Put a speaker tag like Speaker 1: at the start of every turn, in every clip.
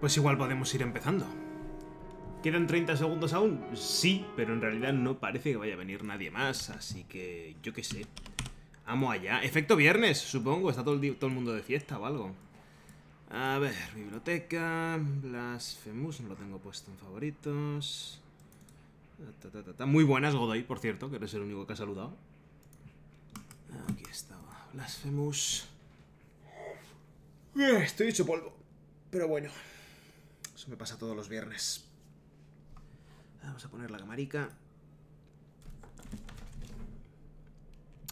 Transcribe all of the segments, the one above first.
Speaker 1: Pues igual podemos ir empezando. ¿Quedan 30 segundos aún? Sí, pero en realidad no parece que vaya a venir nadie más, así que yo qué sé. Amo allá. Efecto viernes, supongo. Está todo el, todo el mundo de fiesta o algo. A ver, biblioteca, Blasphemous, no lo tengo puesto en favoritos. Muy buenas, Godoy, por cierto, que eres el único que ha saludado. Aquí estaba, Blasphemous. Eh, estoy hecho polvo. Pero bueno, me pasa todos los viernes. Vamos a poner la camarica.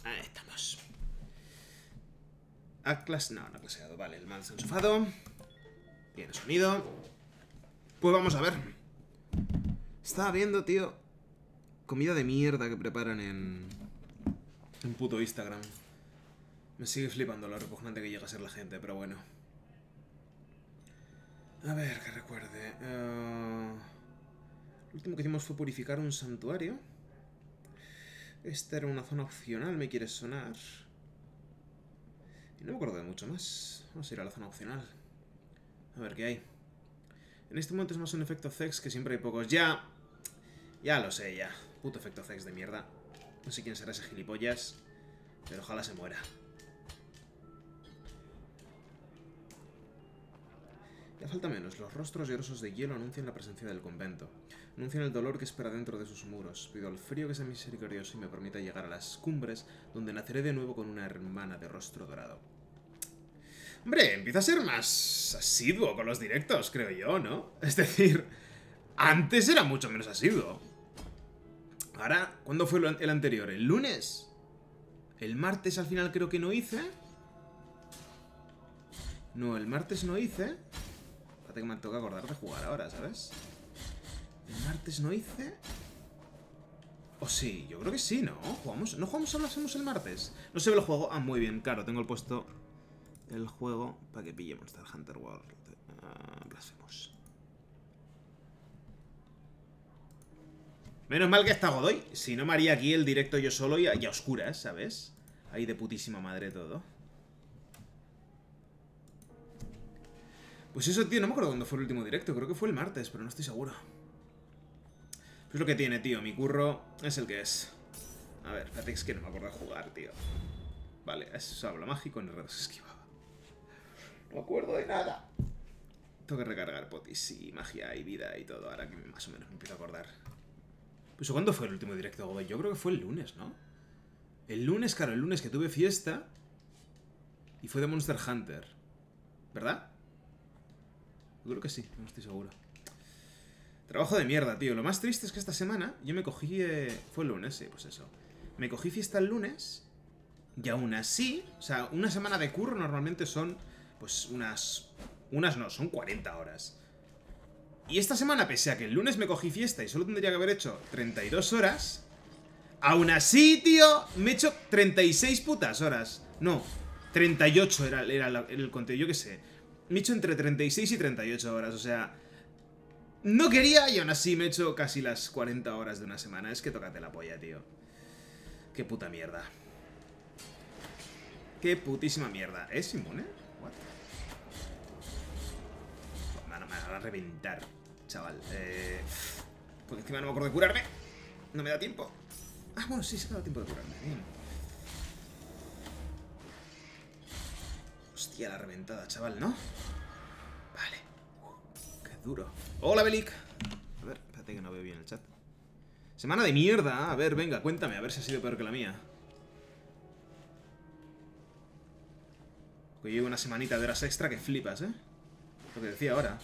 Speaker 1: Ahí estamos. Atlas, no, no ha claseado. Vale, el se ensofado. Tiene sonido. Pues vamos a ver. Estaba viendo, tío. Comida de mierda que preparan en. En puto Instagram. Me sigue flipando lo repugnante que llega a ser la gente, pero bueno. A ver, que recuerde. Uh... Lo último que hicimos fue purificar un santuario. Esta era una zona opcional, me quiere sonar. Y no me acuerdo de mucho más. Vamos a ir a la zona opcional. A ver qué hay. En este momento es más un efecto sex que siempre hay pocos. ¡Ya! Ya lo sé, ya. Puto efecto sex de mierda. No sé quién será ese gilipollas. Pero ojalá se muera. Ya falta menos. Los rostros llorosos de hielo anuncian la presencia del convento. Anuncian el dolor que espera dentro de sus muros. Pido al frío que sea misericordioso y me permita llegar a las cumbres, donde naceré de nuevo con una hermana de rostro dorado. Hombre, empieza a ser más asiduo con los directos, creo yo, ¿no? Es decir, antes era mucho menos asiduo. Ahora, ¿cuándo fue el anterior? ¿El lunes? El martes al final creo que no hice. No, el martes no hice que me toca acordar de jugar ahora, ¿sabes? El martes no hice... O sí, yo creo que sí, ¿no? ¿Jugamos? ¿No jugamos solo hacemos el martes? No se ve el juego. Ah, muy bien, claro, tengo el puesto el juego para que pille Monster Hunter World. Uh. Menos mal que está Godoy. Si no me haría aquí el directo yo solo y a oscuras, ¿sabes? Ahí de putísima madre todo. Pues eso, tío, no me acuerdo cuándo fue el último directo. Creo que fue el martes, pero no estoy seguro. Pues lo que tiene, tío. Mi curro es el que es. A ver, espérate, es que no me acuerdo de jugar, tío. Vale, es habla mágico, en se esquivaba. No me acuerdo de nada. Tengo que recargar potis y magia y vida y todo. Ahora que más o menos me empiezo a acordar. Pues ¿cuándo fue el último directo, Godoy? Yo creo que fue el lunes, ¿no? El lunes, claro, el lunes que tuve fiesta. Y fue de Monster Hunter. ¿Verdad? Creo que sí, no estoy seguro. Trabajo de mierda, tío. Lo más triste es que esta semana yo me cogí... Eh, fue el lunes, sí, pues eso. Me cogí fiesta el lunes y aún así... O sea, una semana de curro normalmente son... Pues unas... Unas no, son 40 horas. Y esta semana, pese a que el lunes me cogí fiesta y solo tendría que haber hecho 32 horas... Aún así, tío, me he hecho 36 putas horas. No, 38 era, era el conteo, yo qué sé. Me he hecho entre 36 y 38 horas, o sea... No quería y aún así me he hecho casi las 40 horas de una semana. Es que tócate la polla, tío. Qué puta mierda. Qué putísima mierda. ¿Es inmune? What? me van a reventar, chaval. Eh... Pues encima no me acuerdo de curarme. No me da tiempo. Ah, bueno, sí, se me da tiempo de curarme. Bien. Hostia, la reventada, chaval, ¿no? Vale. qué duro. Hola, Belic. A ver, espérate que no veo bien el chat. Semana de mierda. A ver, venga, cuéntame, a ver si ha sido peor que la mía. Que llevo una semanita de horas extra que flipas, ¿eh? Lo que decía ahora.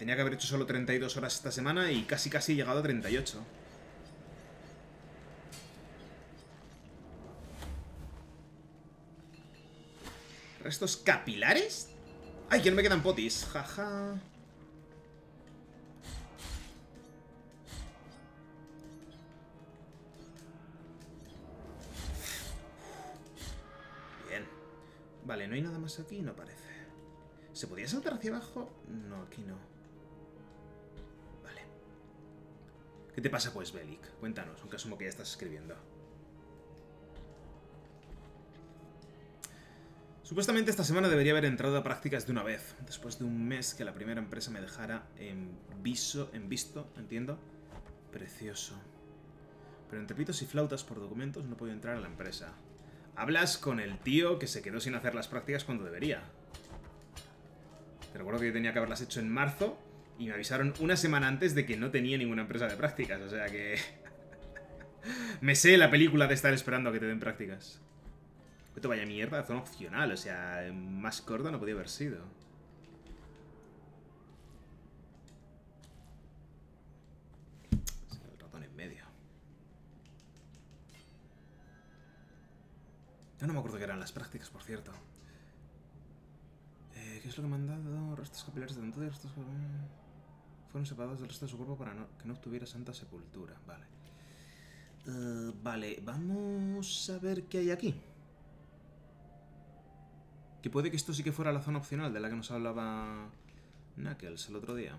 Speaker 1: Tenía que haber hecho solo 32 horas esta semana y casi casi he llegado a 38. ¿Restos capilares? ¡Ay, que no me quedan potis! Jaja. Bien. Vale, no hay nada más aquí, no parece. ¿Se podía saltar hacia abajo? No, aquí no. Vale. ¿Qué te pasa pues, Belik? Cuéntanos, aunque asumo que ya estás escribiendo. Supuestamente esta semana debería haber entrado a prácticas de una vez, después de un mes que la primera empresa me dejara en viso, en visto, entiendo. Precioso. Pero entre pitos y flautas por documentos no puedo entrar a la empresa. Hablas con el tío que se quedó sin hacer las prácticas cuando debería. Te recuerdo que yo tenía que haberlas hecho en marzo y me avisaron una semana antes de que no tenía ninguna empresa de prácticas, o sea que... me sé la película de estar esperando a que te den prácticas. Esto vaya mierda, zona opcional, o sea, más corto no podía haber sido. El ratón en medio. Yo no me acuerdo que eran las prácticas, por cierto. Eh, ¿Qué es lo que me han dado? Restos capilares de de restos... Fueron separados del resto de su cuerpo para que no obtuviera santa sepultura. Vale. Eh, vale, vamos a ver qué hay aquí. Que puede que esto sí que fuera la zona opcional de la que nos hablaba Knuckles el otro día.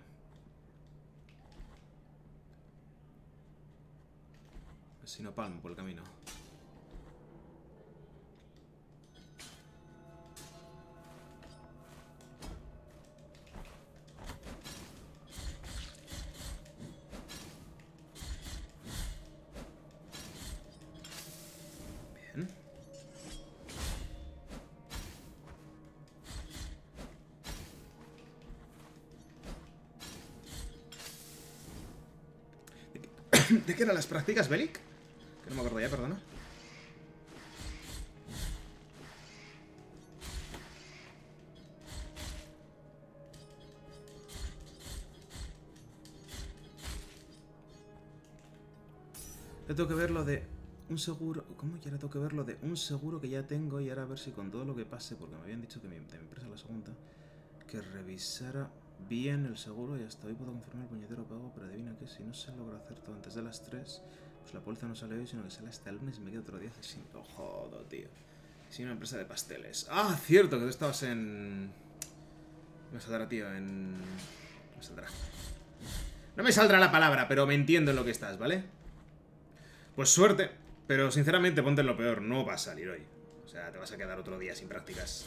Speaker 1: Si no palmo por el camino. Qué eran las prácticas, Belic? Que no me acuerdo ya, perdona. Yo tengo que ver lo de un seguro... ¿Cómo? Y ahora tengo que ver lo de un seguro que ya tengo y ahora a ver si con todo lo que pase, porque me habían dicho que mi, empresa la segunda, que revisara bien el seguro y hasta hoy puedo confirmar el puñetero pago, pero adivina que si no se logra hacer todo antes de las 3, pues la póliza no sale hoy, sino que sale hasta el lunes y me quedo otro día sin jodo, tío. Sin una empresa de pasteles. Ah, cierto, que tú estabas en... Me saldrá, tío, en... Me saldrá. No me saldrá la palabra, pero me entiendo en lo que estás, ¿vale? Pues suerte, pero sinceramente ponte en lo peor, no va a salir hoy. O sea, te vas a quedar otro día sin prácticas.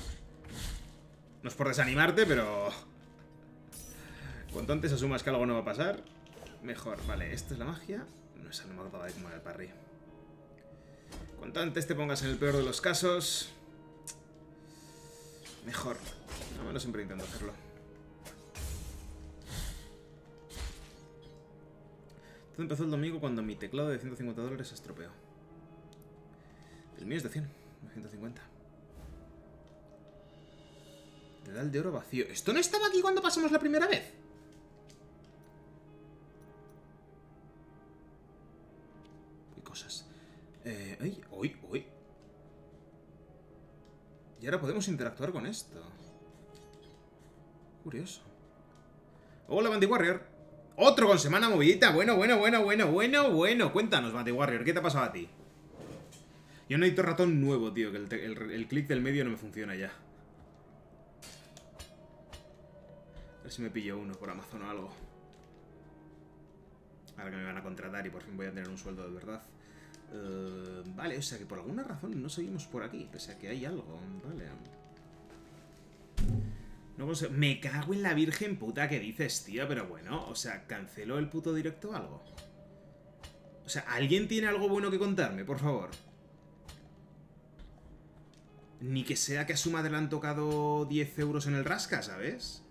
Speaker 1: No es por desanimarte, pero... Cuanto antes asumas que algo no va a pasar, mejor. Vale, esta es la magia. No, esa no me acordaba de cómo era el parry. Cuanto antes te pongas en el peor de los casos, mejor. No, menos siempre intento hacerlo. Todo empezó el domingo cuando mi teclado de 150 dólares se estropeó. El mío es de 100, de 150. Dedal de oro vacío. ¿Esto no estaba aquí cuando pasamos la primera vez? Eh, ay, uy, uy. Y ahora podemos interactuar con esto. Curioso. Hola, Bandy Warrior. Otro con semana movidita. Bueno, bueno, bueno, bueno, bueno, bueno. Cuéntanos, Bandy Warrior, ¿qué te ha pasado a ti? Yo necesito ratón nuevo, tío, que el, el clic del medio no me funciona ya. A ver si me pillo uno por Amazon o algo. Ahora que me van a contratar y por fin voy a tener un sueldo de verdad. Eh, vale, o sea que por alguna razón no seguimos por aquí, pese a que hay algo. Vale. No Me cago en la virgen puta que dices, tío, pero bueno, o sea, ¿canceló el puto directo o algo? O sea, ¿alguien tiene algo bueno que contarme, por favor? Ni que sea que a su madre le han tocado 10 euros en el rasca, ¿sabes?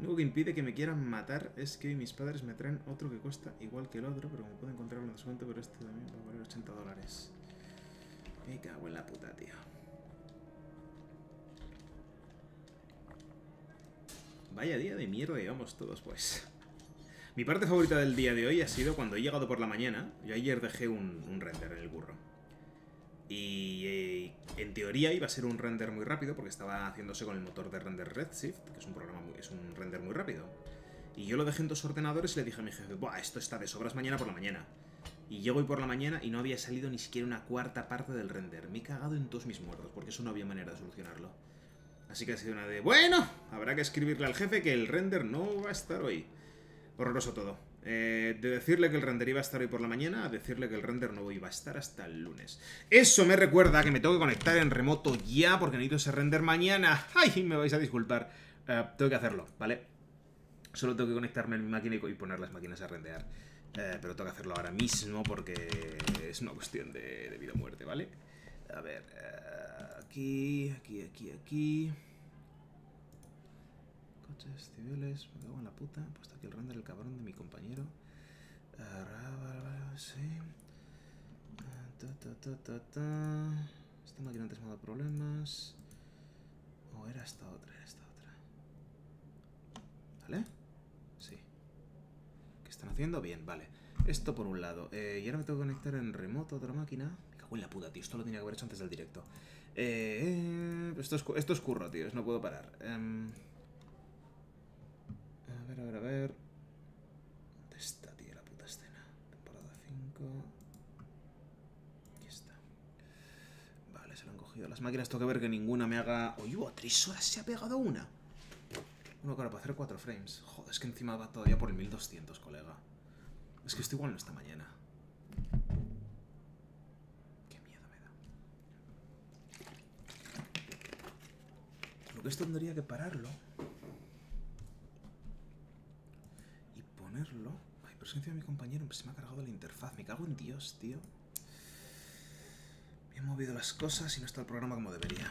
Speaker 1: Lo único que impide que me quieran matar es que mis padres me traen otro que cuesta igual que el otro, pero como puedo encontrar un descuento, pero este también va a valer 80 dólares. Me cago en la puta, tío. Vaya día de mierda digamos todos, pues. Mi parte favorita del día de hoy ha sido cuando he llegado por la mañana. Yo ayer dejé un render en el burro. Y eh, en teoría iba a ser un render muy rápido porque estaba haciéndose con el motor de render Redshift, que es un programa muy, es un render muy rápido. Y yo lo dejé en dos ordenadores y le dije a mi jefe, Buah, esto está de sobras mañana por la mañana. Y llego hoy por la mañana y no había salido ni siquiera una cuarta parte del render. Me he cagado en todos mis muertos, porque eso no había manera de solucionarlo. Así que ha sido una de, bueno, habrá que escribirle al jefe que el render no va a estar hoy. Horroroso todo. Eh, de decirle que el render iba a estar hoy por la mañana a decirle que el render no iba a estar hasta el lunes. Eso me recuerda que me tengo que conectar en remoto ya porque necesito ese render mañana. ¡Ay! Me vais a disculpar. Eh, tengo que hacerlo, ¿vale? Solo tengo que conectarme en mi máquina y poner las máquinas a rendear. Eh, pero tengo que hacerlo ahora mismo porque es una cuestión de, vida o muerte, ¿vale? A ver, aquí, aquí, aquí, aquí. Civiles, me cago en la puta. He puesto aquí el render el cabrón de mi compañero. Sí. Esta máquina antes me ha dado problemas. O era esta otra, era esta otra. ¿Vale? Sí. ¿Qué están haciendo? Bien, vale. Esto por un lado. Eh, y ahora me tengo que conectar en remoto otra máquina. Me cago en la puta, tío. Esto lo tenía que haber hecho antes del directo. Eh, esto, es, esto es curro, tío. No puedo parar. Eh, ver, a ver, a ver. ¿Dónde está, tío, la puta escena? Temporada 5. Aquí está. Vale, se lo han cogido las máquinas. Tengo que ver que ninguna me haga... Oye, a tres horas se ha pegado una. Bueno, claro, para hacer cuatro frames. Joder, es que encima va todavía por el 1200, colega. Es que esto igual no esta mañana. Qué miedo me da. Lo que esto tendría que pararlo ponerlo. Hay presencia de mi compañero, se me ha cargado la interfaz. Me cago en Dios, tío. Me he movido las cosas y no está el programa como debería.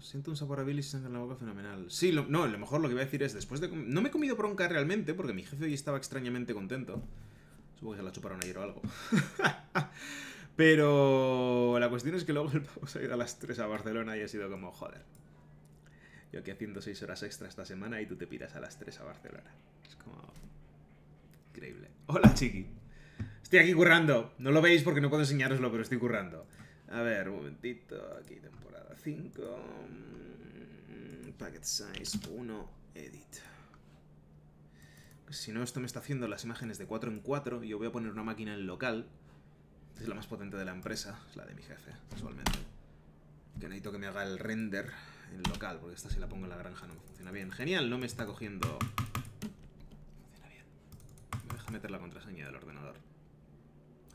Speaker 1: Siento un sabor a bilis en la boca fenomenal. Sí, no, lo mejor lo que voy a decir es, después de... No me he comido bronca realmente, porque mi jefe hoy estaba extrañamente contento. Supongo que se la chuparon ayer o algo. Pero la cuestión es que luego el pavo se ha ido a las 3 a Barcelona y ha sido como, joder. Yo aquí haciendo 6 horas extra esta semana y tú te piras a las 3 a Barcelona. Es como... Increíble. Hola, chiqui. Estoy aquí currando. No lo veis porque no puedo enseñaroslo, pero estoy currando. A ver, un momentito. Aquí temporada 5. Mm, packet size 1. Edit. Si no, esto me está haciendo las imágenes de 4 en 4 y yo voy a poner una máquina en local. Es la más potente de la empresa. Es la de mi jefe, casualmente. Que necesito que me haga el render en local, porque esta si la pongo en la granja no me funciona bien. Genial, no me está cogiendo... Funciona bien. Me deja meter la contraseña del ordenador.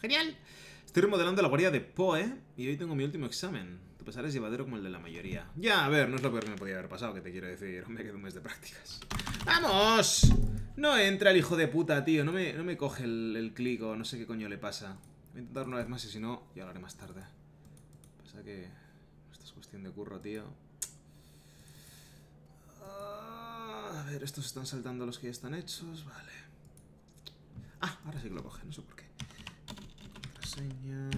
Speaker 1: ¡Genial! Estoy remodelando la guardia de Poe y hoy tengo mi último examen. Tu pesar es llevadero como el de la mayoría. Ya, a ver, no es lo peor que me podía haber pasado, que te quiero decir. Me quedo un mes de prácticas. ¡Vamos! No entra el hijo de puta, tío. No me, no me coge el, el clic o no sé qué coño le pasa. Voy a intentar una vez más y si no, ya lo haré más tarde. Pasa que... Esto es cuestión de curro, tío. A ver, estos están saltando los que ya están hechos. Vale. Ah, ahora sí que lo coge, no sé por qué. Contraseña.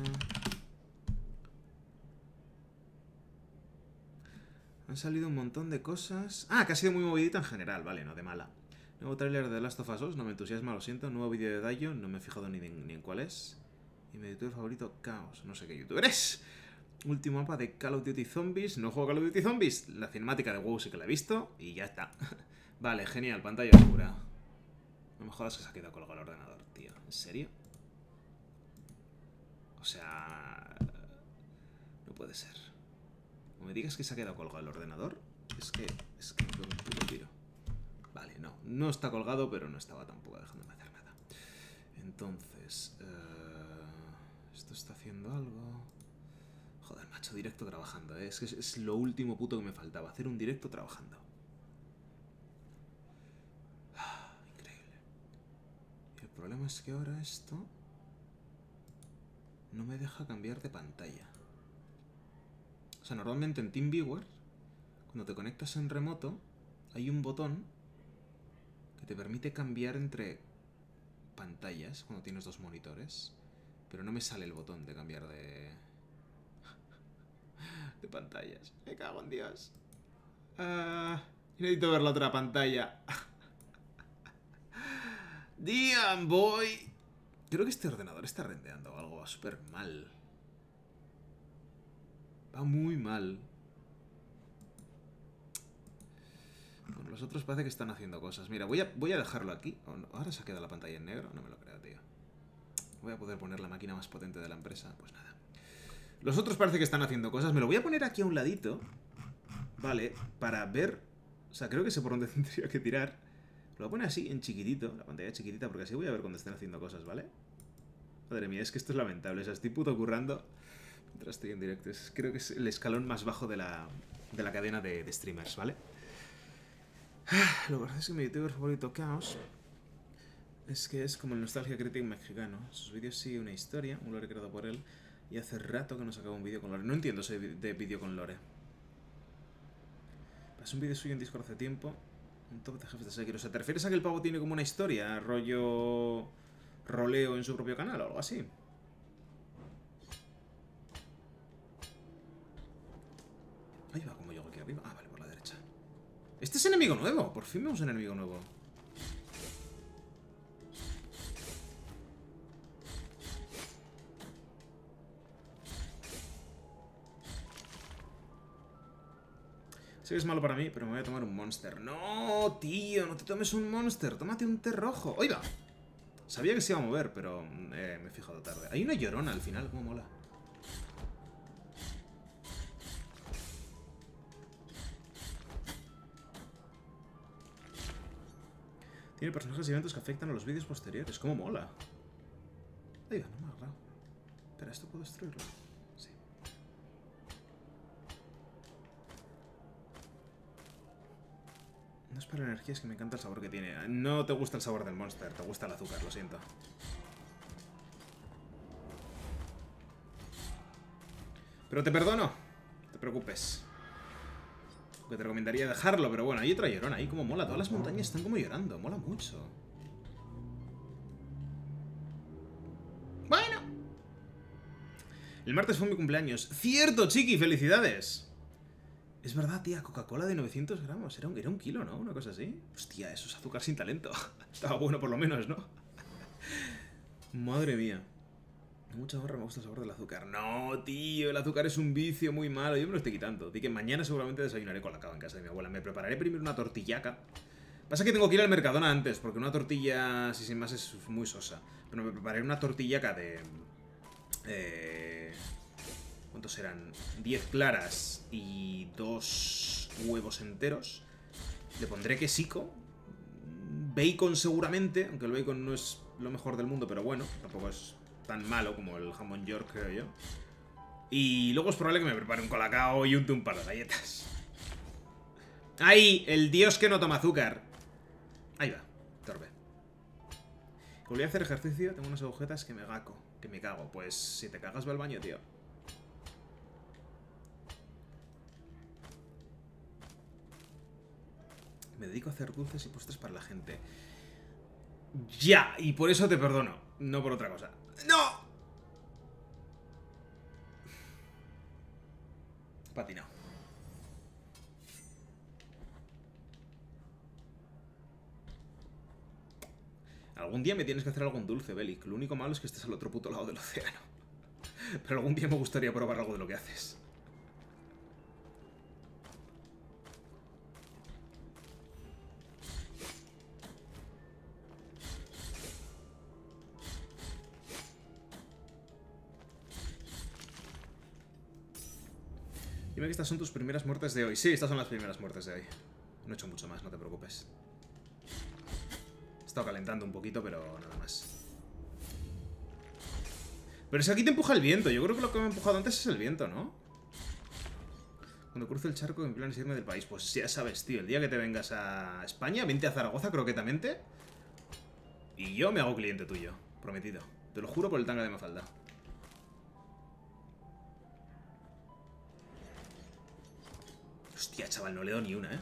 Speaker 1: Han salido un montón de cosas. Ah, que ha sido muy movidita en general, vale, no de mala. Nuevo trailer de Last of Us 2, no me entusiasma, lo siento. Nuevo vídeo de Dayo, no me he fijado ni, ni en cuál es. Y mi youtuber favorito, Chaos. No sé qué youtuber es. Último mapa de Call of Duty Zombies. No juego Call of Duty Zombies. La cinemática de WoW sí que la he visto. Y ya está. vale, genial. Pantalla oscura. No me jodas que se ha quedado colgado el ordenador, tío. ¿En serio? O sea... No puede ser. O me digas que se ha quedado colgado el ordenador. Es que... Es que me un puto tiro. Vale, no. No está colgado, pero no estaba tampoco dejándome hacer nada. Entonces... Eh, esto está haciendo algo... Joder, macho, directo trabajando, ¿eh? Es que es, lo último puto que me faltaba, hacer un directo trabajando. Ah, increíble. Y el problema es que ahora esto no me deja cambiar de pantalla. O sea, normalmente en TeamViewer, cuando te conectas en remoto, hay un botón que te permite cambiar entre pantallas cuando tienes dos monitores. Pero no me sale el botón de cambiar de, de pantallas. Me cago en Dios. Uh, necesito ver la otra pantalla. Dian boy. Creo que este ordenador está rendeando algo. Súper mal. Va muy mal. Los otros parece que están haciendo cosas. Mira, voy a, voy a dejarlo aquí. Ahora se ha quedado la pantalla en negro. No me lo creo, tío. Voy a poder poner la máquina más potente de la empresa. Pues nada. Los otros parece que están haciendo cosas. Me lo voy a poner aquí a un ladito. Vale, para ver O sea, creo que sé por dónde tendría que tirar. Lo poner así, en chiquitito, la pantalla chiquitita, porque así voy a ver cuando estén haciendo cosas, ¿vale? Madre mía, es que esto es lamentable. O sea, estoy puto currando mientras estoy en directo. creo que es el escalón más bajo de la, de la cadena de, streamers, ¿vale? Lo que es que mi youtuber favorito, Chaos, es que es como el Nostalgia Critic mexicano. Sus vídeos siguen una historia, un lore creado por él, y hace rato que no sacaba un vídeo con lore. No entiendo ese de vídeo con lore. Pasé un vídeo suyo en Discord hace tiempo. Un top de jefes de Sekiro. O sea, ¿te refieres a que el pavo tiene como una historia? Rollo... Roleo en su propio canal o algo así. Ahí va, como llego aquí arriba. Ah, vale, por la derecha. Este es enemigo nuevo. Por fin vemos un enemigo nuevo. Sé que es malo para mí, pero me voy a tomar un monster. ¡No, tío! No te tomes un monster. Tómate un té rojo. ¡Oiga! Sabía que se iba a mover, pero eh, me he fijado tarde. Hay una llorona al final. ¿Cómo mola? Tiene personajes y eventos que afectan a los vídeos posteriores. ¿Cómo mola? Oiga, no me ha. Espera, ¿esto puedo destruirlo? No es para la energía, es que me encanta el sabor que tiene. No te gusta el sabor del monster, te gusta el azúcar, lo siento. Pero te perdono. No te preocupes. Que te recomendaría dejarlo, pero bueno, hay otra llorona ahí como mola. Todas las montañas están como llorando, mola mucho. Bueno. El martes fue mi cumpleaños. ¡Cierto, chiqui! ¡Felicidades! Es verdad, tía, Coca-Cola de 900 gramos. Era un, era un kilo, ¿no? Una cosa así. Hostia, eso es azúcar sin talento. Estaba bueno por lo menos, ¿no? Madre mía. Mucha gorra me gusta el sabor del azúcar. No, tío, el azúcar es un vicio muy malo. Yo me lo estoy quitando. Así que mañana seguramente desayunaré con la cava en casa de mi abuela. Me prepararé primero una tortillaca. Pasa que tengo que ir al Mercadona antes, porque una tortilla, si sin más, es muy sosa. Pero me prepararé una tortillaca de... Eh, ¿Cuántos eran? 10 claras y dos huevos enteros. Le pondré quesico. Bacon seguramente, aunque el bacon no es lo mejor del mundo, pero bueno, tampoco es tan malo como el jamón york, creo yo. Y luego es probable que me prepare un colacao y un, un par de galletas. ¡Ay! El dios que no toma azúcar. Ahí va, torbe. Volví a hacer ejercicio, tengo unas agujetas que me gaco, que me cago. Pues si te cagas va al baño, tío. Me dedico a hacer dulces y postres para la gente. Ya, y por eso te perdono, no por otra cosa. ¡No! Patinado. Algún día me tienes que hacer algo en dulce, Belic. Lo único malo es que estés al otro puto lado del océano. Pero algún día me gustaría probar algo de lo que haces. Dime que estas son tus primeras muertes de hoy. Sí, estas son las primeras muertes de hoy. No he hecho mucho más, no te preocupes. He estado calentando un poquito, pero nada más. Pero es que aquí te empuja el viento. Yo creo que lo que me ha empujado antes es el viento, ¿no? Cuando cruce el charco, en plan irme del país. Pues ya sabes, tío. El día que te vengas a España, vente a Zaragoza croquetamente. Y yo me hago cliente tuyo. Prometido. Te lo juro por el tanga de Mafalda. Hostia, chaval, no le doy ni una, ¿eh?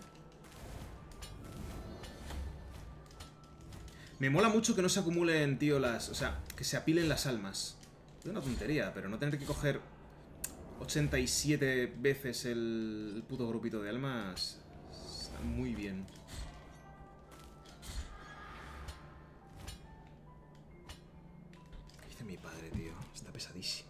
Speaker 1: Me mola mucho que no se acumulen, tío, las... O sea, que se apilen las almas. Es una tontería, pero no tener que coger 87 veces el puto grupito de almas está muy bien. ¿Qué dice mi padre, tío? Está pesadísimo.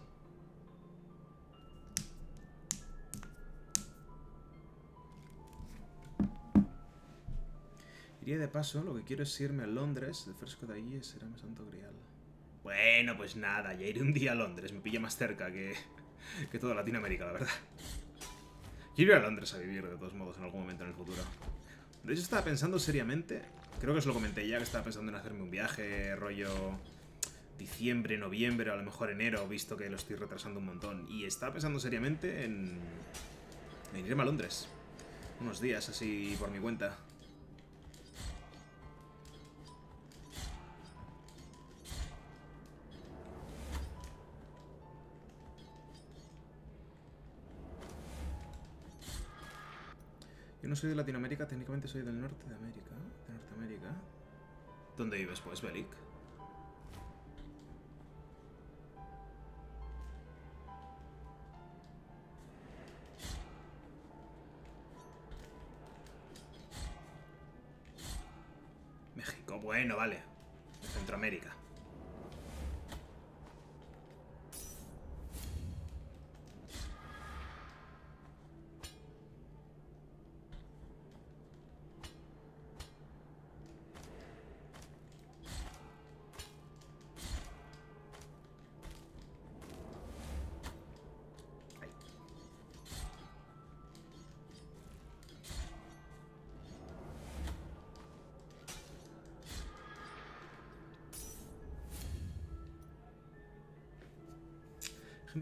Speaker 1: Iría de paso, lo que quiero es irme a Londres. El fresco de allí será mi santo grial. Bueno, pues nada, ya iré un día a Londres. Me pilla más cerca que, que toda Latinoamérica, la verdad. Quiero ir a Londres a vivir, de todos modos, en algún momento en el futuro. De hecho, estaba pensando seriamente... Creo que os lo comenté ya, que estaba pensando en hacerme un viaje, rollo... Diciembre, noviembre, o a lo mejor enero, visto que lo estoy retrasando un montón. Y estaba pensando seriamente en... En irme a Londres. Unos días así por mi cuenta. Yo no soy de Latinoamérica, técnicamente soy del norte de América. De Norteamérica. ¿Dónde vives, pues, Belic? México, bueno, vale. Centroamérica.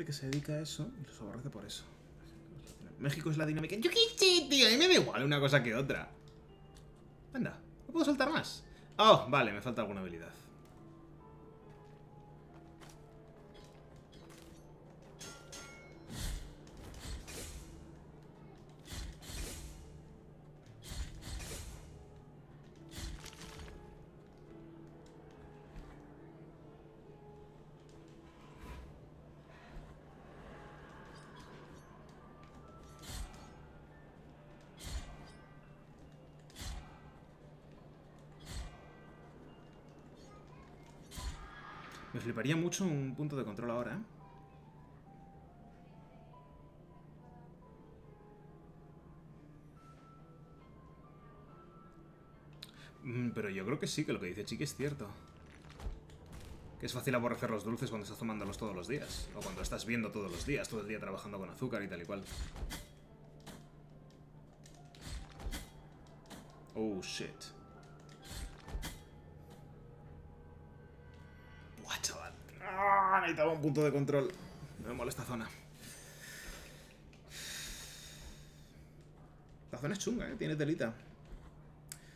Speaker 1: Que se dedica a eso y los aborrece por eso. México es la dinámica. Yo qué sé, tío, a mí me da igual una cosa que otra. Anda, ¿no puedo saltar más? Oh, vale, me falta alguna habilidad. Fliparía mucho un punto de control ahora, ¿eh? Mm, Pero yo creo que sí, que lo que dice Chiqui es cierto. Que es fácil aborrecer los dulces cuando estás tomándolos todos los días. O cuando estás viendo todos los días, todo el día trabajando con azúcar y tal y cual. Oh, shit. Necesitaba un punto de control. Me mola esta zona. La zona es chunga, ¿eh? Tiene telita.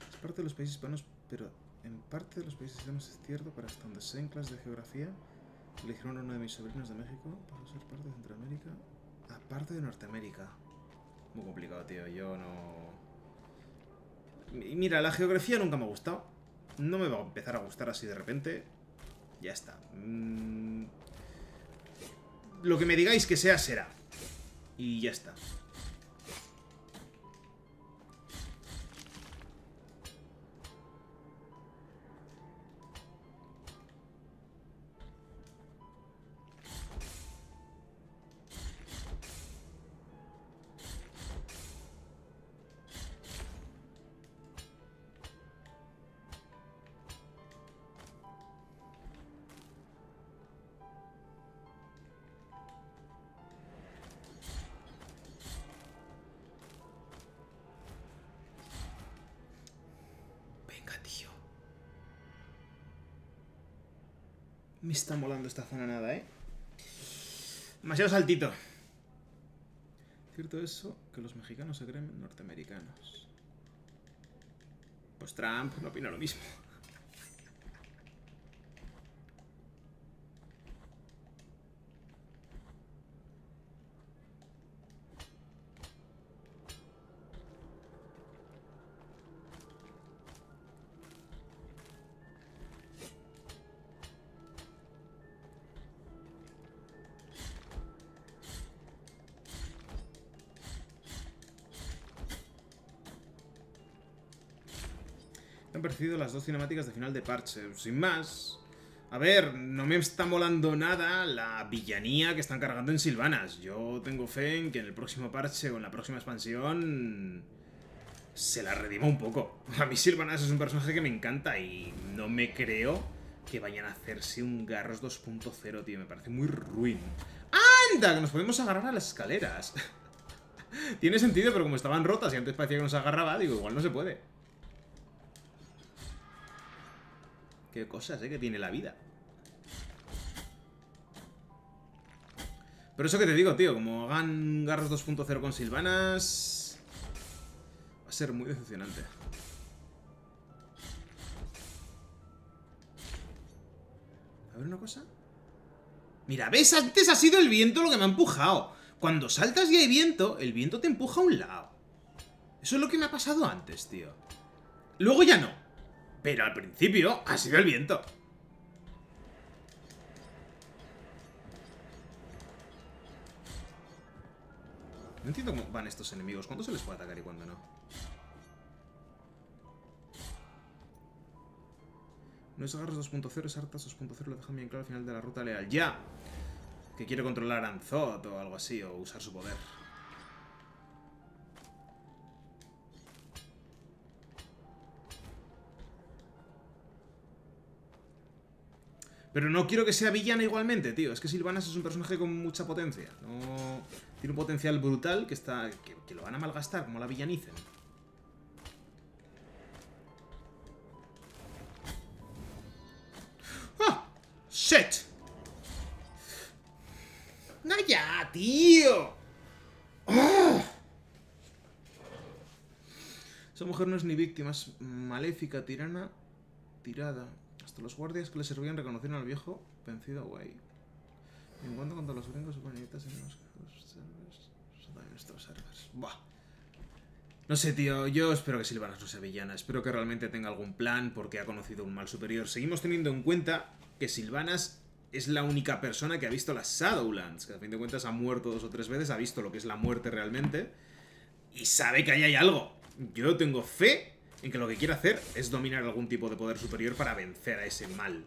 Speaker 1: Es parte de los países hispanos, pero en parte de los países hispanos es cierto, para hasta donde sé en clase de geografía, eligieron a uno de mis sobrinos de México para ser parte de Centroamérica, aparte de Norteamérica. Muy complicado, tío. Yo no... Mira, la geografía nunca me ha gustado. No me va a empezar a gustar así de repente. Ya está. Mm, Lo que me digáis que sea, será. Y ya está. Me está molando esta zona nada, ¿eh? Demasiado saltito. Cierto eso, que los mexicanos se creen norteamericanos. Pues Trump no opina lo mismo. Las dos cinemáticas de final de parche. Sin más. A ver, no me está molando nada la villanía que están cargando en Silvanas. Yo tengo fe en que en el próximo parche o en la próxima expansión se la redima un poco. A mí Silvanas es un personaje que me encanta y no me creo que vayan a hacerse un Garros 2.0, tío. Me parece muy ruin. ¡Anda! Que nos podemos agarrar a las escaleras. Tiene sentido, pero como estaban rotas y antes parecía que nos agarraba, digo, igual no se puede. Qué cosas, ¿eh? Que tiene la vida. Pero eso que te digo, tío, como hagan Garros 2.0 con Silvanas... Va a ser muy decepcionante. A ver una cosa. Mira, ¿ves? Antes ha sido el viento lo que me ha empujado. Cuando saltas y hay viento, el viento te empuja a un lado. Eso es lo que me ha pasado antes, tío. Luego ya no. Pero al principio ha sido el viento. No entiendo cómo van estos enemigos. ¿Cuándo se les puede atacar y cuándo no? No es agarros 2.0, es hartas 2.0. Lo dejan bien claro al final de la ruta leal. ¡Ya! Que quiere controlar a Anzot o algo así, o usar su poder. Pero no quiero que sea villana igualmente, tío. Es que Silvanas es un personaje con mucha potencia. No... Tiene un potencial brutal que está. Que, lo van a malgastar, como la villanicen. ¡Ah! ¡Shit! ¡No ya, tío! ¡Ah! Esa mujer no es ni víctima, es maléfica, tirana, tirada. Los guardias que le servían reconocieron al viejo vencido guay. En cuanto contra los gringos suponitas en los servers. Buah. No sé, tío. Yo espero que Silvanas no sea villana. Espero que realmente tenga algún plan porque ha conocido un mal superior. Seguimos teniendo en cuenta que Silvanas es la única persona que ha visto las Shadowlands. Que a fin de cuentas ha muerto dos o tres veces, ha visto lo que es la muerte realmente. Y sabe que ahí hay algo. Yo tengo fe en que lo que quiere hacer es dominar algún tipo de poder superior para vencer a ese mal.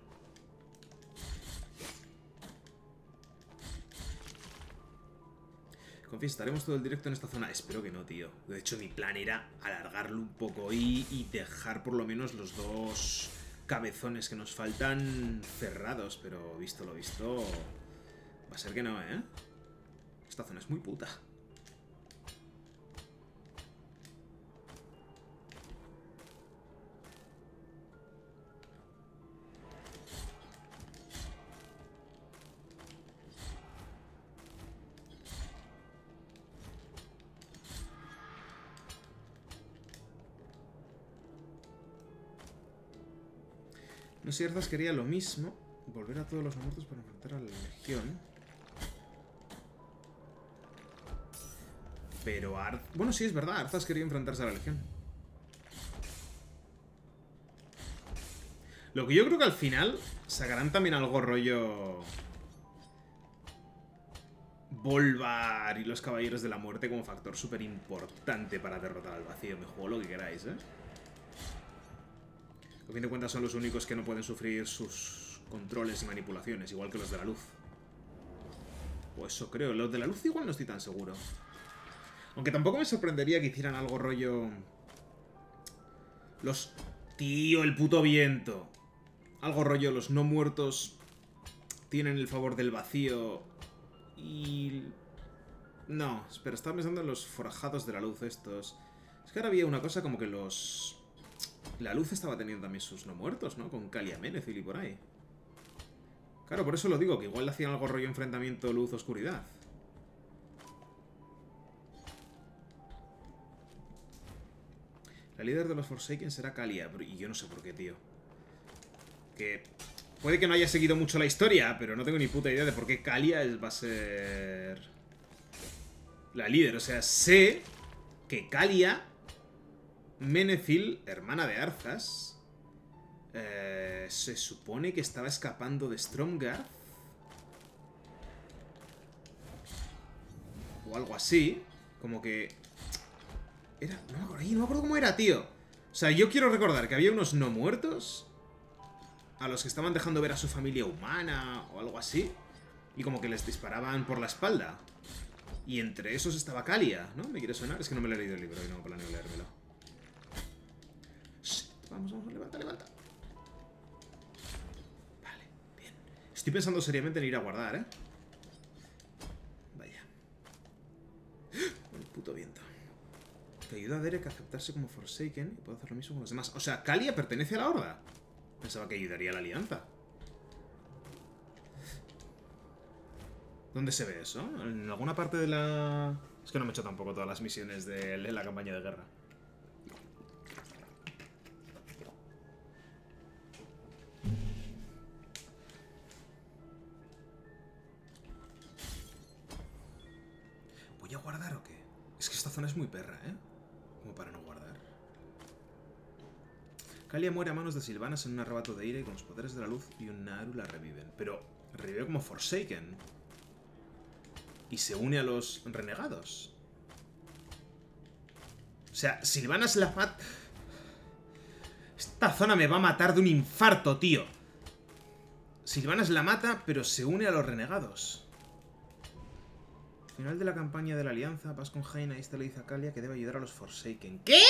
Speaker 1: Confieso, ¿estaremos todo el directo en esta zona? Espero que no, tío. De hecho, mi plan era alargarlo un poco y, y dejar por lo menos los dos cabezones que nos faltan cerrados. Pero visto lo visto, va a ser que no, ¿eh? Esta zona es muy puta. Sé si quería lo mismo. Volver a todos los muertos para enfrentar a la Legión. Pero Arth... Bueno, sí, es verdad. Arzas quería enfrentarse a la Legión. Lo que yo creo que al final sacarán también algo rollo... Volvar y los Caballeros de la Muerte como factor súper importante para derrotar al vacío. Me juego lo que queráis, ¿eh? A fin de cuentas son los únicos que no pueden sufrir sus controles y manipulaciones, igual que los de la luz. Pues eso creo. Los de la luz igual no estoy tan seguro. Aunque tampoco me sorprendería que hicieran algo rollo... Los... Tío, el puto viento. Algo rollo, los no muertos tienen el favor del vacío y... No, espera, estaba pensando en los forjados de la luz estos. Es que ahora había una cosa como que los la luz estaba teniendo también sus no muertos, ¿no? Con Kalia Menethil y por ahí. Claro, por eso lo digo, que igual le hacían algo rollo enfrentamiento luz-oscuridad. La líder de los Forsaken será Kalia. Y yo no sé por qué, tío. Que puede que no haya seguido mucho la historia, pero no tengo ni puta idea de por qué Kalia va a ser... La líder. O sea, sé que Kalia Menethil, hermana de Arzas, eh, se supone que estaba escapando de Stromgarth. O algo así. Como que... Era... No me acuerdo, no me acuerdo cómo era, tío. O sea, yo quiero recordar que había unos no muertos. A los que estaban dejando ver a su familia humana o algo así. Y como que les disparaban por la espalda. Y entre esos estaba Kalia, ¿no? ¿Me quiere sonar? Es que no me lo he leído el libro y no planeo leérmelo. Vamos, vamos, levanta, levanta. Vale, bien. Estoy pensando seriamente en ir a guardar, ¿eh? Vaya. El puto viento. Que ayuda a Derek a aceptarse como Forsaken y puedo hacer lo mismo con los demás. O sea, ¿Kalia pertenece a la Horda? Pensaba que ayudaría a la alianza. ¿Dónde se ve eso? ¿En alguna parte de la...? Es que no me he hecho tampoco todas las misiones de la campaña de guerra. Es muy perra, ¿eh? Como para no guardar. Kalia muere a manos de Silvanas en un arrebato de ira y con los poderes de la luz y un Naru la reviven. Pero revive como Forsaken y se une a los renegados. O sea, Silvanas la mat... Esta zona me va a matar de un infarto, tío. Silvanas la mata, pero se une a los renegados. Final de la campaña de la alianza, vas con Jaina y este le dice a Kalia que debe ayudar a los Forsaken. ¿Qué?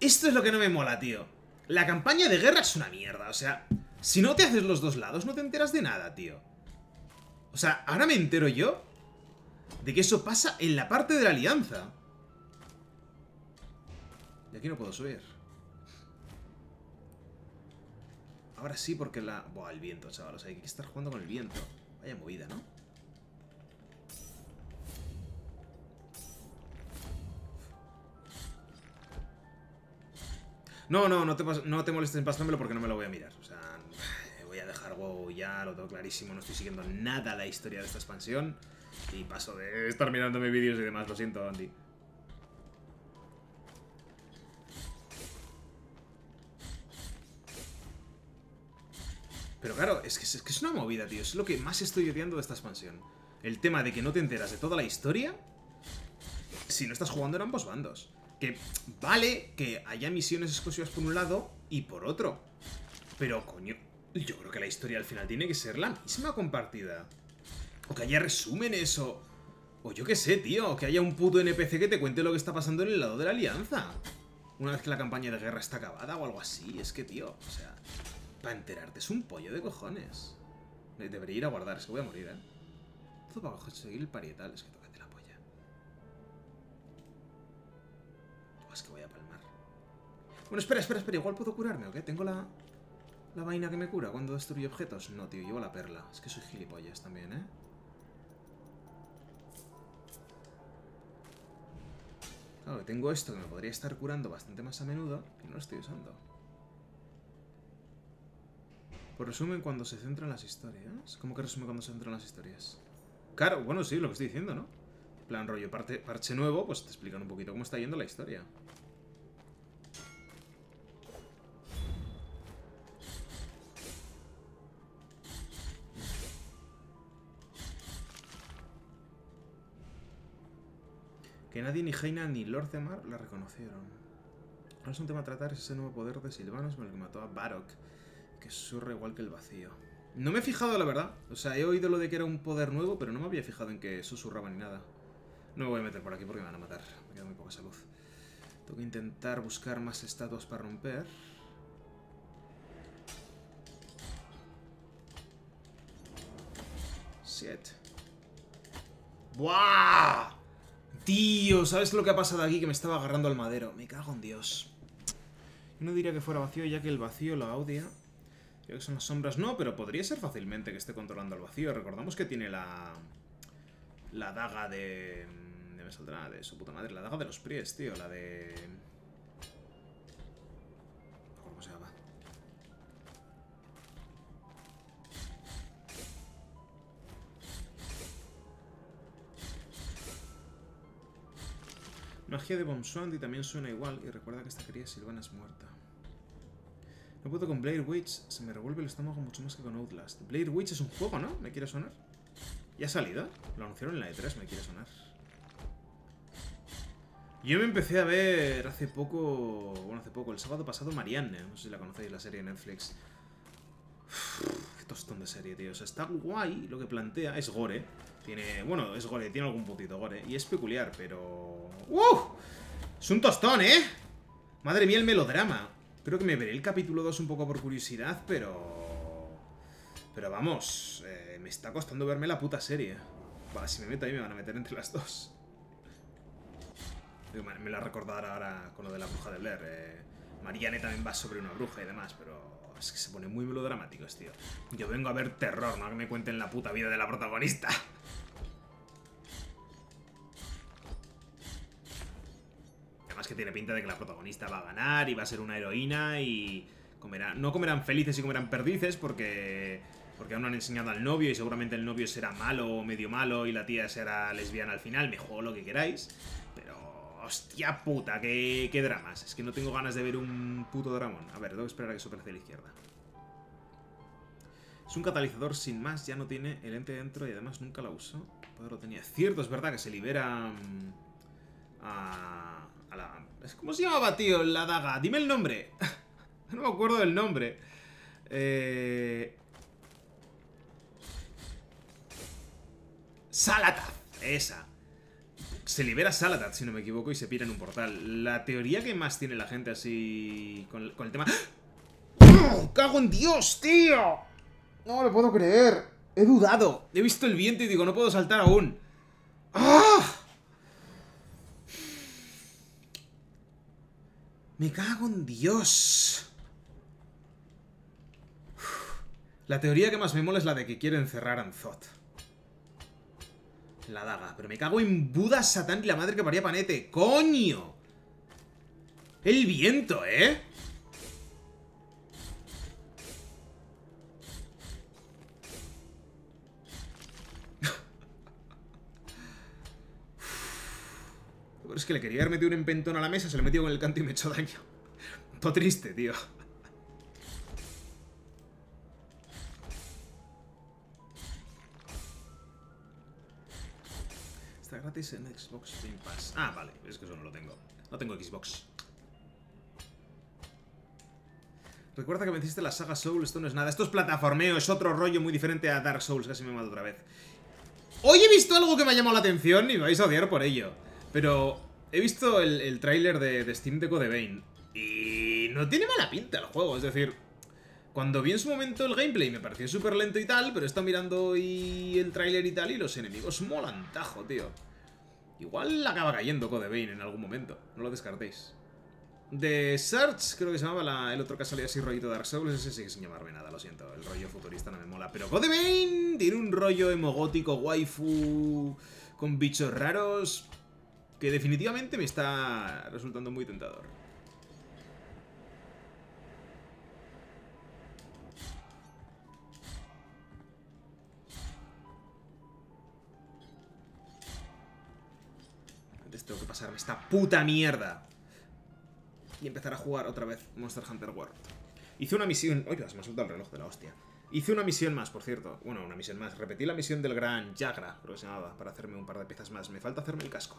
Speaker 1: Esto es lo que no me mola, tío. La campaña de guerra es una mierda, o sea... Si no te haces los dos lados, no te enteras de nada, tío. O sea, ahora me entero yo de que eso pasa en la parte de la alianza. Y aquí no puedo subir. Ahora sí, porque la... Buah, el viento, chaval. O sea, hay que estar jugando con el viento. Vaya movida, ¿no? No, no, no te, no te molestes en pasármelo porque no me lo voy a mirar. O sea, ya lo tengo clarísimo, no estoy siguiendo nada la historia de esta expansión. Y paso de estar mirándome vídeos y demás, lo siento, Andy. Pero claro, es que, es que es una movida, tío. Es lo que más estoy odiando de esta expansión. El tema de que no te enteras de toda la historia si no estás jugando en ambos bandos. Que vale que haya misiones exclusivas por un lado y por otro. Pero, coño, yo creo que la historia al final tiene que ser la misma compartida. O que haya resúmenes o... O yo qué sé, tío. Que haya un puto NPC que te cuente lo que está pasando en el lado de la alianza. Una vez que la campaña de guerra está acabada o algo así. Es que, tío, o sea... Para enterarte es un pollo de cojones. Debería ir a guardar, es que voy a morir, ¿eh? Todo para conseguir el parietal. Es que es que voy a palmar. Bueno, espera, espera, espera. Igual puedo curarme, ¿o qué? Tengo la... ¿La vaina que me cura cuando destruye objetos? No, tío, llevo la perla. Es que soy gilipollas también, ¿eh? Claro, tengo esto que me podría estar curando bastante más a menudo y no lo estoy usando. Por resumen, cuando se centran las historias. ¿Cómo que resume cuando se centran las historias? Claro, bueno, sí, lo que estoy diciendo, ¿no? plan rollo parche nuevo, pues te explican un poquito cómo está yendo la historia. Que nadie, ni Jaina, ni Lord Mar la reconocieron. Ahora es un tema a tratar, es ese nuevo poder de Silvanos con el que mató a Barok, que susurra igual que el vacío. No me he fijado, la verdad. O sea, he oído lo de que era un poder nuevo, pero no me había fijado en que susurraba ni nada. No me voy a meter por aquí porque me van a matar. Me queda muy poca salud. Tengo que intentar buscar más estatuas para romper. Siete. ¡Buah! Tío, ¿sabes lo que ha pasado aquí? Que me estaba agarrando al madero. Me cago en Dios. No diría que fuera vacío, ya que el vacío lo audia. Creo que son las sombras. No, pero podría ser fácilmente que esté controlando el vacío. Recordamos que tiene la... La daga de... de me saldrá de su puta madre. La daga de los Pries, tío. La de... Magia de Bomswandi también suena igual y recuerda que esta querida Silvana es muerta. No puedo con Blair Witch, se me revuelve el estómago mucho más que con Outlast. Blair Witch es un juego, ¿no? ¿Me quiere sonar? ¿Ya ha salido? Lo anunciaron en la E3, me quiere sonar. Yo me empecé a ver hace poco, bueno, hace poco, el sábado pasado, Marianne. No sé si la conocéis, la serie de Netflix. qué tostón de serie, tío. O sea, está guay lo que plantea. Es gore. Bueno, es gore, tiene algún puntito gore. Y es peculiar, pero... ¡Uf! Es un tostón, ¿eh? Madre mía, el melodrama. Creo que me veré el capítulo 2 un poco por curiosidad, pero... Pero vamos, eh, me está costando verme la puta serie. Va, si me meto ahí me van a meter entre las dos. Me la recordar ahora con lo de la bruja de Blair. Eh. Marianne también va sobre una bruja y demás, pero es que se pone muy melodramáticos, tío. Yo vengo a ver terror, no que me cuenten la puta vida de la protagonista. Además que tiene pinta de que la protagonista va a ganar y va a ser una heroína y comerán, no comerán felices y comerán perdices porque porque aún no han enseñado al novio y seguramente el novio será malo o medio malo y la tía será lesbiana al final, me juego lo que queráis, pero hostia puta, qué, qué dramas, es que no tengo ganas de ver un puto dramón. A ver, tengo que esperar a que sopre hacia la izquierda. Es un catalizador sin más, ya no tiene el ente dentro y además nunca la usó. Poder lo tenía. Cierto, es verdad que se libera mm, a, a la... ¿Cómo se llamaba, tío? La daga. Dime el nombre. no me acuerdo del nombre. Eh... Salatath. Esa. Se libera Salatath, si no me equivoco, y se pira en un portal. La teoría que más tiene la gente así con, con el tema... ¡Oh! ¡Cago en Dios, tío! No lo puedo creer. He dudado. He visto el viento y digo, no puedo saltar aún. ¡Ah! Me cago en Dios. La teoría que más me mola es la de que quiere encerrar a Anzot. La daga. Pero me cago en Buda, Satán y la madre que paría Panete. ¡Coño! El viento, ¿eh? Es que le quería haber metido un empentón a la mesa, se lo he metido con el canto y me he hecho daño. Todo triste, tío. Está gratis en Xbox Game Pass. Ah, vale, es que eso no lo tengo. No tengo Xbox. Recuerda que venciste la saga Souls, esto no es nada. Esto es plataformeo, es otro rollo muy diferente a Dark Souls, casi me mato otra vez. Hoy he visto algo que me ha llamado la atención y me vais a odiar por ello. Pero he visto el, el tráiler de, de, Steam de Vein y no tiene mala pinta el juego. Es decir, cuando vi en su momento el gameplay me pareció súper lento y tal, pero he estado mirando y el tráiler y tal y los enemigos molan tajo, tío. Igual acaba cayendo Code Vein en algún momento, no lo descartéis. De Search, creo que se llamaba la, el otro que salía así rollito Dark Souls, ese sigue sin llamarme nada, lo siento, el rollo futurista no me mola. Pero Code Vein tiene un rollo emogótico, waifu, con bichos raros, que definitivamente me está resultando muy tentador. Antes tengo que pasarme esta puta mierda. Y empezar a jugar otra vez Monster Hunter World. Hice una misión... Oye, me ha soltado el reloj de la hostia. Hice una misión más, por cierto. Bueno, una misión más. Repetí la misión del gran Jagra, creo que se llamaba, para hacerme un par de piezas más. Me falta hacerme el casco.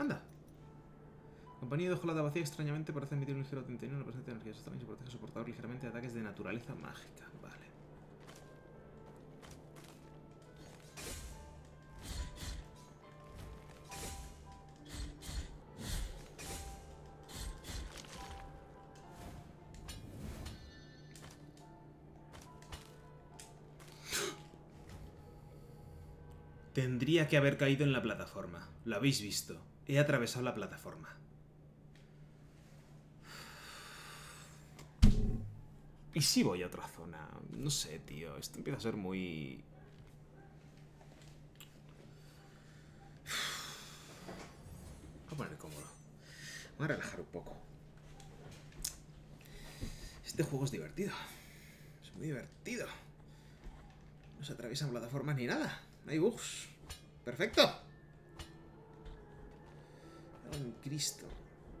Speaker 1: Anda. Compañía de hojolata vacía extrañamente parece emitir un ligero tinte en una presencia de energías extrañas y protege soportador ligeramente de ataques de naturaleza mágica. Vale. Tendría que haber caído en la plataforma. Lo habéis visto. He atravesado la plataforma. ¿Y si voy a otra zona? No sé, tío. Esto empieza a ser muy... Voy a poner cómodo. Voy a relajar un poco. Este juego es divertido. Es muy divertido. No se atraviesan plataformas ni nada. No hay bugs. Perfecto. Cristo.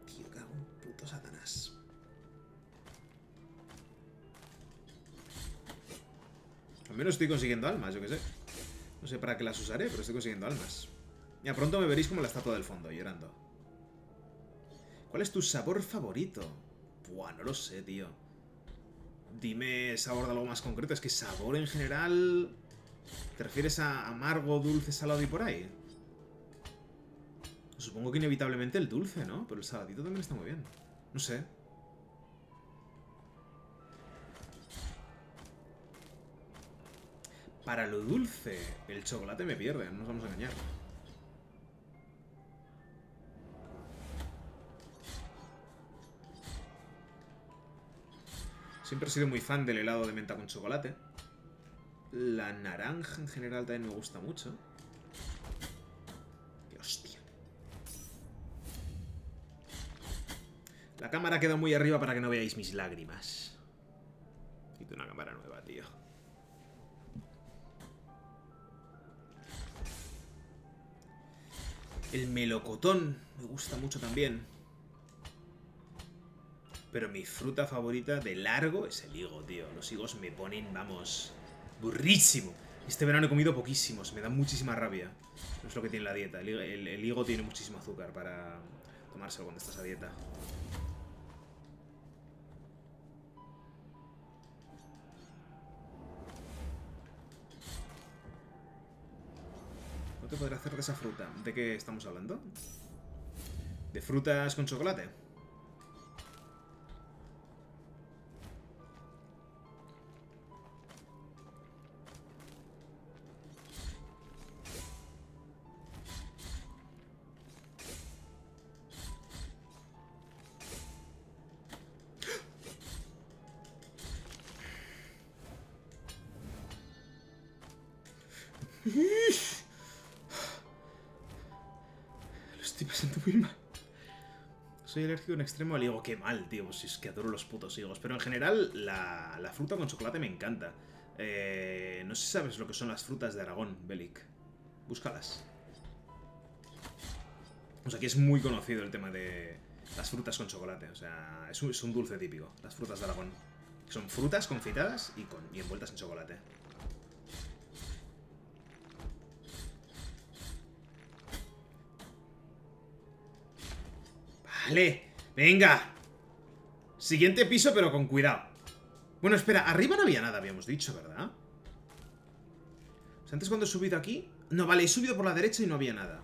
Speaker 1: Tío, cago en puto Satanás. Al menos estoy consiguiendo almas, yo que sé. No sé para qué las usaré, pero estoy consiguiendo almas. Ya pronto me veréis como la estatua del fondo, llorando. ¿Cuál es tu sabor favorito? Buah, no lo sé, tío. Dime sabor de algo más concreto. Es que sabor en general... ¿Te refieres a amargo, dulce, salado y por ahí? Supongo que inevitablemente el dulce, ¿no? Pero el saladito también está muy bien. No sé. Para lo dulce, el chocolate me pierde, no nos vamos a engañar. Siempre he sido muy fan del helado de menta con chocolate. La naranja en general también me gusta mucho. La cámara queda muy arriba para que no veáis mis lágrimas. Necesito una cámara nueva, tío. El melocotón me gusta mucho también. Pero mi fruta favorita de largo es el higo, tío. Los higos me ponen, vamos, burrísimo. Este verano he comido poquísimos, me da muchísima rabia. No es lo que tiene la dieta. El, higo tiene muchísimo azúcar para tomárselo cuando estás a dieta. ¿No te podré hacer de esa fruta? ¿De qué estamos hablando? ¿De frutas con chocolate? Alérgico en extremo al higo. Qué mal, tío. Pues es que adoro los putos higos. Pero en general, la, fruta con chocolate me encanta. Eh, no sé si sabes lo que son las frutas de Aragón, Belic. Búscalas. O sea, aquí es muy conocido el tema de las frutas con chocolate. O sea, es un, dulce típico, las frutas de Aragón. Son frutas confitadas y, con, y envueltas en chocolate. Vale, venga. Siguiente piso, pero con cuidado. Bueno, espera, arriba no había nada, habíamos dicho, ¿verdad? O sea, antes cuando he subido aquí... No, vale, he subido por la derecha y no había nada.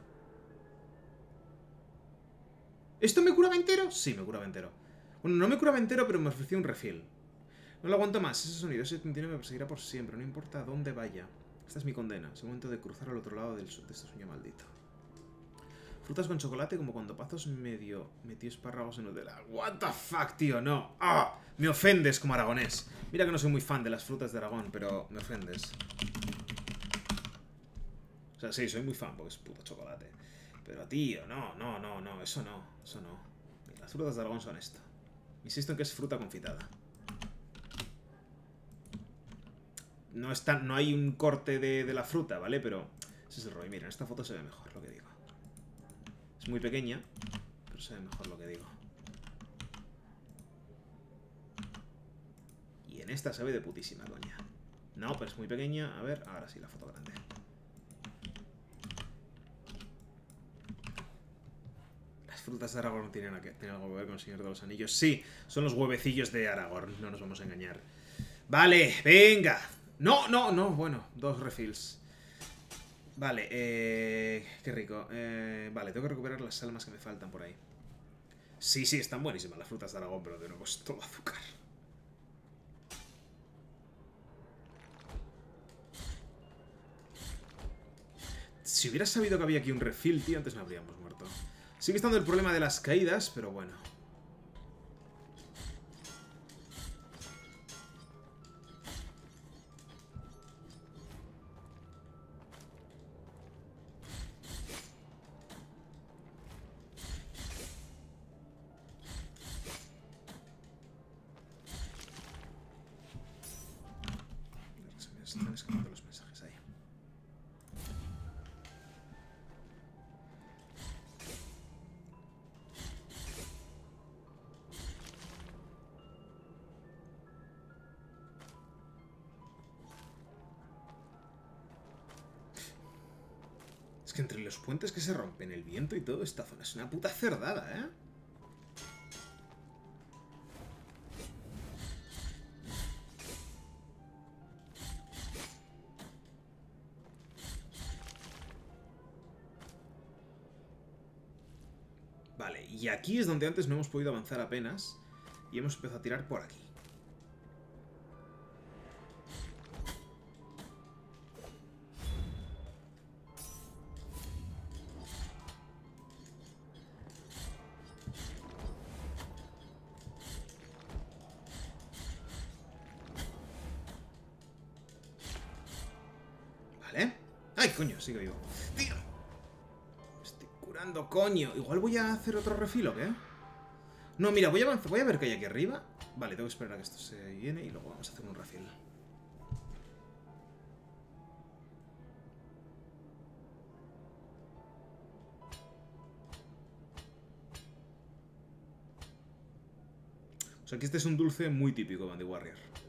Speaker 1: ¿Esto me curaba entero? Sí, me curaba entero. Bueno, no me curaba entero, pero me ofreció un refill. No lo aguanto más. Ese sonido, ese tintineo me perseguirá por siempre. No importa dónde vaya. Esta es mi condena. Es el momento de cruzar al otro lado del, de este sueño maldito. Frutas con chocolate como cuando Pazos medio metió espárragos en la... What the fuck, tío, no. ¡Ah! Me ofendes como aragonés. Mira que no soy muy fan de las frutas de Aragón, pero me ofendes. O sea, sí, soy muy fan porque es puto chocolate. Pero, tío, no, no, no, no, eso no, eso no. Las frutas de Aragón son esto. Insisto en que es fruta confitada. No, está, no hay un corte de, de la fruta, ¿vale? Pero ese es el rollo. Mira, en esta foto se ve mejor lo que digo muy pequeña, pero se ve mejor lo que digo. Y en esta se ve de putísima coña. No, pero es muy pequeña. A ver, ahora sí, la foto grande. Las frutas de Aragorn tienen, tienen algo que ver con el Señor de los Anillos. Sí, son los huevecillos de Aragorn, no nos vamos a engañar. Vale, venga. No, no, no, bueno, dos refills. Vale, eh, qué rico. Eh, vale, tengo que recuperar las almas que me faltan por ahí. Sí, sí, están buenísimas las frutas de Aragón, pero de nuevo es todo azúcar. Si hubiera sabido que había aquí un refill, tío, antes no habríamos muerto. Sigue estando el problema de las caídas, pero bueno. Rompen, el viento y todo, esta zona es una puta cerdada, ¿eh? Vale, y aquí es donde antes no hemos podido avanzar apenas y hemos empezado a tirar por aquí. Sigo vivo. ¡Tío! Estoy curando, coño. Igual voy a hacer otro refilo, ¿qué? No, mira, voy a avanzar. Voy a ver qué hay aquí arriba. Vale, tengo que esperar a que esto se llene y luego vamos a hacer un refil. O sea, que este es un dulce muy típico de Warrior.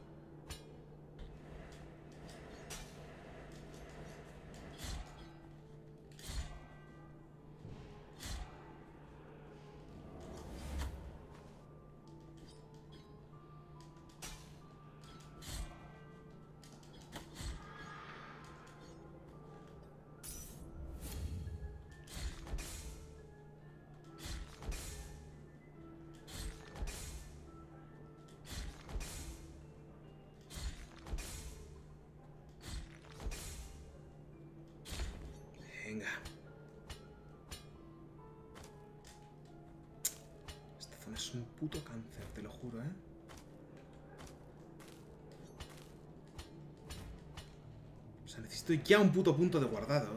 Speaker 1: Necesito ya un puto punto de guardado.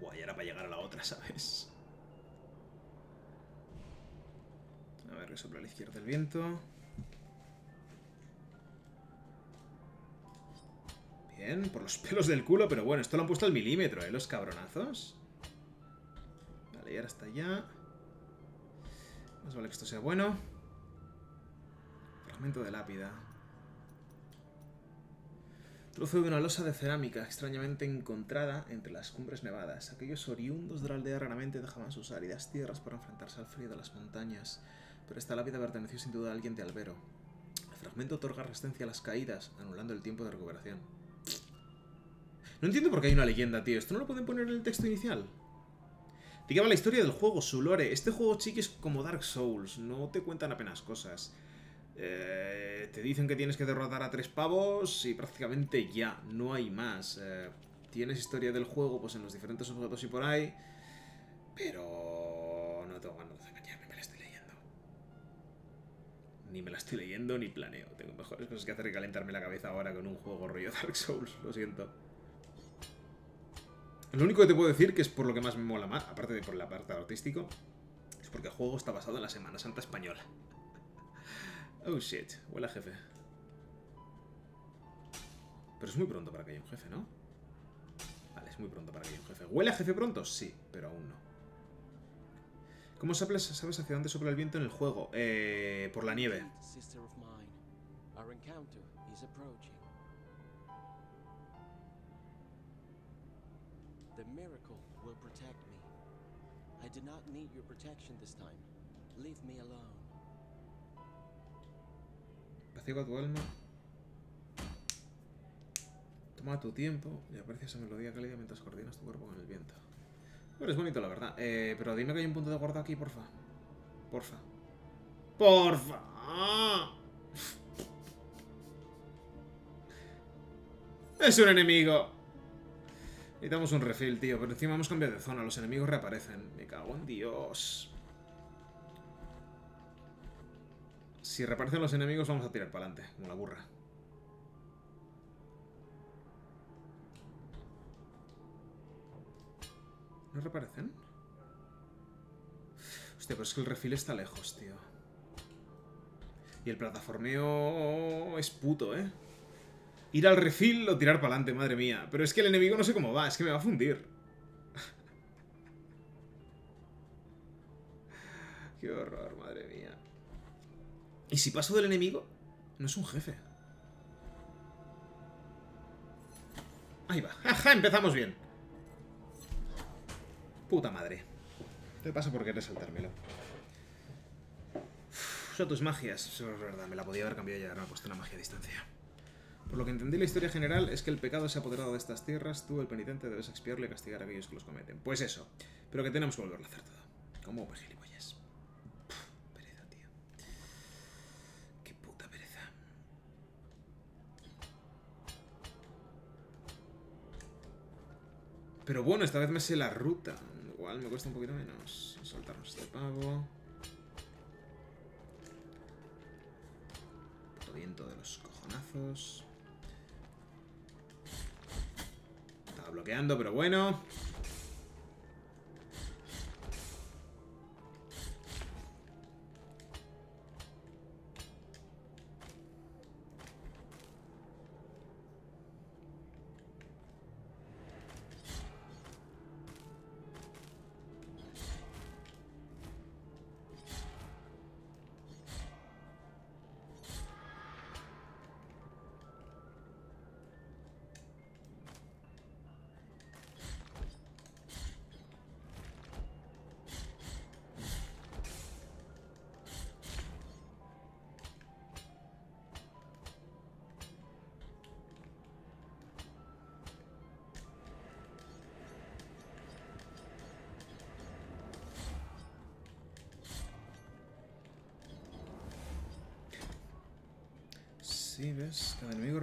Speaker 1: Buah, ya era para llegar a la otra, ¿sabes? A ver, que sopla a la izquierda el viento. Bien, por los pelos del culo, pero bueno, esto lo han puesto al milímetro, ¿eh? Los cabronazos. Está ya. Más vale que esto sea bueno. Fragmento de lápida. Trozo de una losa de cerámica extrañamente encontrada entre las cumbres nevadas. Aquellos oriundos de la aldea raramente dejaban sus áridas tierras para enfrentarse al frío de las montañas. Pero esta lápida perteneció sin duda a alguien de Albero. El fragmento otorga resistencia a las caídas, anulando el tiempo de recuperación. No entiendo por qué hay una leyenda, tío. ¿Esto no lo pueden poner en el texto inicial? Digamos la historia del juego, su lore. Este juego, chiqui, es como Dark Souls. No te cuentan apenas cosas. Eh, te dicen que tienes que derrotar a tres pavos y prácticamente ya, no hay más. Eh, tienes historia del juego pues en los diferentes objetos y por ahí, pero no tengo ganas de engañarme, me la estoy leyendo. Ni me la estoy leyendo ni planeo. Tengo mejores cosas que hacer que calentarme la cabeza ahora con un juego rollo Dark Souls, lo siento. Lo único que te puedo decir que es por lo que más me mola más, aparte de por la parte artístico, es porque el juego está basado en la Semana Santa Española. Oh shit, huele jefe. Pero es muy pronto para que haya un jefe, ¿no? Vale, es muy pronto para que haya un jefe. ¿Huele jefe pronto? Sí, pero aún no. ¿Cómo sabes hacia dónde sopla el viento en el juego? Eh, por la nieve.
Speaker 2: The miracle will protect me. I do not need your protection this time. Leave me alone.
Speaker 1: Tu alma. Toma tu tiempo y aprecia esa melodía cálida mientras coordinas tu cuerpo con el viento. Pero es bonito, la verdad. Eh, pero dime que hay un punto de guarda aquí, porfa. Porfa. ¡Porfa! ¡Es un enemigo! Necesitamos un refill, tío. Pero encima hemos cambiado de zona. Los enemigos reaparecen. Me cago en Dios. Si reaparecen los enemigos, vamos a tirar para adelante. Como la burra. ¿No reaparecen? Hostia, pero es que el refil está lejos, tío. Y el plataformeo es puto, ¿eh? Ir al refil o tirar para adelante, madre mía. Pero es que el enemigo no sé cómo va, es que me va a fundir. Qué horror, madre mía. ¿Y si paso del enemigo? No es un jefe. Ahí va. ¡Ajá! Empezamos bien. Puta madre. Te paso por querer saltármelo. Usa tus magias. Eso es verdad, me la podía haber cambiado y ya me he puesto una magia a distancia. Por lo que entendí la historia general es que el pecado se ha apoderado de estas tierras, tú, el penitente, debes expiarle y castigar a aquellos que los cometen. Pues eso, pero que tenemos que volverlo a hacer todo. Como gilipollas. Pereza, tío. Qué puta pereza. Pero bueno, esta vez me sé la ruta. Igual me cuesta un poquito menos soltarnos este pavo. Todo viento de los cojonazos. Bloqueando, pero bueno.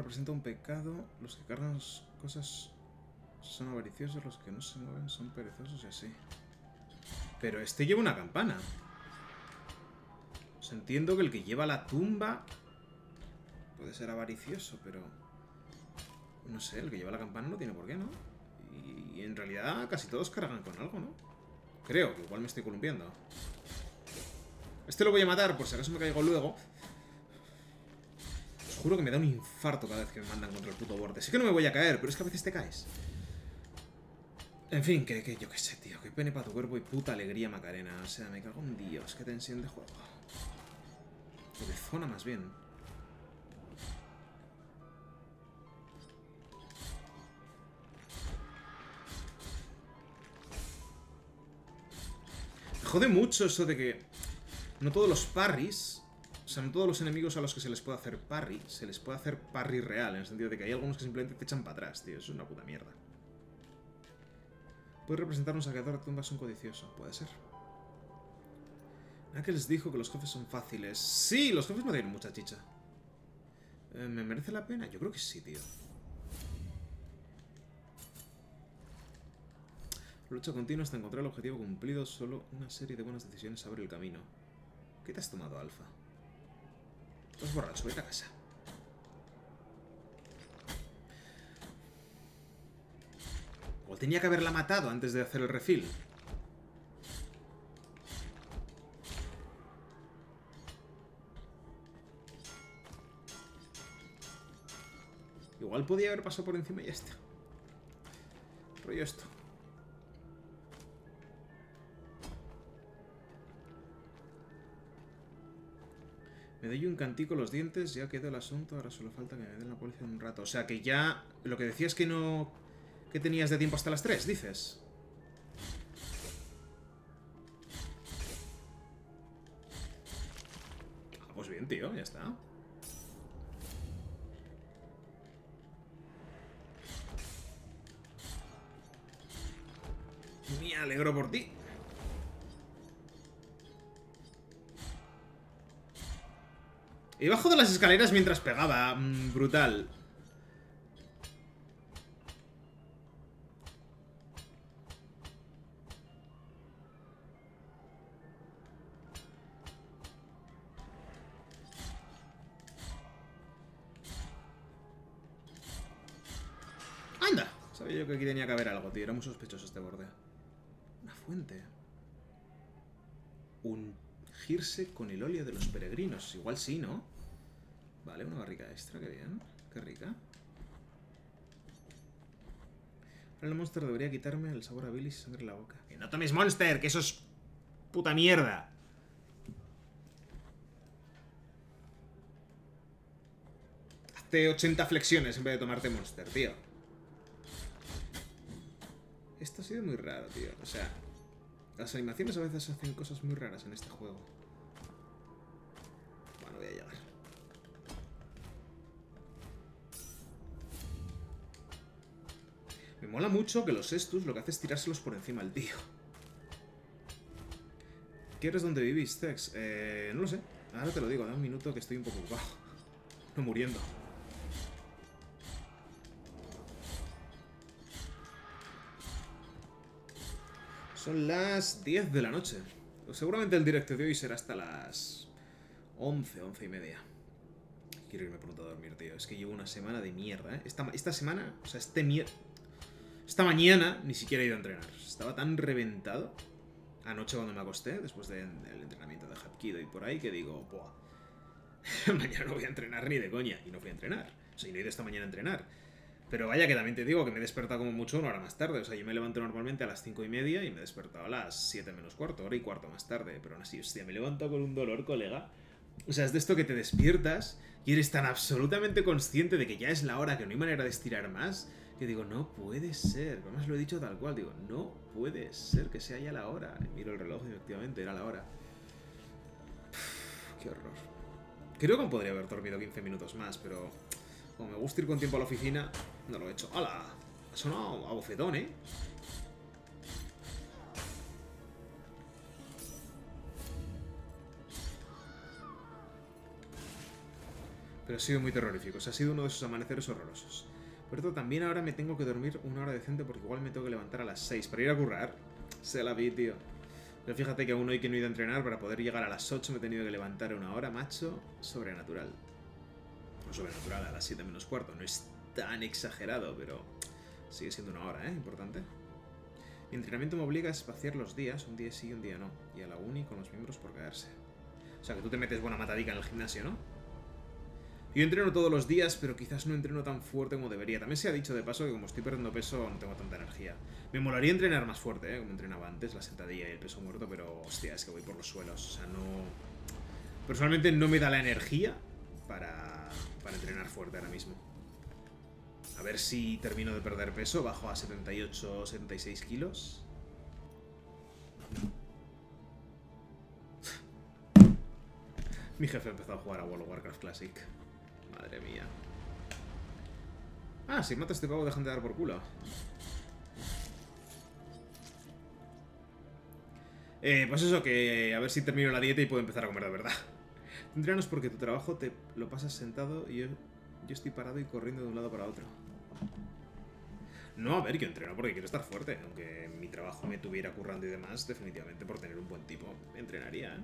Speaker 1: Representa un pecado. Los que cargan cosas son avariciosos, los que no se mueven son perezosos y así. Pero este lleva una campana. Sea, entiendo que el que lleva la tumba puede ser avaricioso, pero... No sé, el que lleva la campana no tiene por qué, ¿no? Y en realidad casi todos cargan con algo, ¿no? Creo, que igual me estoy columpiando. Este lo voy a matar por si acaso me caigo luego. Juro que me da un infarto cada vez que me mandan contra el puto borde. Sí que no me voy a caer, pero es que a veces te caes. En fin, que, que yo qué sé, tío. Que pene para tu cuerpo y puta alegría, Macarena. O sea, me cago en Dios. Qué tensión de juego. O de zona, más bien. Me jode mucho eso de que no todos los parries, no todos los enemigos a los que se les puede hacer parry, se les puede hacer parry real, en el sentido de que hay algunos que simplemente te echan para atrás, tío. Es una puta mierda. Puede representar un saqueador de tumbas un codicioso, puede ser. les dijo que los jefes son fáciles. Sí, los jefes no tienen mucha chicha. Eh, ¿Me merece la pena? Yo creo que sí, tío. Lucha continua hasta encontrar el objetivo cumplido. Solo una serie de buenas decisiones abre el camino. ¿Qué te has tomado, Alfa? Estás borracho, vete a casa. O tenía que haberla matado antes de hacer el refill. Igual podía haber pasado por encima y ya está. Rollo esto. Me doy un cantico los dientes, ya quedó el asunto, ahora solo falta que me den la policía un rato. O sea que ya... Lo que decías que no... Que tenías de tiempo hasta las 3, dices. Ah, pues bien, tío, ya está. Me alegro por ti. Y bajo de las escaleras mientras pegaba. Mm, brutal. ¡Anda! Sabía yo que aquí tenía que haber algo, tío. Era muy sospechoso este borde. Una fuente. Ungirse con el óleo de los peregrinos. Igual sí, ¿no? Vale, una barrica extra, qué bien. Qué rica. Ahora el monster debería quitarme el sabor a bilis y sangre en la boca. ¡Que no tomes monster! ¡Que eso es puta mierda! Hazte 80 flexiones en vez de tomarte monster, tío. Esto ha sido muy raro, tío. O sea, las animaciones a veces hacen cosas muy raras en este juego. Bueno, voy a llegar. Me mola mucho que los estus lo que hace es tirárselos por encima al tío. ¿Quieres dónde vivís, Tex? Eh, no lo sé. Ahora te lo digo, da un minuto que estoy un poco ocupado. No muriendo. Son las 10 de la noche. Seguramente el directo de hoy será hasta las 11, 11 y media. quiero irme pronto a dormir, tío. Es que llevo una semana de mierda, ¿eh? Esta, esta semana, o sea, este mierda... Esta mañana ni siquiera he ido a entrenar. Estaba tan reventado anoche cuando me acosté, después del entrenamiento de Hapkido y por ahí, que digo, Buah, mañana no voy a entrenar ni de coña. Y no fui a entrenar. O sea, y no he ido esta mañana a entrenar. Pero vaya que también te digo que me he despertado como mucho una hora más tarde. O sea, yo me levanto normalmente a las 5 y media y me he despertado a las 7 menos cuarto, hora y cuarto más tarde. Pero aún así, hostia, me levanto con un dolor, colega. O sea, es de esto que te despiertas y eres tan absolutamente consciente de que ya es la hora, que no hay manera de estirar más, que digo, no puede ser. Además lo he dicho tal cual, digo, no puede ser que sea ya la hora. Miro el reloj y efectivamente era la hora. qué horror. Creo que podría haber dormido 15 minutos más, pero como me gusta ir con tiempo a la oficina, no lo he hecho. ¡Hala! Ha sonado a bofetón, ¿eh? Pero ha sido muy terrorífico. O ha sido uno de esos amaneceres horrorosos. Por también ahora me tengo que dormir una hora decente porque igual me tengo que levantar a las 6 para ir a currar. Se la vi, tío. Pero fíjate que aún hoy que no he ido a entrenar, para poder llegar a las 8 me he tenido que levantar una hora, macho. Sobrenatural. No sobrenatural, a las 7 menos cuarto. No es tan exagerado, pero sigue siendo una hora, ¿eh? Importante. Mi entrenamiento me obliga a espaciar los días, un día sí y un día no. Y a la uni con los miembros por caerse. O sea, que tú te metes buena matadica en el gimnasio, ¿no? Yo entreno todos los días, pero quizás no entreno tan fuerte como debería. También se ha dicho de paso que como estoy perdiendo peso no tengo tanta energía. Me molaría entrenar más fuerte, ¿eh? como entrenaba antes, la sentadilla y el peso muerto, pero hostia, es que voy por los suelos. O sea, no... Personalmente no me da la energía para, para entrenar fuerte ahora mismo. A ver si termino de perder peso, bajo a 78, 76 kilos. Mi jefe ha empezado a jugar a World of Warcraft Classic. Madre mía. Ah, si matas este pavo dejan de dar por culo. Eh, pues eso, que a ver si termino la dieta y puedo empezar a comer de verdad. Tendríanos porque tu trabajo te lo pasas sentado y yo, yo estoy parado y corriendo de un lado para otro. No, a ver, yo entreno porque quiero estar fuerte. Aunque mi trabajo me tuviera currando y demás, definitivamente por tener un buen tipo, entrenaría, ¿eh?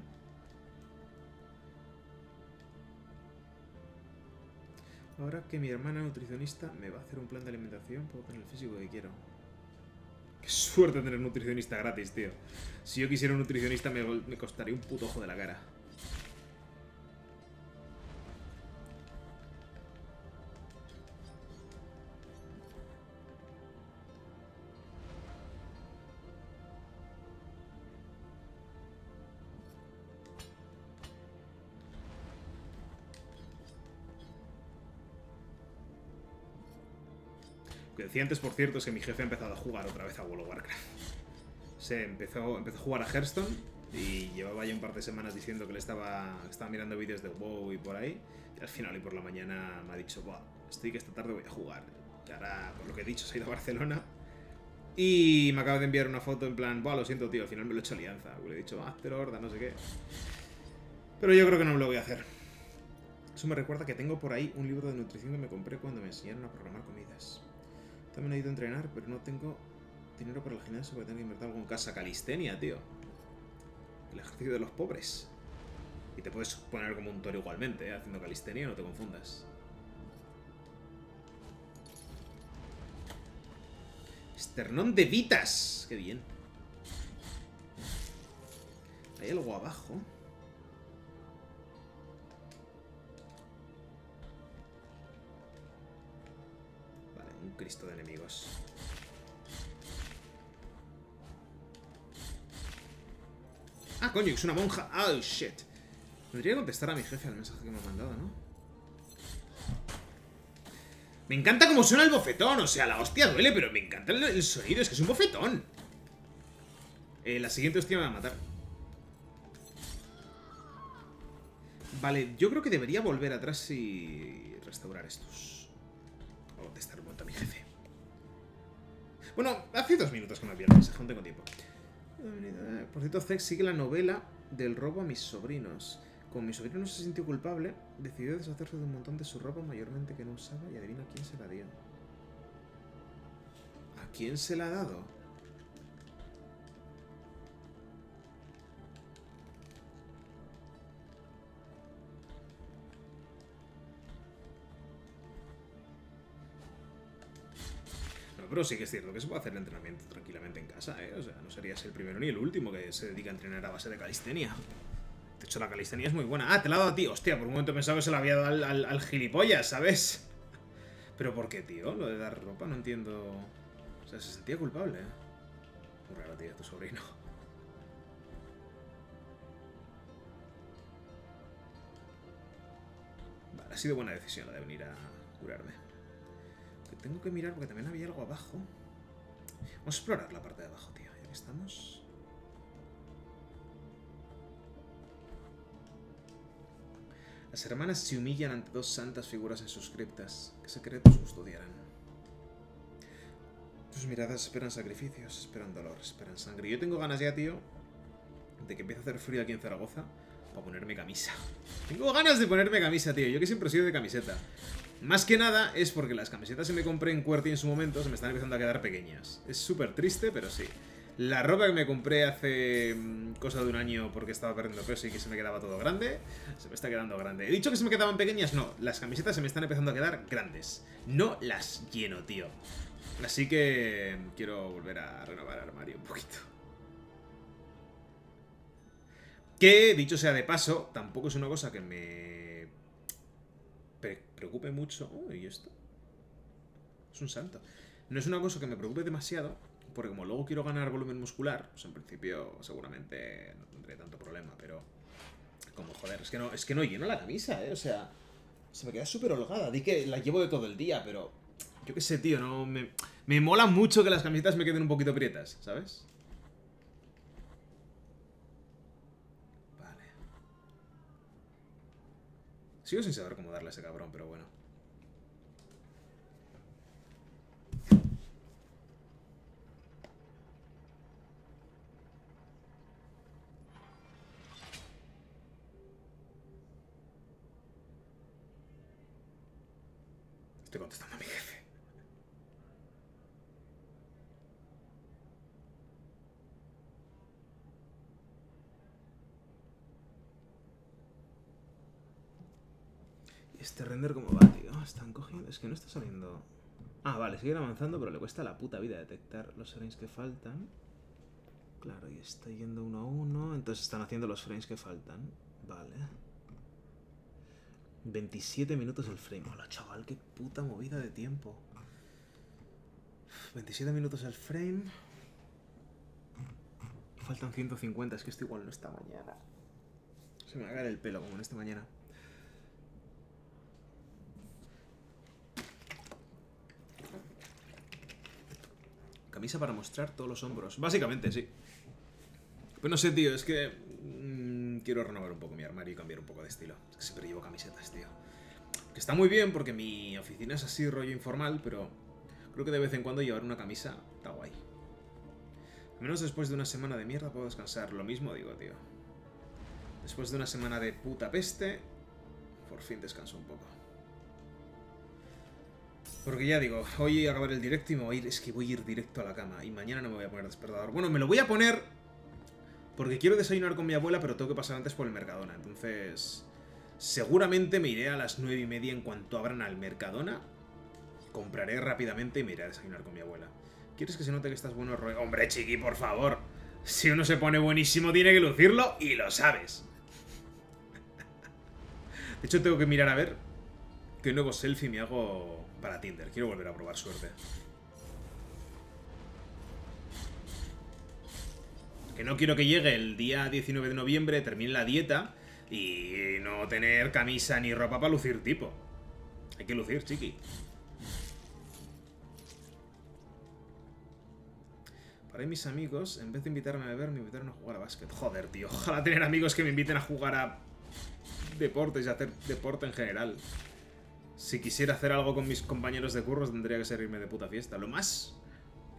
Speaker 1: Ahora que mi hermana nutricionista me va a hacer un plan de alimentación, puedo tener el físico que quiero. Qué suerte tener nutricionista gratis, tío. Si yo quisiera un nutricionista me, me costaría un puto ojo de la cara. Que decía antes, por cierto, es que mi jefe ha empezado a jugar otra vez a World of Warcraft. Se empezó, empezó a jugar a Hearthstone y llevaba ya un par de semanas diciendo que le estaba, estaba mirando vídeos de WoW y por ahí. Y al final y por la mañana me ha dicho, Buah, estoy que esta tarde voy a jugar. Y ahora, por lo que he dicho, se ha ido a Barcelona. Y me acaba de enviar una foto en plan, Buah, lo siento, tío, al final me lo he hecho alianza. Le he dicho, hazte horda, no sé qué. Pero yo creo que no me lo voy a hacer. Eso me recuerda que tengo por ahí un libro de nutrición que me compré cuando me enseñaron a programar comidas. También he ido a entrenar, pero no tengo dinero para el gimnasio porque tengo que invertir algo en casa. Calistenia, tío. El ejercicio de los pobres. Y te puedes poner como un toro igualmente, ¿eh? haciendo calistenia, no te confundas. Esternón de Vitas. Qué bien. Hay algo abajo. Cristo de enemigos. Ah, coño, es una monja. Oh, shit. Que contestar a mi jefe al mensaje que me ha mandado, ¿no? Me encanta cómo suena el bofetón. O sea, la hostia duele, pero me encanta el, sonido. Es que es un bofetón. Eh, la siguiente hostia me va a matar. Vale, yo creo que debería volver atrás y restaurar estos. O contestar mi jefe. Bueno, hace dos minutos que me mensaje, no tengo tiempo. Por cierto, Zex sigue la novela del robo a mis sobrinos. Como mi sobrino no se sintió culpable, decidió deshacerse de un montón de su ropa mayormente que no usaba y adivina quién se la dio. ¿A quién se la ha dado? Pero sí que es cierto que se puede hacer el entrenamiento tranquilamente en casa, ¿eh? O sea, no serías el primero ni el último que se dedica a entrenar a base de calistenia. De hecho, la calistenia es muy buena. Ah, te la he dado a ti. Hostia, por un momento pensaba que se la había dado al, al, gilipollas, ¿sabes? Pero ¿por qué, tío? Lo de dar ropa no entiendo... O sea, se sentía culpable. Muy raro, tío, tu sobrino. Vale, ha sido buena decisión la de venir a curarme. Tengo que mirar porque también había algo abajo. Vamos a explorar la parte de abajo, tío. Ya que estamos. Las hermanas se humillan ante dos santas figuras en sus criptas. ¿Qué secretos custodiarán? Tus miradas esperan sacrificios, esperan dolor, esperan sangre. Yo tengo ganas ya, tío, de que empiece a hacer frío aquí en Zaragoza para ponerme camisa. Tengo ganas de ponerme camisa, tío. Yo que siempre he sido de camiseta. Más que nada es porque las camisetas que me compré en QWERTY en su momento se me están empezando a quedar pequeñas. Es súper triste, pero sí. La ropa que me compré hace mm, cosa de un año porque estaba perdiendo peso y que se me quedaba todo grande, se me está quedando grande. He dicho que se me quedaban pequeñas, no. Las camisetas se me están empezando a quedar grandes. No las lleno, tío. Así que quiero volver a renovar armario un poquito. Que, dicho sea de paso, tampoco es una cosa que me preocupe mucho. Uy, ¿y esto? Es un santo. No es una cosa que me preocupe demasiado, porque como luego quiero ganar volumen muscular, pues en principio seguramente no tendré tanto problema, pero... Como, joder, es que no, es que no lleno la camisa, ¿eh? O sea, se me queda súper holgada. Di que la llevo de todo el día, pero... Yo qué sé, tío, no... Me, me mola mucho que las camisetas me queden un poquito prietas, ¿sabes? Vale. Sigo sin saber cómo darle a ese cabrón, pero bueno. Estoy contestando a mi jefe. ¿Y este render cómo va, tío? Están cogiendo... Es que no está saliendo... Ah, vale, siguen avanzando, pero le cuesta la puta vida detectar los frames que faltan. Claro, y está yendo uno a uno, entonces están haciendo los frames que faltan. Vale. 27 minutos el frame. Hola, chaval, qué puta movida de tiempo. 27 minutos el frame. Faltan 150, es que esto igual no está mañana. Se me va a caer el pelo como en esta mañana. Para mostrar todos los hombros. Básicamente, sí. Pero no sé, tío, es que mm, quiero renovar un poco mi armario y cambiar un poco de estilo. Es que siempre llevo camisetas, tío. Que está muy bien porque mi oficina es así rollo informal, pero creo que de vez en cuando llevar una camisa está guay. Al menos después de una semana de mierda puedo descansar. Lo mismo digo, tío. Después de una semana de puta peste, por fin descanso un poco. Porque ya digo, hoy acabar el directo y me voy a ir, es que voy a ir directo a la cama. Y mañana no me voy a poner despertador. Bueno, me lo voy a poner porque quiero desayunar con mi abuela, pero tengo que pasar antes por el Mercadona. Entonces, seguramente me iré a las nueve y media en cuanto abran al Mercadona. Compraré rápidamente y me iré a desayunar con mi abuela. ¿Quieres que se note que estás bueno, Roy? Hombre, chiqui, por favor. Si uno se pone buenísimo, tiene que lucirlo y lo sabes. De hecho, tengo que mirar a ver qué nuevo selfie me hago para Tinder. Quiero volver a probar suerte. Que no quiero que llegue el día 19 de noviembre, termine la dieta y no tener camisa ni ropa para lucir tipo. Hay que lucir, chiqui. Para mis amigos, en vez de invitarme a beber, me invitaron a jugar a básquet. Joder, tío. Ojalá tener amigos que me inviten a jugar a deportes y hacer deporte en general. Si quisiera hacer algo con mis compañeros de curros, tendría que ser irme de puta fiesta. Lo más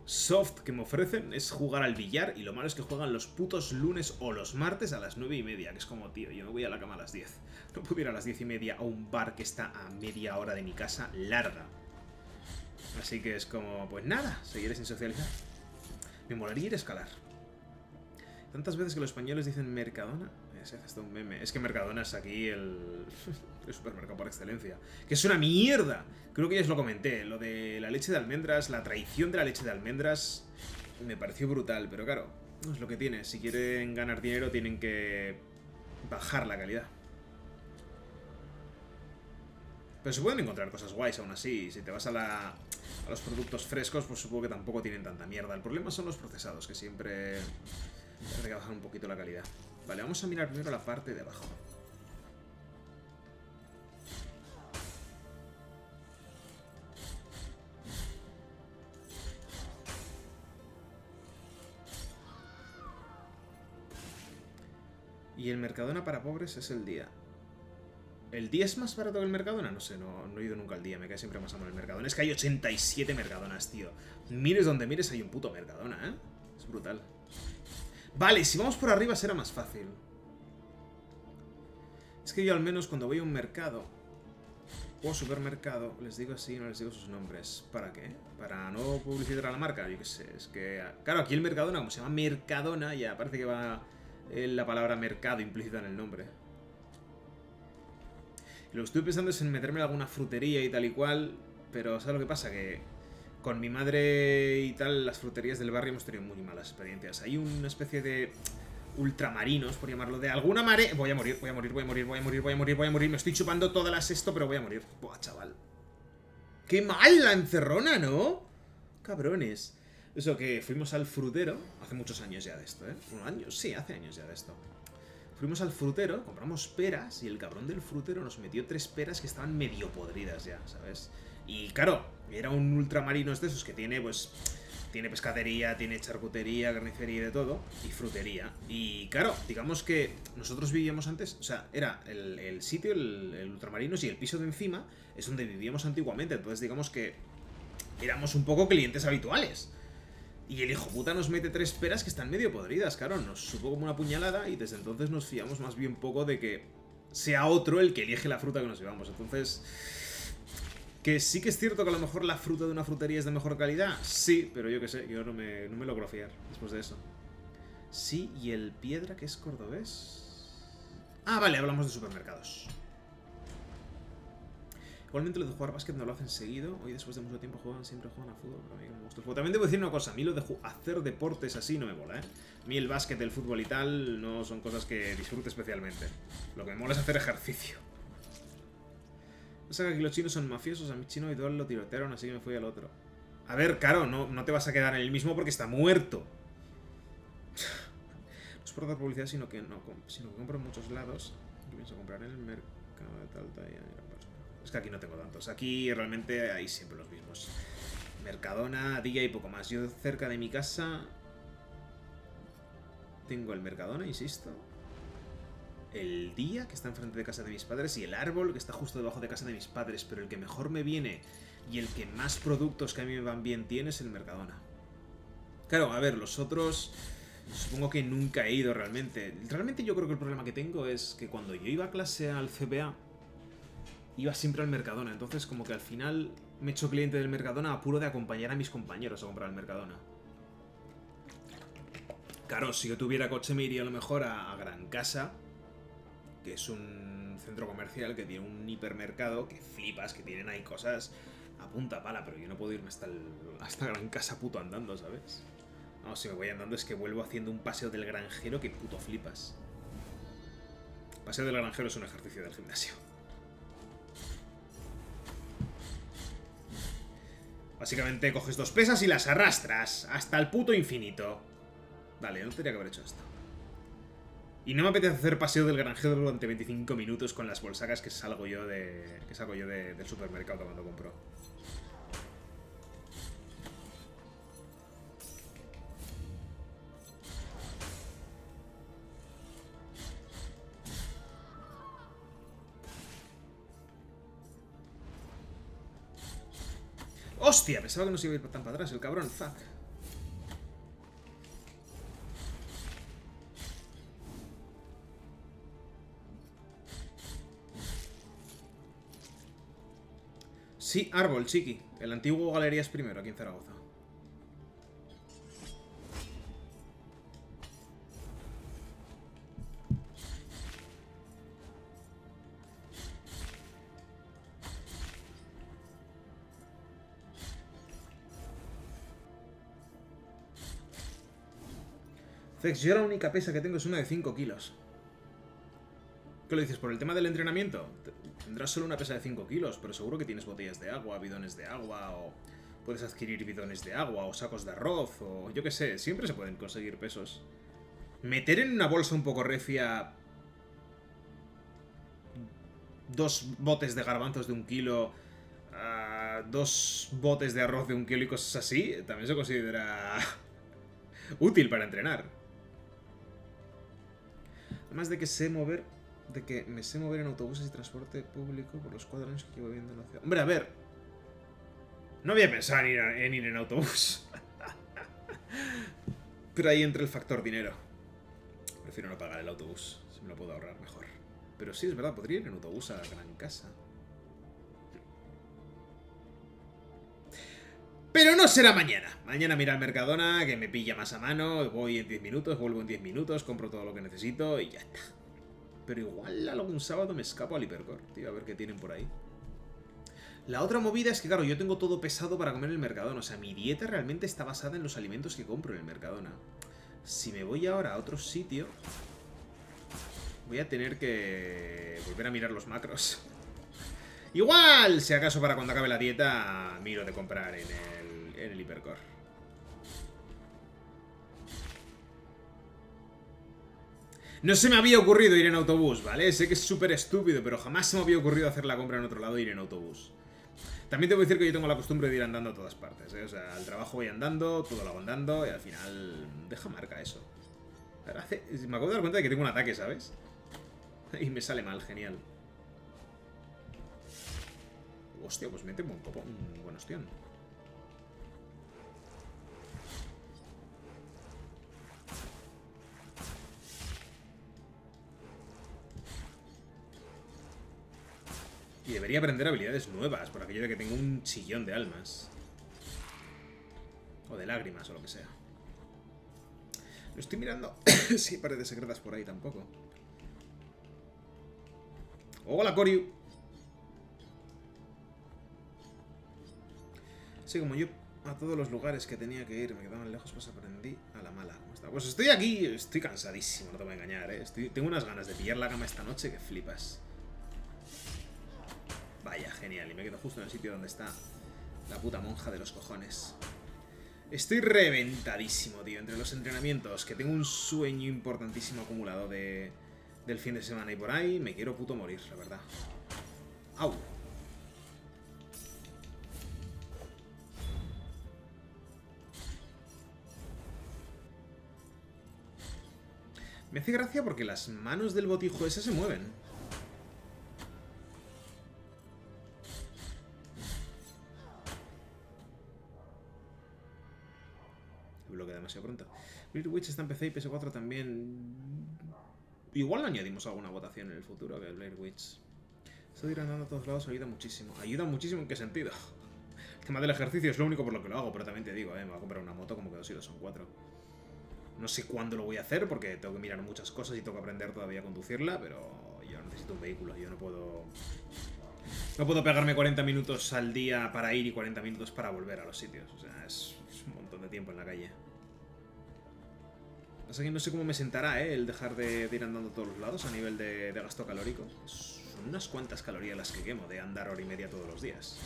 Speaker 1: soft que me ofrecen es jugar al billar y lo malo es que juegan los putos lunes o los martes a las 9 y media, que es como, tío, yo me voy a la cama a las 10. No puedo ir a las 10 y media a un bar que está a media hora de mi casa larga. Así que es como, pues nada, seguiré sin socializar. Me molaría ir a escalar. Tantas veces que los españoles dicen Mercadona, Es que Mercadona es aquí el, el supermercado por excelencia. Que es una mierda. Creo que ya os lo comenté, lo de la leche de almendras, la traición de la leche de almendras, me pareció brutal, pero claro, es lo que tiene. Si quieren ganar dinero tienen que bajar la calidad. Pero se pueden encontrar cosas guays aún así. Si te vas a, la, a los productos frescos, pues supongo que tampoco tienen tanta mierda. El problema son los procesados, que siempre hay que bajar un poquito la calidad. Vale, vamos a mirar primero la parte de abajo. Y el Mercadona para pobres es el día. ¿El día es más barato que el Mercadona? No sé, no, he ido nunca al día, me cae siempre más amor el Mercadona. Es que hay 87 Mercadonas, tío. Mires donde mires hay un puto Mercadona, ¿eh? Es brutal. Vale, si vamos por arriba será más fácil. Es que yo al menos cuando voy a un mercado o supermercado, les digo así, no les digo sus nombres. ¿Para qué? ¿Para no publicitar a la marca? Yo qué sé, es que... Claro, aquí el Mercadona, como se llama Mercadona, ya parece que va eh, la palabra mercado implícita en el nombre. Lo que estoy pensando es en meterme en alguna frutería y tal y cual, pero ¿sabes lo que pasa? Que con mi madre y tal, las fruterías del barrio hemos tenido muy malas experiencias. Hay una especie de ultramarinos, por llamarlo de alguna manera. Voy a morir, voy a morir, voy a morir, voy a morir, voy a morir, voy a morir. Me estoy chupando todas las esto, pero voy a morir. Buah, chaval. ¡Qué mal la encerrona, ¿no? Cabrones. Eso que fuimos al frutero, hace muchos años ya de esto, ¿eh? ¿Un año? Sí, hace años ya de esto. Fuimos al frutero, compramos peras y el cabrón del frutero nos metió tres peras que estaban medio podridas ya, ¿sabes? Y claro, era un ultramarino de esos que tiene, pues, tiene pescadería, tiene charcutería, carnicería y de todo, y frutería. Y claro, digamos que nosotros vivíamos antes, o sea, era el, sitio, el, el ultramarinos y el piso de encima es donde vivíamos antiguamente, entonces digamos que éramos un poco clientes habituales. Y el hijo puta nos mete tres peras que están medio podridas, claro, nos supo como una puñalada y desde entonces nos fiamos más bien poco de que sea otro el que elige la fruta que nos llevamos. Entonces, que sí que es cierto que a lo mejor la fruta de una frutería es de mejor calidad, sí, pero yo qué sé, yo no me, no me logro fiar después de eso. Sí, y el piedra que es cordobés. Ah, vale, hablamos de supermercados. Igualmente lo de jugar básquet no lo hacen seguido. Hoy después de mucho tiempo juegan, siempre juegan a fútbol, pero a mí me gusta el. También debo decir una cosa, a mí lo de hacer deportes así no me mola, ¿eh? A mí el básquet, el fútbol y tal no son cosas que disfrute especialmente. Lo que me mola es hacer ejercicio. O sea que los chinos son mafiosos, a mi chino y todo lo tirotearon, así que me fui al otro. A ver, caro, no, no te vas a quedar en el mismo porque está muerto. no es por dar publicidad, sino que no, sino que compro en muchos lados. Yo pienso comprar en el mercado de tal talla. Es que aquí no tengo tantos. Aquí realmente hay siempre los mismos. Mercadona, Día y poco más. Yo cerca de mi casa tengo el Mercadona, insisto. El día que está enfrente de casa de mis padres y el árbol que está justo debajo de casa de mis padres. Pero el que mejor me viene y el que más productos que a mí me van bien tiene es el Mercadona. Claro, a ver, los otros... Supongo que nunca he ido realmente. Realmente yo creo que el problema que tengo es que cuando yo iba a clase al CBA iba siempre al Mercadona. Entonces, como que al final me he hecho cliente del Mercadona a puro de acompañar a mis compañeros a comprar al Mercadona. Claro, si yo tuviera coche me iría a lo mejor a, Gran Casa, que es un centro comercial que tiene un hipermercado que flipas, que tienen ahí cosas a punta pala, pero yo no puedo irme hasta, el, hasta Gran Casa puto andando, ¿sabes? No, si me voy andando es que vuelvo haciendo un paseo del granjero que puto flipas. Paseo del granjero es un ejercicio del gimnasio. Básicamente coges dos pesas y las arrastras hasta el puto infinito. Vale, no tendría que haber hecho esto. Y no me apetece hacer paseo del granjero durante 25 minutos con las bolsacas que salgo yo de. que salgo yo del supermercado cuando compro. ¡Hostia! Pensaba que no se iba a ir tan para atrás el cabrón. Fuck. Sí, árbol, chiqui. El antiguo Galerías primero, aquí en Zaragoza. Zex, yo la única pesa que tengo es una de 5 kilos. ¿Qué lo dices? ¿Por el tema del entrenamiento? Tendrás solo una pesa de 5 kilos, pero seguro que tienes botellas de agua, bidones de agua, o puedes adquirir bidones de agua, o sacos de arroz, o yo qué sé, siempre se pueden conseguir pesos. Meter en una bolsa un poco refia dos botes de garbanzos de un kilo, ah, dos botes de arroz de un kilo y cosas así, también se considera útil para entrenar. Además de que sé mover, de que me sé mover en autobuses y transporte público por los cuatro años que llevo viviendo en la ciudad. Hombre, a ver. No había pensado en ir, en, ir en autobús. Pero ahí entra el factor dinero. Prefiero no pagar el autobús, si me lo puedo ahorrar mejor. Pero sí, es verdad, podría ir en autobús a la gran casa. Pero no será mañana. Mañana mira al Mercadona, que me pilla más a mano, voy en 10 minutos, vuelvo en 10 minutos, compro todo lo que necesito y ya está. Pero igual algún sábado me escapo al Hipercore, tío, a ver qué tienen por ahí. La otra movida es que, claro, yo tengo todo pesado para comer en el Mercadona. O sea, mi dieta realmente está basada en los alimentos que compro en el Mercadona. Si me voy ahora a otro sitio, Voy a tener que volver a mirar los macros. Igual, si acaso para cuando acabe la dieta, miro de comprar en el, en el Hipercore. No se me había ocurrido ir en autobús, ¿vale? Sé que es súper estúpido, pero jamás se me había ocurrido hacer la compra en otro lado e ir en autobús. También te voy a decir que yo tengo la costumbre de ir andando a todas partes, ¿eh? O sea, al trabajo voy andando, todo lo hago andando y al final deja marca eso. me acabo de dar cuenta de que tengo un ataque, ¿sabes? Y me sale mal, genial. Hostia, pues mete un buen, un buen ostión. Y debería aprender habilidades nuevas, por aquello de que tengo un chillón de almas. O de lágrimas, o lo que sea. No estoy mirando si hay paredes secretas por ahí tampoco. Hola, Coryu. Sí, como yo a todos los lugares que tenía que ir me quedaban lejos, pues aprendí a la mala. Pues estoy aquí, estoy cansadísimo, no te voy a engañar, ¿eh? tengo unas ganas de pillar la cama esta noche que flipas. Vaya, genial, y me quedo justo en el sitio donde está la puta monja de los cojones. Estoy reventadísimo, tío, entre los entrenamientos, que tengo un sueño importantísimo acumulado de del fin de semana y por ahí me quiero puto morir, la verdad. ¡Au! Me hace gracia porque las manos del botijo ese se mueven. Pronto. Blade Witch está en PC y PS4 también. Igual añadimos alguna votación en el futuro que Blair Witch. Estoy ir andando a todos lados ayuda muchísimo. ¿Ayuda muchísimo en qué sentido? El tema del ejercicio es lo único por lo que lo hago, pero también te digo, eh, me voy a comprar una moto como que dos y dos son cuatro. No sé cuándo lo voy a hacer porque tengo que mirar muchas cosas y tengo que aprender todavía a conducirla, pero yo necesito un vehículo, yo no puedo... No puedo pegarme 40 minutos al día para ir y 40 minutos para volver a los sitios. O sea, es un montón de tiempo en la calle. Así que no sé cómo me sentará, ¿eh? El dejar de, ir andando a todos los lados a nivel de, de gasto calórico. Son unas cuantas calorías las que quemo de andar hora y media todos los días.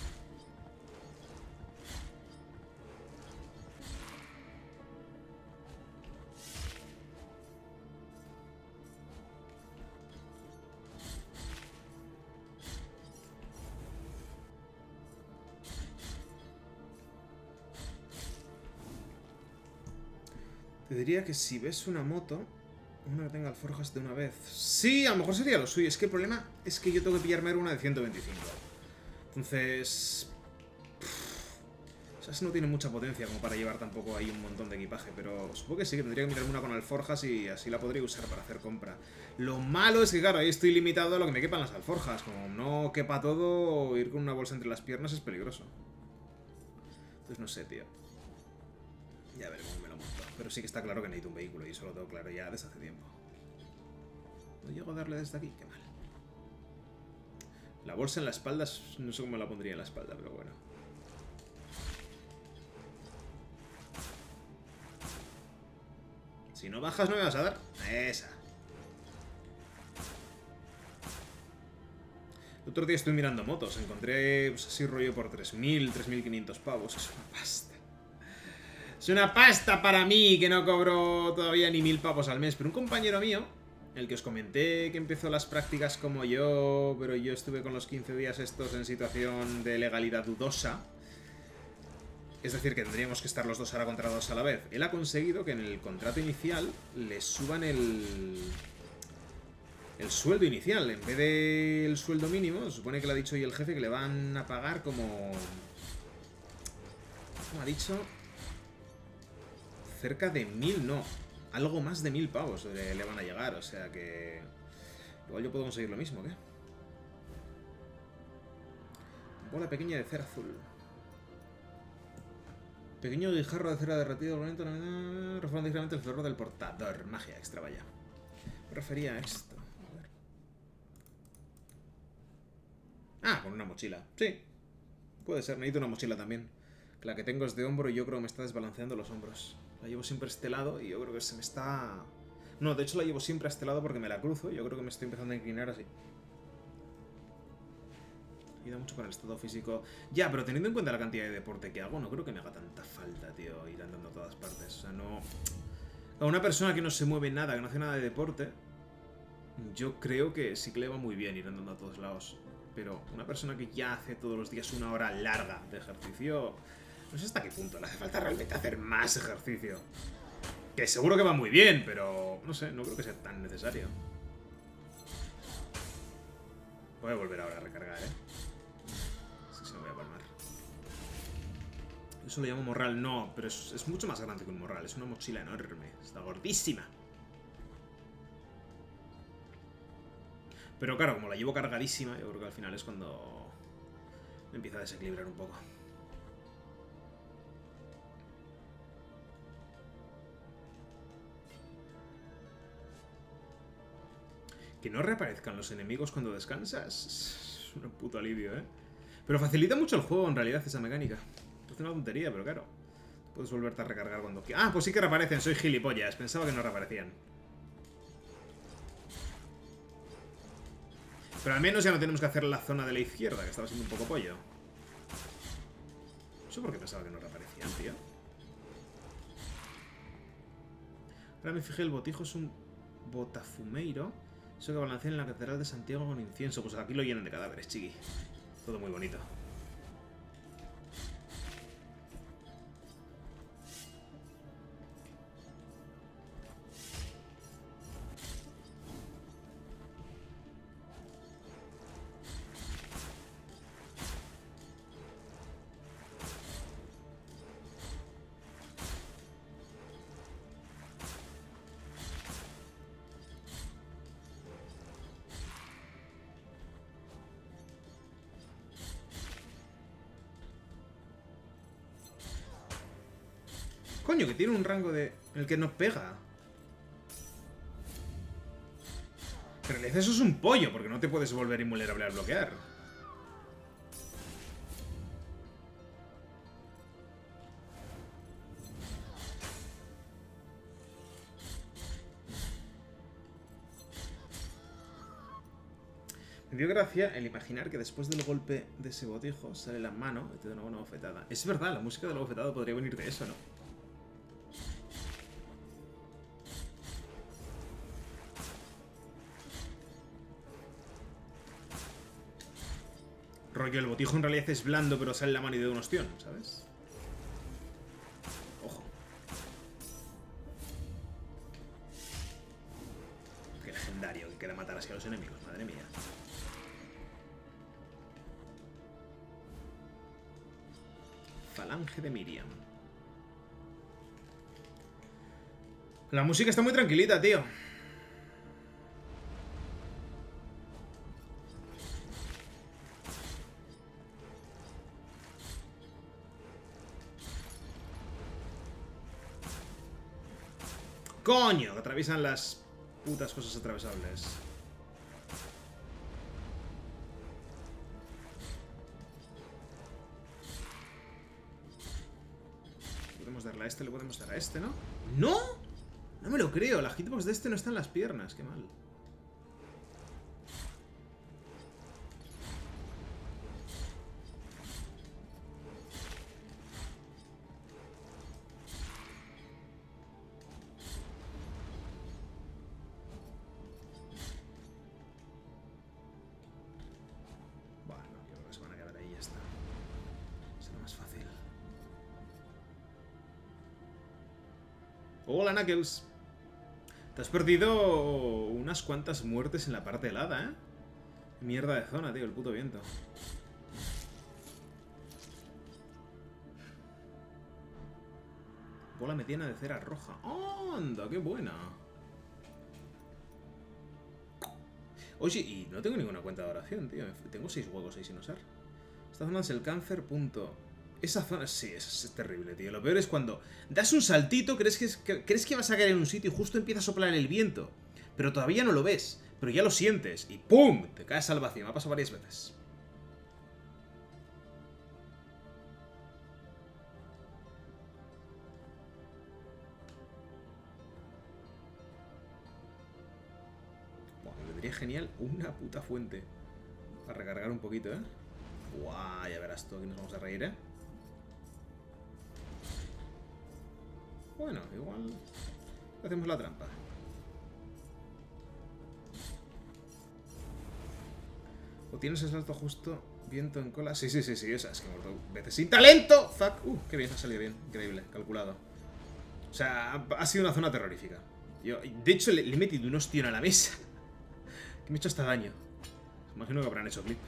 Speaker 1: Te diría que si ves una moto, una que tenga alforjas de una vez. Sí, a lo mejor sería lo suyo. Es que el problema es que yo tengo que pillarme una de 125. Entonces... O sea, no tiene mucha potencia como para llevar tampoco ahí un montón de equipaje, pero supongo que sí, que tendría que mirarme una con alforjas y así la podría usar para hacer compra. Lo malo es que, claro, ahí estoy limitado a lo que me quepan las alforjas. Como no quepa todo, ir con una bolsa entre las piernas es peligroso. Entonces no sé, tío. Ya veremos. Pero sí que está claro que necesito un vehículo y eso lo tengo claro ya desde hace tiempo. No llego a darle desde aquí, qué mal. La bolsa en la espalda, no sé cómo la pondría en la espalda, pero bueno. Si no bajas, no me vas a dar. Esa. El otro día estoy mirando motos. Encontré pues, así rollo por 3.000, 3.500 pavos. Es una pasta. Es una pasta para mí que no cobro todavía ni mil pavos al mes. Pero un compañero mío, el que os comenté que empezó las prácticas como yo, pero yo estuve con los 15 días estos en situación de legalidad dudosa. Es decir, que tendríamos que estar los dos ahora contratados a la vez. Él ha conseguido que en el contrato inicial le suban el... El sueldo inicial. En vez del sueldo mínimo, supone que le ha dicho hoy el jefe que le van a pagar como... ¿Cómo ha dicho? Cerca de mil, no. Algo más de mil pavos le, van a llegar, o sea que... Igual yo puedo conseguir lo mismo, ¿qué? Bola pequeña de cera azul. Pequeño guijarro de cera derretido, momento, reforma ligeramente el ferro del portador. Magia extra, vaya. Me refería a esto. A ver. Ah, con una mochila. Sí. Puede ser, necesito una mochila también. La que tengo es de hombro y yo creo que me está desbalanceando los hombros. La llevo siempre a este lado y yo creo que se me está... No, de hecho la llevo siempre a este lado porque me la cruzo y yo creo que me estoy empezando a inclinar así. Ayuda mucho para el estado físico. Ya, pero teniendo en cuenta la cantidad de deporte que hago, no creo que me haga tanta falta, tío, ir andando a todas partes. O sea, no... A una persona que no se mueve nada, que no hace nada de deporte, yo creo que sí que le va muy bien ir andando a todos lados. Pero una persona que ya hace todos los días una hora larga de ejercicio, no sé hasta qué punto le hace falta realmente hacer más ejercicio. Que seguro que va muy bien, pero no sé, no creo que sea tan necesario. Voy a volver ahora a recargar, ¿eh? Sí, sí, me voy a palmar. Eso lo llamo morral, no, pero es, es mucho más grande que un morral. Es una mochila enorme. Está gordísima. Pero claro, como la llevo cargadísima, yo creo que al final es cuando empieza a desequilibrar un poco. Que no reaparezcan los enemigos cuando descansas es un puto alivio, ¿eh? Pero facilita mucho el juego en realidad esa mecánica. Es una tontería, pero claro. Puedes volverte a recargar cuando quieras. Ah, pues sí que reaparecen, soy gilipollas. Pensaba que no reaparecían. Pero al menos ya no tenemos que hacer la zona de la izquierda, que estaba siendo un poco pollo. No sé por qué pensaba que no reaparecían, tío. Ahora me fijé, el botijo es un botafumeiro. Eso que balancean en la Catedral de Santiago con incienso. Pues aquí lo llenan de cadáveres, chiqui. Todo muy bonito. Tiene un rango de... en el que no pega. En realidad eso es un pollo, porque no te puedes volver invulnerable al bloquear. Me dio gracia el imaginar que después del golpe de ese botijo sale la mano y te da una buena bofetada. Es verdad, la música de la bofetada podría venir de eso, ¿no? Rollo, el botijo en realidad es blando, pero sale la mano y de un ostión, ¿sabes? Ojo. Qué legendario que queda matar así a los enemigos, madre mía. Falange de Miriam. La música está muy tranquilita, tío. Atraviesan las putas cosas atravesables. Podemos darle a este, le podemos dar a este, ¿no? ¡No! No me lo creo, la hitbox de este no está en las piernas, qué mal. Knuckles. Te has perdido unas cuantas muertes en la parte helada, ¿eh? Mierda de zona, tío, el puto viento. Bola mediana de cera roja. ¡Anda, qué buena! Oye, y no tengo ninguna cuenta de oración, tío. Tengo seis huevos ahí sin usar. Esta zona es el cáncer, punto. Esa zona, sí, es, terrible, tío. Lo peor es cuando das un saltito, crees que, es- que- crees que vas a caer en un sitio y justo empieza a soplar el viento. Pero todavía no lo ves, pero ya lo sientes y ¡pum! Te caes al vacío. Me ha pasado varias veces. Buah, me vendría genial una puta fuente. Para recargar un poquito, ¿eh? Buah, ya verás tú, aquí nos vamos a reír, ¿eh? Bueno, igual... Hacemos la trampa. O tienes el salto justo, viento en cola. Sí, sí, sí, sí, esa es que muerto veces sin talento. Fuck. Uh, qué bien, ha salido bien. Increíble, calculado. O sea, ha- sido una zona terrorífica. Yo, de hecho, le, le he metido un ostión a la mesa. Que me ha hecho hasta daño. Imagino que habrán hecho clip.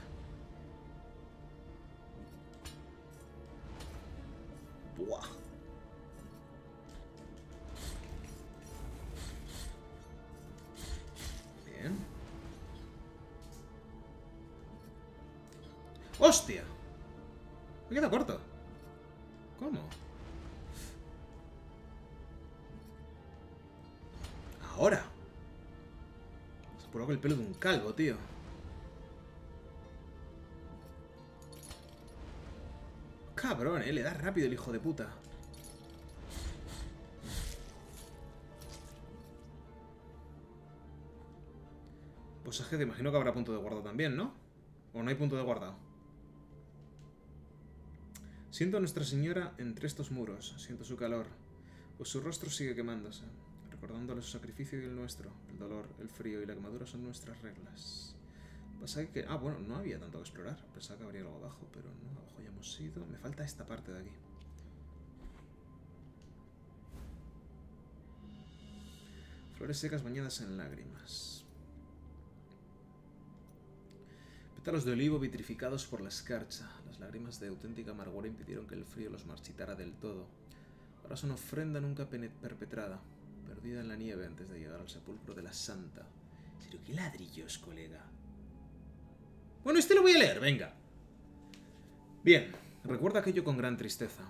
Speaker 1: Cabrón, eh. Le da rápido el hijo de puta. Pues es imagino que habrá punto de guardado también, ¿no? ¿O no hay punto de guardado? Siento a Nuestra Señora entre estos muros, siento su calor, pues su rostro sigue quemándose, recordándole su sacrificio y el nuestro. El dolor, el frío y la quemadura son nuestras reglas. Pasa que... Ah, bueno, no había tanto que explorar. Pensaba que habría algo abajo, pero no, abajo ya hemos ido. Me falta esta parte de aquí. Flores secas bañadas en lágrimas. Pétalos de olivo vitrificados por la escarcha. Las lágrimas de auténtica amargura impidieron que el frío los marchitara del todo. Ahora son ofrenda nunca perpetrada, en la nieve antes de llegar al sepulcro de la santa. ¿Pero qué ladrillos, colega? Bueno, este lo voy a leer, venga. Bien, recuerda aquello con gran tristeza.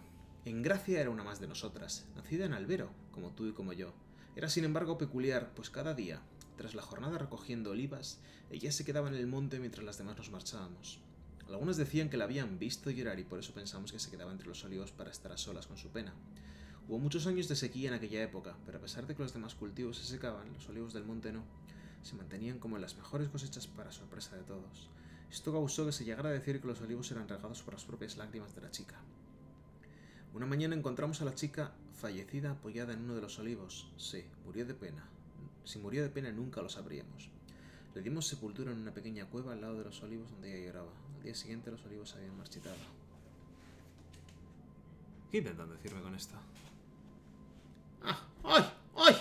Speaker 1: En Gracia era una más de nosotras, nacida en Albero, como tú y como yo. Era sin embargo peculiar, pues cada día, tras la jornada recogiendo olivas, ella se quedaba en el monte mientras las demás nos marchábamos. Algunas decían que la habían visto llorar y por eso pensamos que se quedaba entre los olivos para estar a solas con su pena. Hubo muchos años de sequía en aquella época, pero a pesar de que los demás cultivos se secaban, los olivos del monte no. Se mantenían como las mejores cosechas para sorpresa de todos. Esto causó que se llegara a decir que los olivos eran regados por las propias lágrimas de la chica. Una mañana encontramos a la chica fallecida apoyada en uno de los olivos. Sí, murió de pena. Si murió de pena nunca lo sabríamos. Le dimos sepultura en una pequeña cueva al lado de los olivos donde ella lloraba. Al día siguiente los olivos habían marchitado. ¿Qué intentan decirme con esto? ¡Ah! ¡Ay! ¡Ay!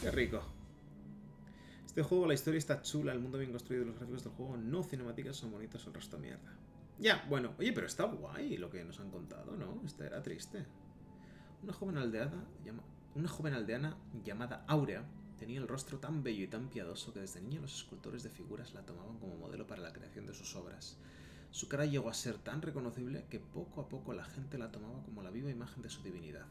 Speaker 1: ¡Qué rico! Este juego, la historia está chula, el mundo bien construido, los gráficos del juego no cinemáticas son bonitos, el resto mierda. Ya, bueno, oye, pero está guay lo que nos han contado, ¿no? Esta era triste. Una joven aldeada, una joven aldeana llamada Aurea tenía el rostro tan bello y tan piadoso que desde niña los escultores de figuras la tomaban como modelo para la creación de sus obras. Su cara llegó a ser tan reconocible que poco a poco la gente la tomaba como la viva imagen de su divinidad.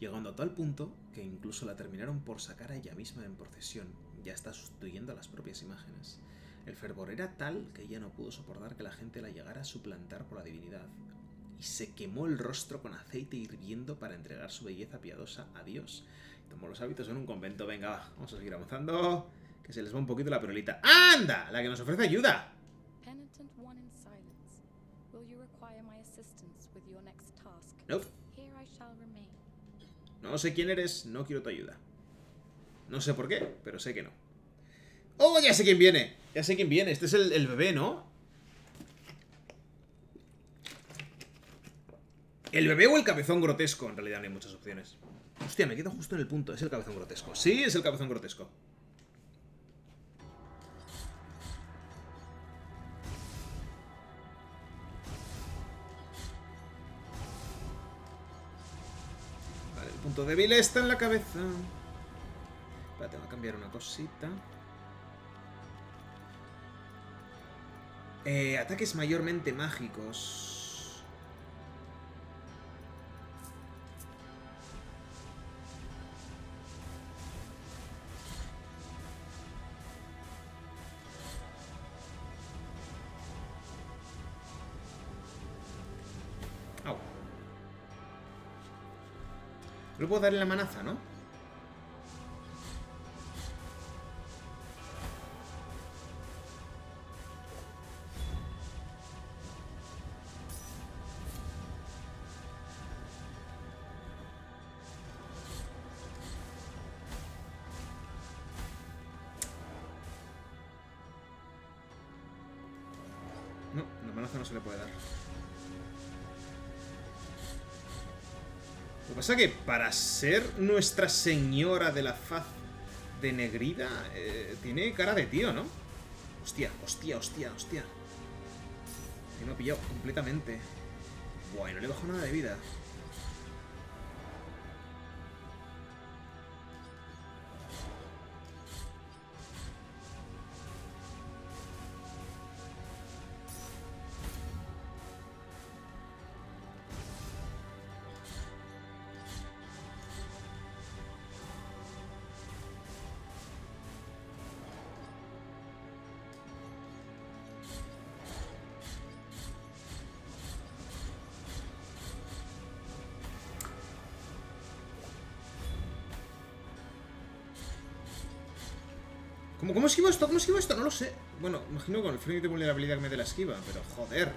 Speaker 1: Llegando a tal punto que incluso la terminaron por sacar a ella misma en procesión, ya está sustituyendo a las propias imágenes. El fervor era tal que ella no pudo soportar que la gente la llegara a suplantar por la divinidad. y se quemó el rostro con aceite hirviendo para entregar su belleza piadosa a Dios. Tomó los hábitos en un convento. Venga, va, vamos a seguir avanzando. Que se les va un poquito la perolita. ¡Anda! La que nos ofrece ayuda.
Speaker 3: Penitent
Speaker 1: No sé quién eres, no quiero tu ayuda. No sé por qué, pero sé que no. ¡Oh, ya sé quién viene! Ya sé quién viene. Este es el, bebé, ¿no? ¿El bebé o el cabezón grotesco? En realidad no hay muchas opciones. Hostia, me quedo justo en el punto. Es el cabezón grotesco. Sí, es el cabezón grotesco. Punto débil está en la cabeza. Espérate, voy a cambiar una cosita. Eh, ataques mayormente mágicos. Puedo dar en la manaza. No, pasa que para ser Nuestra Señora de la Faz de Negrida, eh, tiene cara de tío, ¿no? Hostia, hostia, hostia, hostia. Me ha pillado completamente. Buah, no le bajo nada de vida. ¿Cómo, ¿Cómo esquivo esto? ¿Cómo esquivo esto? No lo sé. Bueno, imagino con el frame de vulnerabilidad que me dé la esquiva, pero joder.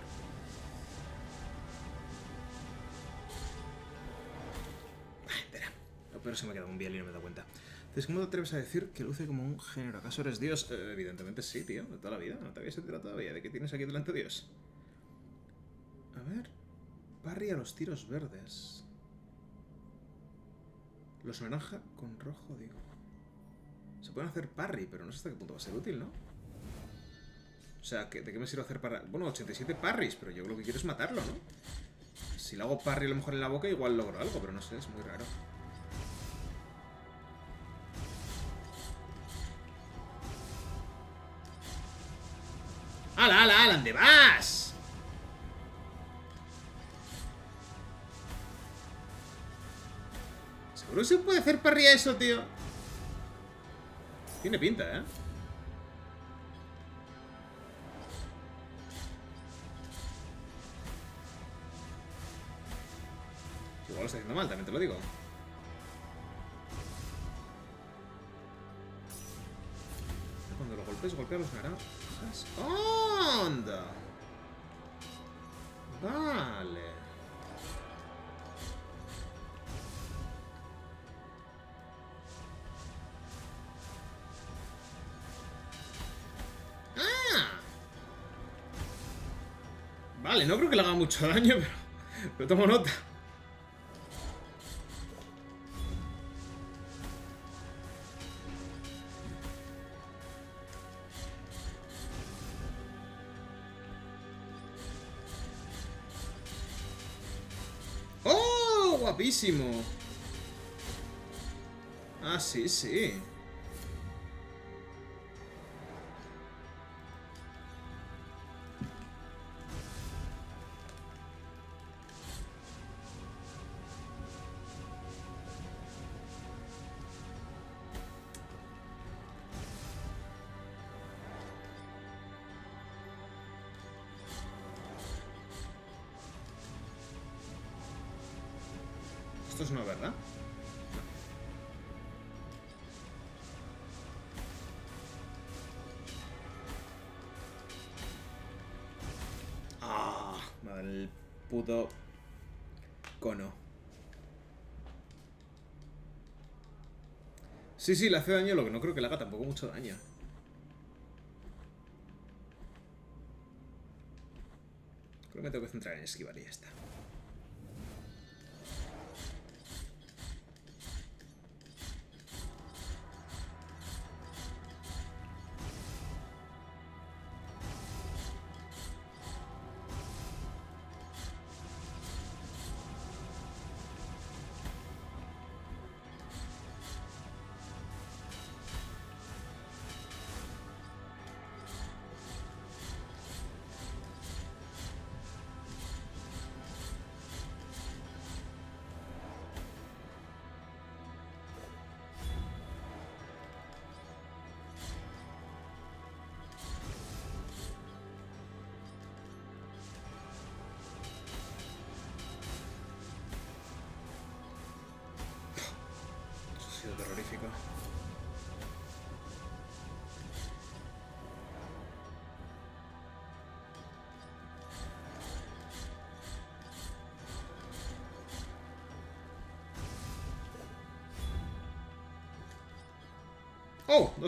Speaker 1: Ah, espera. No, pero se me ha quedado un vial y no me he dado cuenta. Entonces, ¿cómo te atreves a decir que luce como un género? ¿Acaso eres Dios? Eh, evidentemente sí, tío. De toda la vida. No te habías enterado todavía de que tienes aquí delante Dios. A ver. Parry a los tiros verdes. Los naranja con rojo, digo. Se pueden hacer parry, pero no sé hasta qué punto va a ser útil, ¿no? O sea, ¿de qué me sirve hacer parry? Bueno, 87 parries, pero yo lo que quiero es matarlo, ¿no? Si le hago parry a lo mejor en la boca, igual logro algo, pero no sé, es muy raro. ¡Hala, hala, hala! ¿Dónde vas? ¿Seguro se puede hacer parry a eso, tío? Tiene pinta, ¿eh? Igual lo está haciendo mal, también te lo digo. Cuando lo golpes, golpea los naranjas. ¡Onda! Vale. Vale, no creo que le haga mucho daño, pero, pero tomo nota. ¡Oh! Guapísimo. Ah, sí, sí. Sí, sí, le hace daño, lo que no creo que le haga tampoco mucho daño. Creo que me tengo que centrar en esquivar y ya está.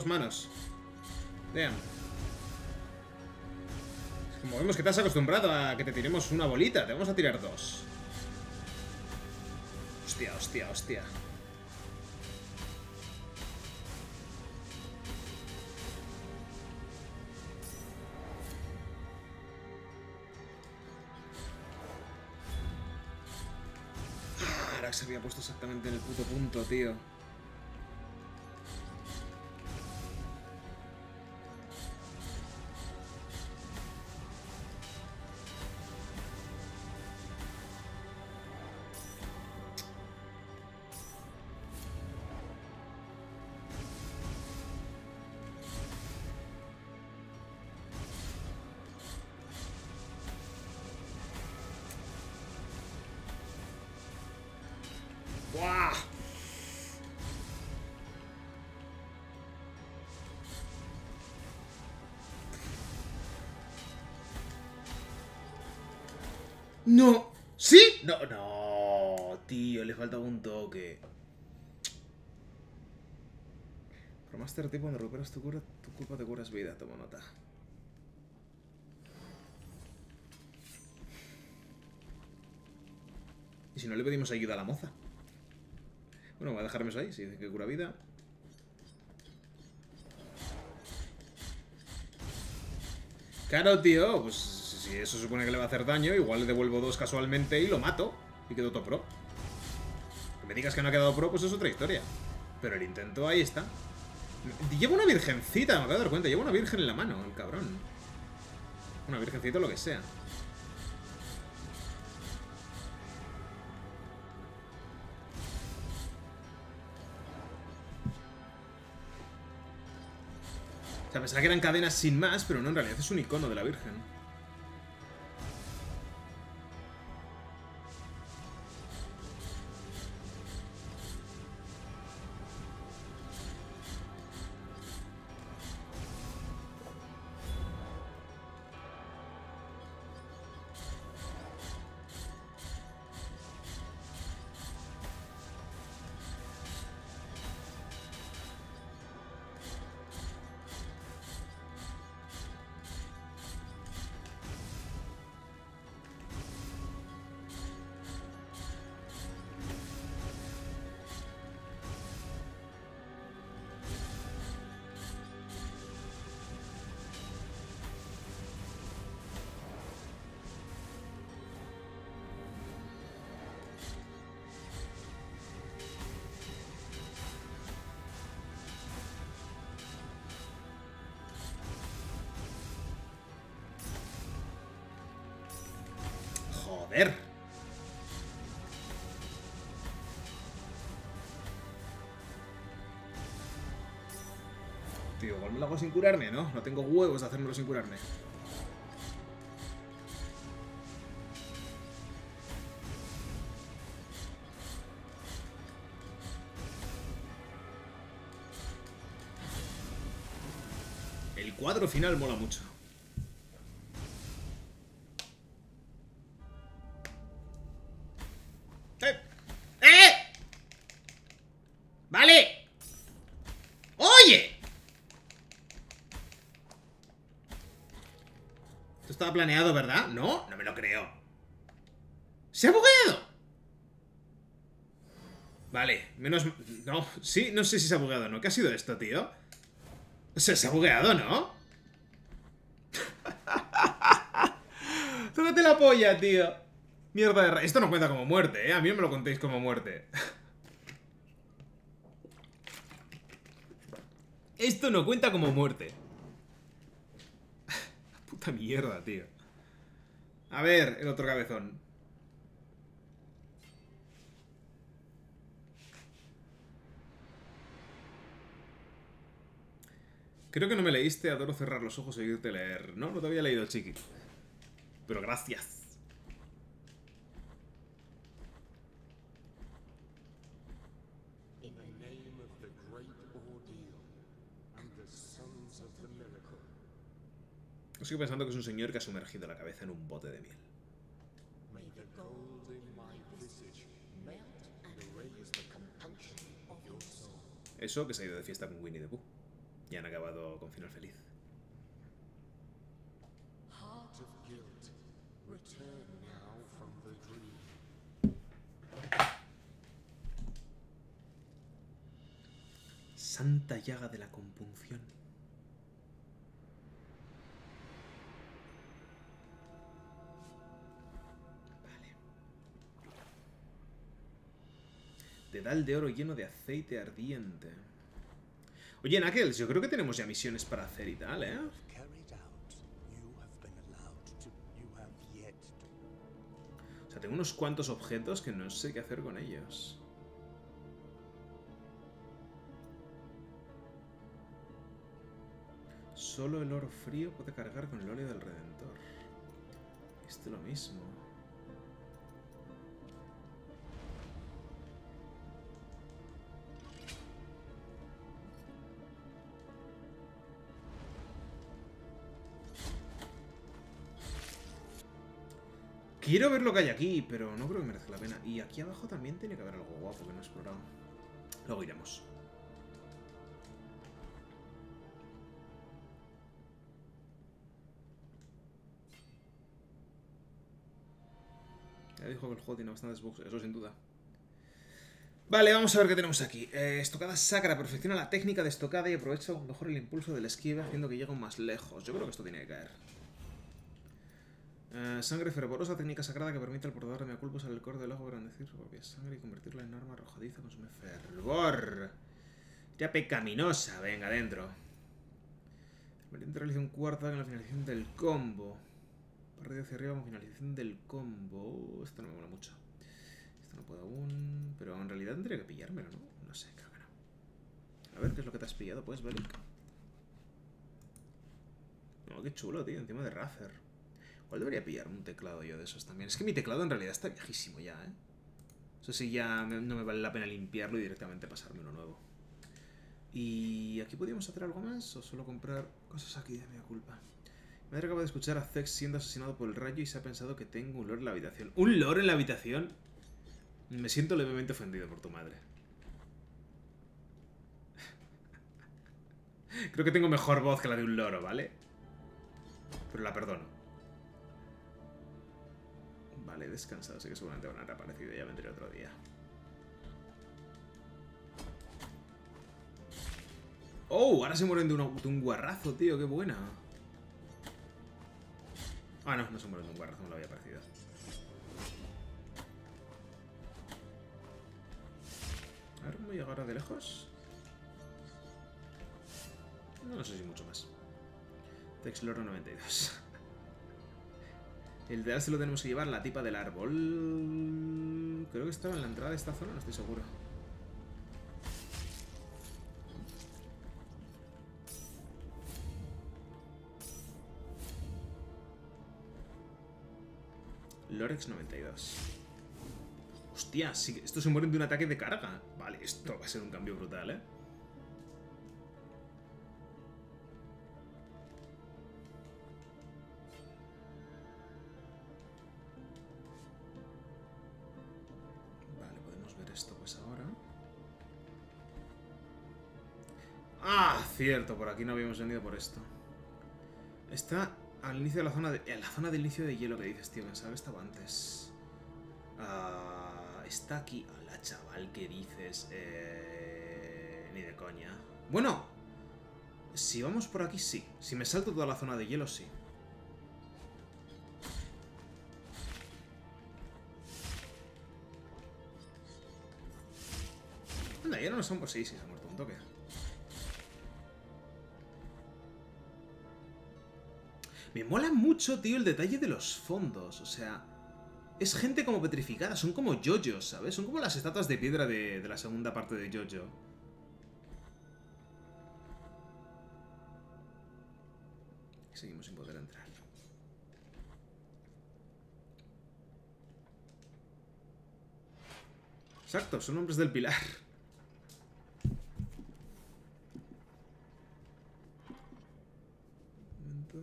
Speaker 1: Manos. Damn. Como vemos que te has acostumbrado a que te tiremos una bolita, te vamos a tirar dos. Hostia, hostia, hostia. Ah, Ahora se había puesto exactamente en el puto punto, tío. ¡No! ¿Sí? No, no, tío, le falta un toque. Por Master T, cuando recuperas tu cura, tu culpa te curas vida, tomo nota. Y si no le pedimos ayuda a la moza. Bueno, voy a dejarme eso ahí, si dice que cura vida. Claro, tío, pues si eso supone que le va a hacer daño, igual le devuelvo dos casualmente y lo mato. Y quedo todo pro. Que me digas que no ha quedado pro, pues es otra historia. Pero el intento ahí está. Lleva una virgencita, me acabo de dar cuenta. Lleva una virgen en la mano, el cabrón. Una virgencita o lo que sea. O sea, pensaba que eran cadenas sin más, pero no, en realidad es un icono de la Virgen. curarme, ¿no? No tengo huevos de hacérmelo sin curarme. El cuadro final mola mucho. Sí, no sé si se ha bugueado o no. ¿Qué ha sido esto, tío? O sea, se ha bugueado, ¿no? Tócate la polla, tío. Mierda de... Esto no cuenta como muerte, ¿eh? A mí no me lo contéis como muerte. Esto no cuenta como muerte. Puta mierda, tío. A ver, el otro cabezón. Creo que no me leíste, adoro cerrar los ojos y oírte leer. No, no te había leído, chiqui. Pero gracias.
Speaker 4: In the name of the great ordeal and the sons of the miracle,
Speaker 1: Yo sigo pensando que es un señor que ha sumergido la cabeza en un bote de miel.
Speaker 4: may the gold in my visage melt and erase the compunction of your soul.
Speaker 1: Eso que se ha ido de fiesta con Winnie the Pooh. Y han acabado con final feliz.
Speaker 4: Heart of guilt, return now from the dream.
Speaker 1: Santa llaga de la compunción. Vale. Dedal de oro lleno de aceite ardiente. Oye, Knuckles, yo creo que tenemos ya misiones para hacer y tal, ¿eh? O sea, tengo unos cuantos objetos que no sé qué hacer con ellos. Solo el oro frío puede cargar con el óleo del Redentor. Esto es lo mismo. Quiero ver lo que hay aquí, pero no creo que merezca la pena. Y aquí abajo también tiene que haber algo guapo que no he explorado. Luego iremos. Ya dijo que el juego tiene bastantes bugs, eso sin duda. Vale, vamos a ver qué tenemos aquí. Eh, estocada sacra, perfecciona la técnica de estocada y aprovecha mejor el impulso del esquive haciendo que llegue más lejos. Yo creo que esto tiene que caer. Eh, sangre fervorosa, técnica sagrada que permite al portador de mea culpa usar el core del ojo bendecir su propia sangre y convertirla en arma arrojadiza con su fervor. Ya pecaminosa, venga, adentro. El valiente realiza un cuarto en la finalización del combo. Partido hacia arriba con finalización del combo. Esto no me mola mucho. Esto no puedo aún. Pero en realidad tendría que pillármelo, ¿no? No sé, creo que. A ver qué es lo que te has pillado, pues, Belic. No, qué chulo, tío, encima de Razer. ¿Cuál debería pillar un teclado yo de esos también? Es que mi teclado en realidad está viejísimo ya, ¿eh? Eso sí, ya no me vale la pena limpiarlo y directamente pasarme uno nuevo. ¿Y aquí podríamos hacer algo más o solo comprar cosas aquí de mi culpa? Mi madre acaba de escuchar a Zex siendo asesinado por el rayo y se ha pensado que tengo un lore en la habitación. ¿Un lore en la habitación? Me siento levemente ofendido por tu madre. Creo que tengo mejor voz que la de un loro, ¿vale? Pero la perdono. Vale, descansado, así que seguramente van a haber aparecido. Ya vendré otro día. ¡Oh! Ahora se mueren de, una- de un guarrazo, tío. ¡Qué buena! Ah, no, no se mueren de un guarrazo, me lo había parecido. A ver, ¿voy a llegar de lejos? No, no sé si mucho más. Texloro 92. El de se lo tenemos que llevar, la tipa del árbol. Creo que estaba en la entrada de esta zona, no estoy seguro. Lorex 92. Hostia, sí, estos se mueren de un ataque de carga. Vale, esto va a ser un cambio brutal, ¿eh? Cierto, por aquí no habíamos venido por esto. Está al inicio de la zona de... En la zona del inicio de hielo que dices, tío. Pensaba que estaba antes. Ah, está aquí. Hola, chaval, ¿qué dices? Eh, ni de coña. Bueno, si vamos por aquí, sí. Si me salto toda la zona de hielo, sí. Anda, ya no son por sí, sí, se ha muerto un toque. Me mola mucho, tío, el detalle de los fondos. O sea, es gente como petrificada. Son como yoyos, ¿sabes? Son como las estatuas de piedra de, de la segunda parte de Jojo. Seguimos sin poder entrar. Exacto, son hombres del pilar. Momento.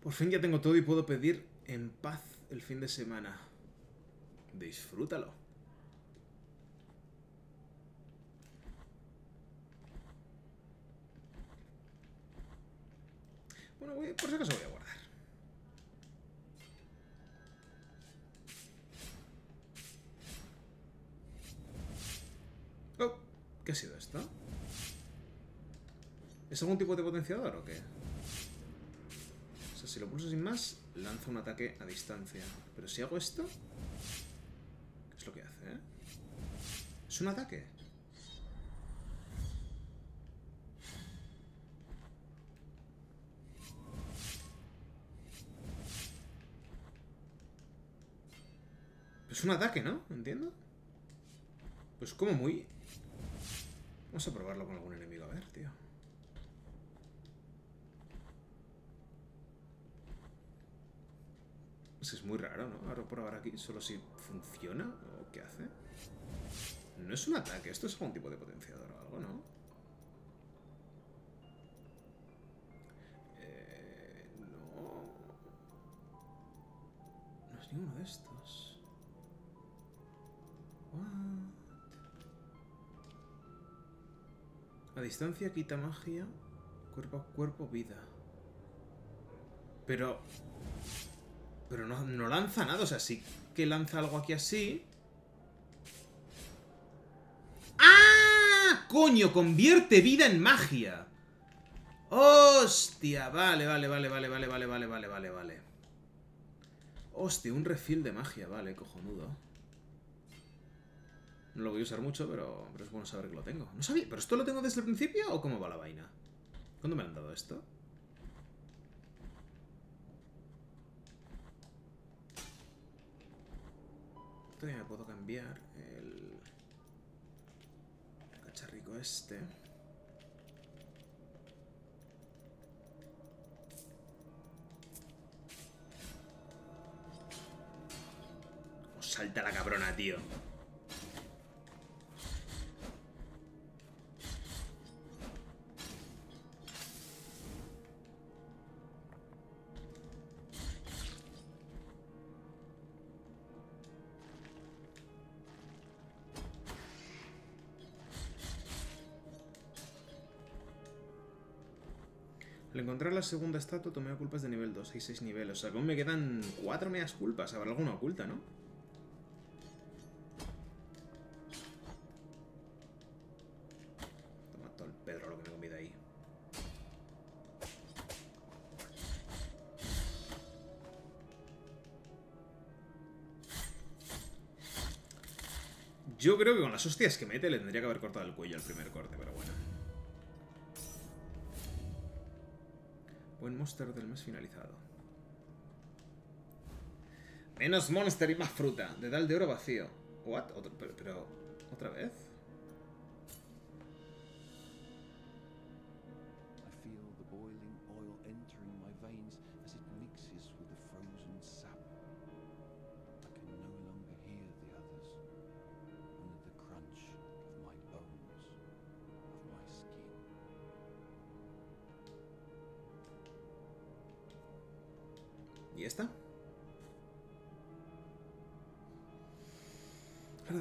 Speaker 1: Por fin ya tengo todo y puedo pedir en paz el fin de semana. Disfrútalo. Bueno, voy- por si acaso voy a guardar. Oh, ¿Qué ha sido esto? ¿Es algún tipo de potenciador o qué? Si lo pulso sin más, lanza un ataque a distancia. Pero si hago esto... ¿Qué es lo que hace, eh? ¿Es un ataque? Es un ataque, ¿no? ¿Entiendo? Pues como muy... Vamos a probarlo con algún enemigo, a ver, tío. Es que es muy raro, ¿no? Ahora probar aquí solo si funciona o qué hace. No es un ataque, esto es algún tipo de potenciador o algo, ¿no? Eh, no. No es ninguno de estos. What? A distancia quita magia, cuerpo a cuerpo, vida. Pero... Pero no, no lanza nada, o sea, sí que lanza algo aquí así. ¡Ah! ¡Coño! Convierte vida en magia. ¡Hostia! Vale, vale, vale, vale, vale, vale, vale, vale, vale, vale. Hostia, un refill de magia, vale, cojonudo. No lo voy a usar mucho, pero, pero es bueno saber que lo tengo. No sabía, ¿pero esto lo tengo desde el principio o cómo va la vaina? ¿Cuándo me han dado esto? Me puedo cambiar el... el cacharrico este. Oh, salta la cabrona, tío. Encontrar la segunda estatua tomé culpas de nivel 2. Hay 6 niveles. O sea, como me quedan 4 medias culpas. Habrá alguna oculta, ¿no? Toma todo el pedro lo que me he comido ahí. Yo creo que con las hostias que mete le tendría que haber cortado el cuello al primer corte, pero bueno. Monster del mes finalizado. Menos monster y más fruta. Dedal de oro vacío. ¿What? Otro- pero, pero, ¿Otra vez?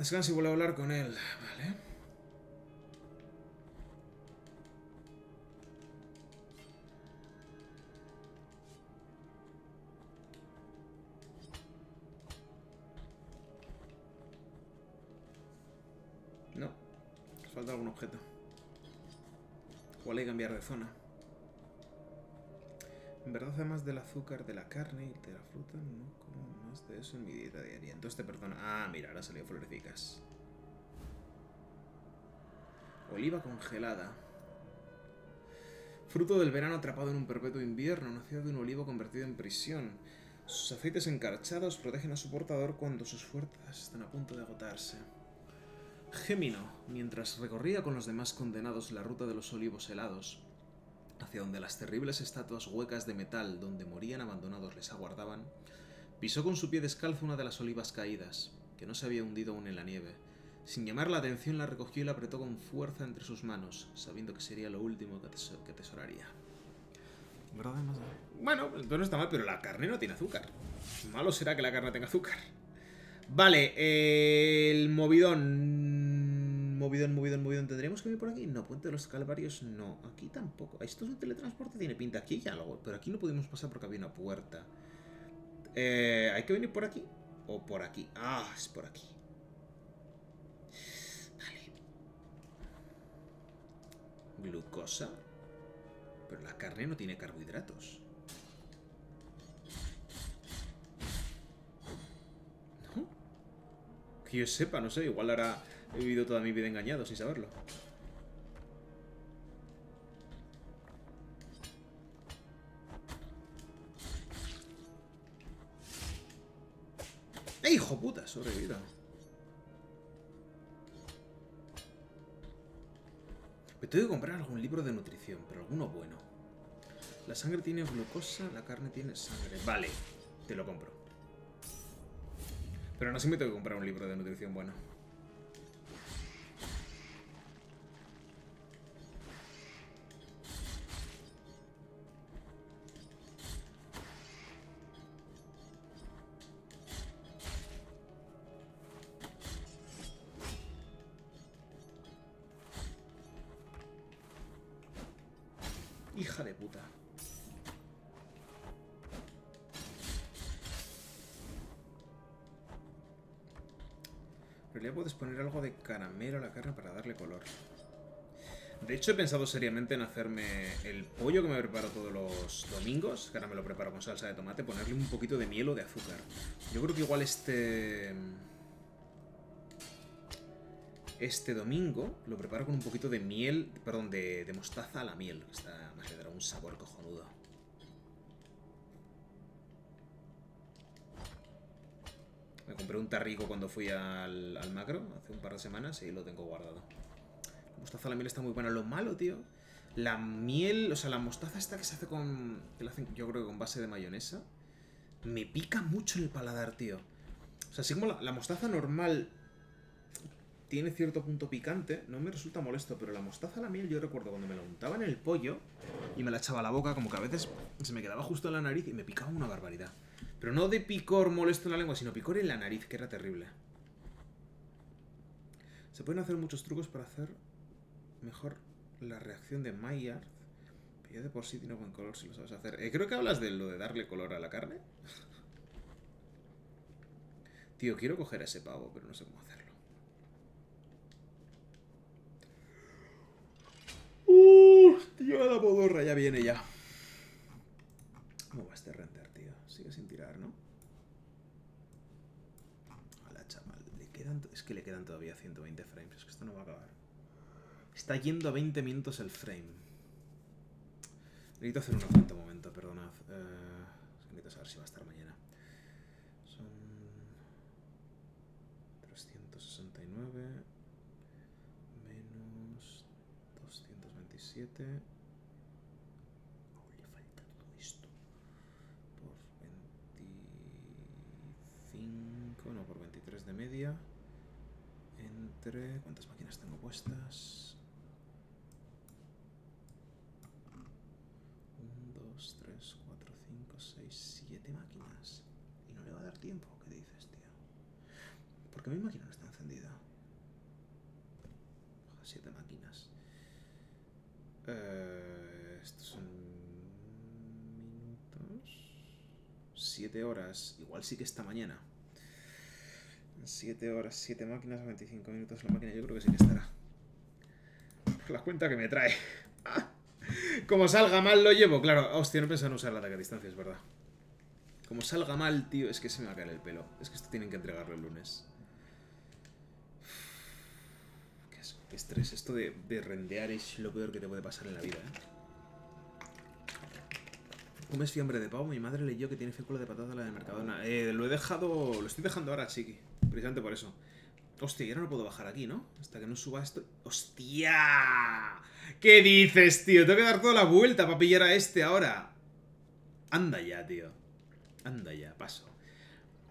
Speaker 1: Descansa y vuelve a hablar con él. Vale. No. Falta algún objeto. Igual hay que cambiar de zona. En verdad, además del azúcar de la carne y de la fruta, no como más de eso en mi dieta diaria. Entonces te perdona. Ah, mira, ahora salió florecicas. Oliva congelada. Fruto del verano atrapado en un perpetuo invierno, nacido de un olivo convertido en prisión. Sus aceites encarchados protegen a su portador cuando sus fuerzas están a punto de agotarse. Gémino, mientras recorría con los demás condenados la ruta de los olivos helados, hacia donde las terribles estatuas huecas de metal donde morían abandonados les aguardaban, pisó con su pie descalzo una de las olivas caídas, que no se había hundido aún en la nieve. Sin llamar la atención la recogió y la apretó con fuerza entre sus manos, sabiendo que sería lo último que, ateso- que atesoraría. ¿Verdad? Además, Bueno, entonces no está mal, pero la carne no tiene azúcar. Malo será que la carne tenga azúcar. Vale, eh, el movidón. Movidón, movidón, movidón. ¿Tendríamos que ir por aquí? No, Puente de los Calvarios no. Aquí tampoco. Esto es un teletransporte, tiene pinta. Aquí hay algo, pero aquí no pudimos pasar porque había una puerta. Eh, ¿Hay que venir por aquí? ¿O por aquí? Ah, es por aquí. Vale. Glucosa. Pero la carne no tiene carbohidratos. ¿No? Que yo sepa, no sé. Igual ahora he vivido toda mi vida engañado sin saberlo. ¡Eh, hijo puta! Sobrevivido. Me tengo que comprar algún libro de nutrición, pero alguno bueno. La sangre tiene glucosa, la carne tiene sangre. Vale, te lo compro. Pero así me tengo que comprar un libro de nutrición bueno. La carne para darle color. De hecho, he pensado seriamente en hacerme el pollo que me preparo todos los domingos, que ahora me lo preparo con salsa de tomate, ponerle un poquito de miel o de azúcar. Yo creo que igual este... Este domingo lo preparo con un poquito de miel, perdón, de, mostaza a la miel. que Está, además le dará un sabor cojonudo. Me compré un tarrico cuando fui al, al macro hace un par de semanas y lo tengo guardado. La mostaza la miel está muy buena. Lo malo, tío, la miel, o sea, la mostaza esta que se hace con. que la hacen, yo creo que con base de mayonesa. Me pica mucho el paladar, tío. O sea, así como la, la mostaza normal tiene cierto punto picante, no me resulta molesto, pero la mostaza a la miel yo recuerdo cuando me la untaba en el pollo y me la echaba a la boca, como que a veces se me quedaba justo en la nariz y me picaba una barbaridad. Pero no de picor molesto en la lengua, sino picor en la nariz, que era terrible. Se pueden hacer muchos trucos para hacer mejor la reacción de Maillard. Pero de por sí tiene buen color si lo sabes hacer. Eh, creo que hablas de lo de darle color a la carne. Tío, quiero coger a ese pavo, pero no sé cómo hacerlo. Tío, la podorra ya viene ya. ¿Cómo va este render, tío? Sigue sin tirar, ¿no? A la chaval. Le quedan, que le quedan todavía 120 frames. Es que esto no va a acabar. Está yendo a 20 minutos el frame. Necesito hacer una cuenta un momento, perdonad. Eh, necesito saber si va a estar mañana. Son 369 menos 227. Aún le falta todo esto. Por 25, no, por 23 de media. ¿Cuántas máquinas tengo puestas? 1, 2, 3, 4, 5, 5, 6, 7 máquinas. Y no le va a dar tiempo. ¿Qué dices, tío? ¿Por qué mi máquina no está encendida? 7 máquinas. Eh, estos son minutos. 7 horas. Igual sí que esta mañana. 7 horas, 7 máquinas, 25 minutos la máquina. Yo creo que sí que estará. La cuenta que me trae. Como salga mal lo llevo, claro. Hostia, no pensaba en usar el ataque a distancia, es verdad. Como salga mal, tío, es que se me va a caer el pelo. Es que esto tienen que entregarlo el lunes. Qué, estrés. Esto de, de rendear es lo peor que te puede pasar en la vida, ¿eh? ¿Comes fiambre de pavo? Mi madre leyó que tiene fécula de patata la de Mercadona. Eh, lo he dejado... Lo estoy dejando ahora, chiqui. Precisamente por eso. Hostia, ya no lo puedo bajar aquí, ¿no? Hasta que no suba esto... ¡Hostia! ¿Qué dices, tío? Tengo que dar toda la vuelta para pillar a este ahora. Anda ya, tío. Anda ya, paso.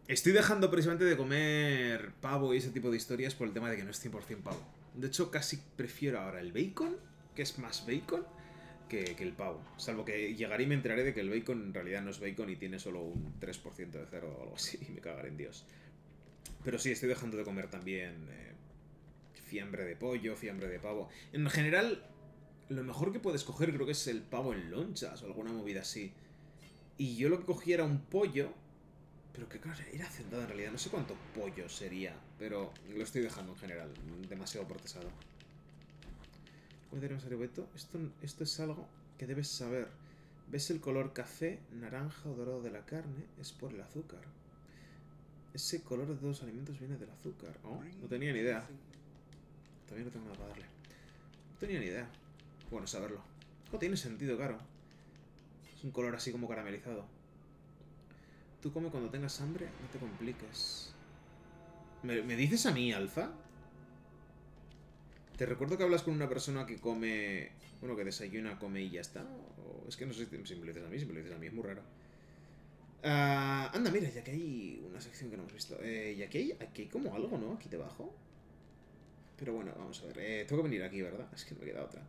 Speaker 1: Estoy dejando precisamente de comer pavo y ese tipo de historias por el tema de que no es 100% pavo. De hecho, casi prefiero ahora el bacon, que es más bacon, que, que el pavo. Salvo que llegaré y me enteraré de que el bacon en realidad no es bacon y tiene solo un 3% de cerdo o algo así. Y me cagaré en Dios. Pero sí, estoy dejando de comer también eh, fiambre de pollo, fiambre de pavo. En general, lo mejor que puedes coger creo que es el pavo en lonchas o alguna movida así. Y yo lo que cogí era un pollo, pero que claro, era hacendado en realidad. No sé cuánto pollo sería, pero lo estoy dejando en general, demasiado procesado. Esto, esto es algo que debes saber. ¿Ves el color café, naranja o dorado de la carne? Es por el azúcar. Ese color de todos los alimentos viene del azúcar. Oh, no tenía ni idea. Todavía no tengo nada para darle. No tenía ni idea. Bueno, saberlo. No tiene sentido, claro. Es un color así como caramelizado. Tú come cuando tengas hambre, no te compliques. ¿Me, dices a mí, Alfa? Te recuerdo que hablas con una persona que come... Bueno, que desayuna, come y ya está. O es que no sé si me dices a mí, si me lo dices a mí, es muy raro. Ah, anda, mira, ya que hay una sección que no hemos visto. Eh, ya que hay, aquí hay como algo, ¿no? Aquí debajo. Pero bueno, vamos a ver. Eh, tengo que venir aquí, ¿verdad? Es que no me queda otra.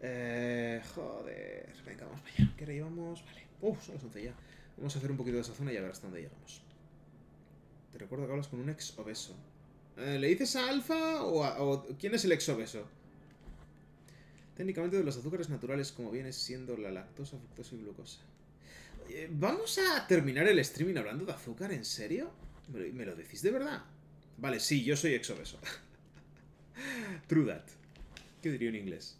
Speaker 1: Eh, joder. Venga, vamos para allá. ¿Qué hora? Vale. Uf, son las 11 ya. Vamos a hacer un poquito de esa zona y a ver hasta dónde llegamos. Te recuerdo que hablas con un ex obeso. Eh, ¿Le dices a Alfa o, o quién es el ex obeso? Técnicamente de los azúcares naturales como viene siendo la lactosa, fructosa y glucosa. Eh, ¿Vamos a terminar el streaming hablando de azúcar? ¿En serio? ¿Me lo, decís de verdad? Vale, sí, yo soy ex obeso. True that. ¿Qué diría en inglés?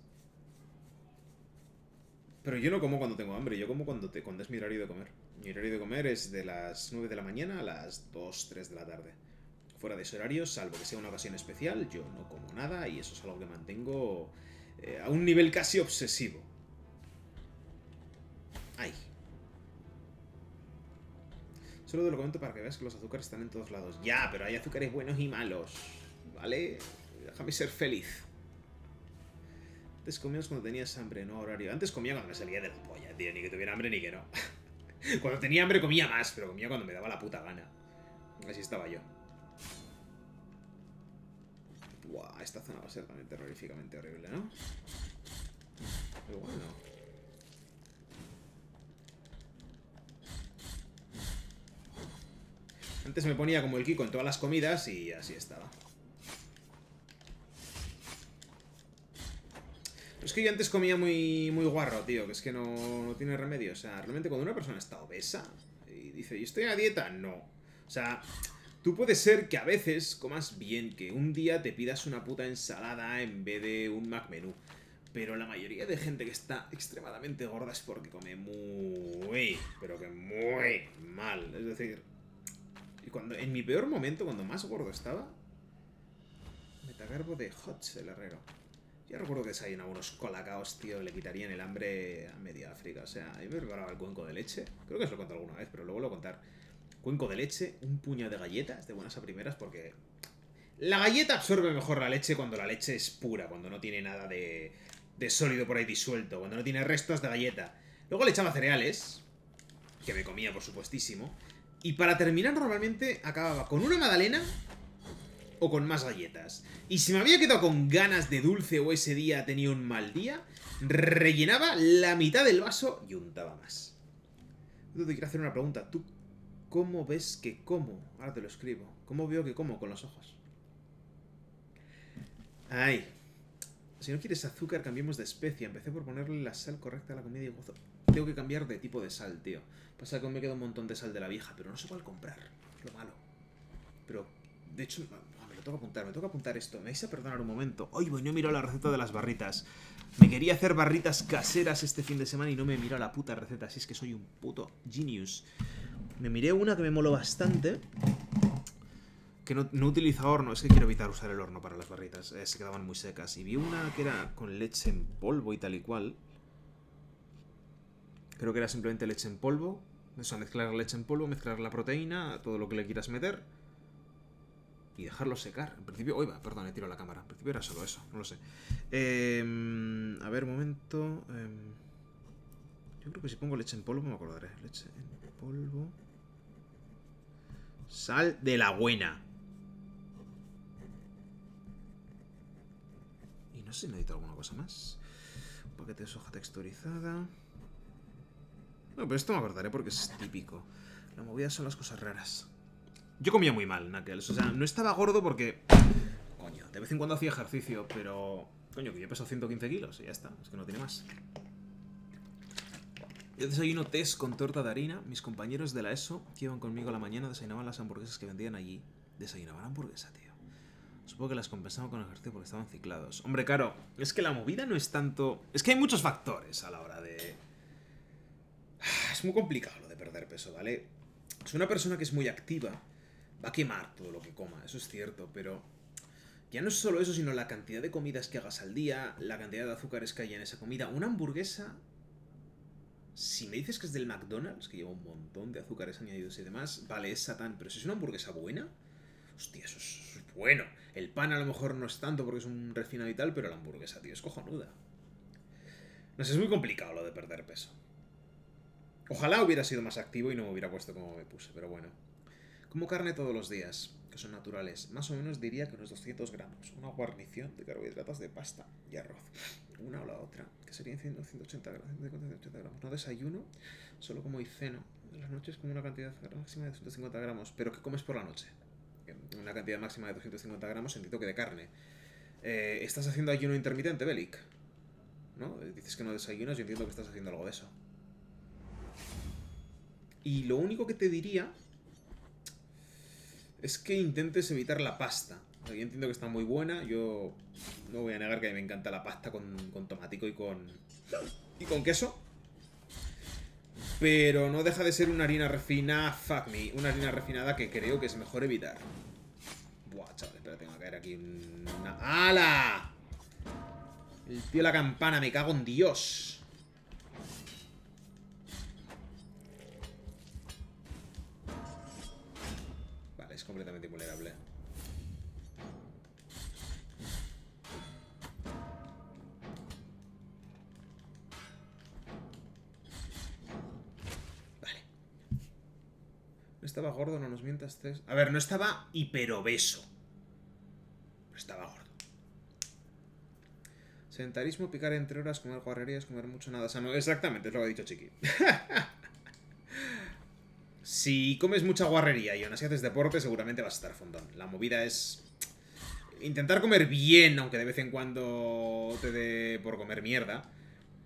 Speaker 1: Pero yo no como cuando tengo hambre, yo como cuando, te, cuando es mi horario de comer. Mi horario de comer es de las 9 de la mañana a las 2, 3 de la tarde. Fuera de ese horario, salvo que sea una ocasión especial, yo no como nada y eso es algo que mantengo eh, a un nivel casi obsesivo. Ay. Solo te lo comento para que veas que los azúcares están en todos lados. Ya, pero hay azúcares buenos y malos. ¿Vale? Déjame ser feliz. Antes comías cuando tenías hambre, no horario. Antes comía cuando me salía de la polla, tío. Ni que tuviera hambre ni que no. cuando tenía hambre comía más, pero comía cuando me daba la puta gana. Así estaba yo. Buah, esta zona va a ser también terroríficamente horrible, ¿no? Pero bueno. Antes me ponía como el Kiko en todas las comidas y así estaba. Pero es que yo antes comía muy, muy guarro, tío, que es que no, no tiene remedio. O sea, realmente cuando una persona está obesa y dice, ¿y estoy a dieta? No. O sea, tú puedes ser que a veces comas bien, que un día te pidas una puta ensalada en vez de un Mac menú. Pero la mayoría de gente que está extremadamente gorda es porque come muy, pero que muy mal. Es decir, y cuando en mi peor momento, cuando más gordo estaba, metagarbo de Hotch, el herrero. Yo recuerdo que desayunaba unos colacaos, tío, le quitarían el hambre a media África. O sea, yo me preparaba el cuenco de leche. Creo que os lo he contado alguna vez, pero luego lo voy a contar. Cuenco de leche, un puño de galletas de buenas a primeras, porque la galleta absorbe mejor la leche cuando la leche es pura, cuando no tiene nada de, de sólido por ahí disuelto, cuando no tiene restos de galleta. Luego le echaba cereales, que me comía, por supuestísimo. Y para terminar, normalmente acababa con una magdalena o con más galletas. Y si me había quedado con ganas de dulce o ese día tenía un mal día, rellenaba la mitad del vaso y untaba más. Te quiero hacer una pregunta. ¿Tú cómo ves que como? Ahora te lo escribo. ¿Cómo veo que como con los ojos? Ay. Si no quieres azúcar, cambiemos de especie. Empecé por ponerle la sal correcta a la comida y gozo. Tengo que cambiar de tipo de sal, tío. Pasa que aún me queda un montón de sal de la vieja, pero no sé cuál comprar. Es lo malo. Pero, de hecho, me lo tengo que apuntar. Me tengo que apuntar esto. Me vais a perdonar un momento. Ay, bueno, no he mirado la receta de las barritas. Me quería hacer barritas caseras este fin de semana y no me mirado la puta receta. Así es que soy un puto genius. Me miré una que me moló bastante. Que no, no utiliza horno. Es que quiero evitar usar el horno para las barritas. eh, se quedaban muy secas. Y vi una que era con leche en polvo y tal y cual. Creo que era simplemente leche en polvo. O sea, mezclar la leche en polvo, mezclar la proteína, todo lo que le quieras meter. Y dejarlo secar. En principio. Va, perdón, he tirado la cámara. En principio era solo eso, no lo sé. Em, a ver, un momento. em, yo creo que si pongo leche en polvo me acordaré. Leche en polvo. Sal de la buena. Y no sé si necesito alguna cosa más. Un paquete de soja texturizada. No, pero esto me acordaré porque es típico. La movida son las cosas raras. Yo comía muy mal, Knuckles. O sea, no estaba gordo porque. Coño, de vez en cuando hacía ejercicio, pero. Coño, que yo peso 115 kilos y ya está. Es que no tiene más. Yo desayuno test con torta de harina. Mis compañeros de la ESO que iban conmigo a la mañana desayunaban las hamburguesas que vendían allí. Desayunaban hamburguesa, tío. Supongo que las compensaban con ejercicio porque estaban ciclados. Hombre, claro, es que la movida no es tanto. Es que hay muchos factores a la hora de. Es muy complicado lo de perder peso, ¿vale? Es una persona que es muy activa. Va a quemar todo lo que coma, eso es cierto, pero. Ya no es solo eso, sino la cantidad de comidas que hagas al día, la cantidad de azúcares que hay en esa comida. Una hamburguesa si me dices que es del McDonald's, que lleva un montón de azúcares añadidos y demás, vale, es satán, pero si es una hamburguesa buena, hostia, eso es, eso es bueno. El pan a lo mejor no es tanto porque es un refinado y tal, pero la hamburguesa, tío, es cojonuda. No sé, es muy complicado lo de perder peso. Ojalá hubiera sido más activo y no me hubiera puesto como me puse, pero bueno. Como carne todos los días, que son naturales, más o menos diría que unos 200 gramos. Una guarnición de carbohidratos de pasta y arroz. Una o la otra, que serían 100, 180 gramos, 180 gramos. No desayuno, solo como y ceno. En las noches como una cantidad máxima de 250 gramos. Pero ¿qué comes por la noche? Una cantidad máxima de 250 gramos, entiendo que de carne. Eh, ¿Estás haciendo ayuno intermitente, Belic? ¿No? Dices que no desayunas, yo entiendo que estás haciendo algo de eso. Y lo único que te diría es que intentes evitar la pasta. Yo entiendo que está muy buena. Yo no voy a negar que a mí me encanta la pasta con, con tomatico y con. y con queso. Pero no deja de ser una harina refinada. Fuck me. Una harina refinada que creo que es mejor evitar. Buah, chaval, espera, tengo que caer aquí una. ¡Hala! El tío de la campana, me cago en Dios. Completamente invulnerable. Vale. No estaba gordo, no nos mientas, Tess. A ver, no estaba hiperobeso. Pero estaba gordo. Sedentarismo, picar entre horas, comer guarrerías, comer mucho, nada sano. Exactamente, es lo que ha dicho Chiqui. si comes mucha guarrería y aún así haces deporte, seguramente vas a estar fondón. La movida es intentar comer bien, aunque de vez en cuando te dé por comer mierda.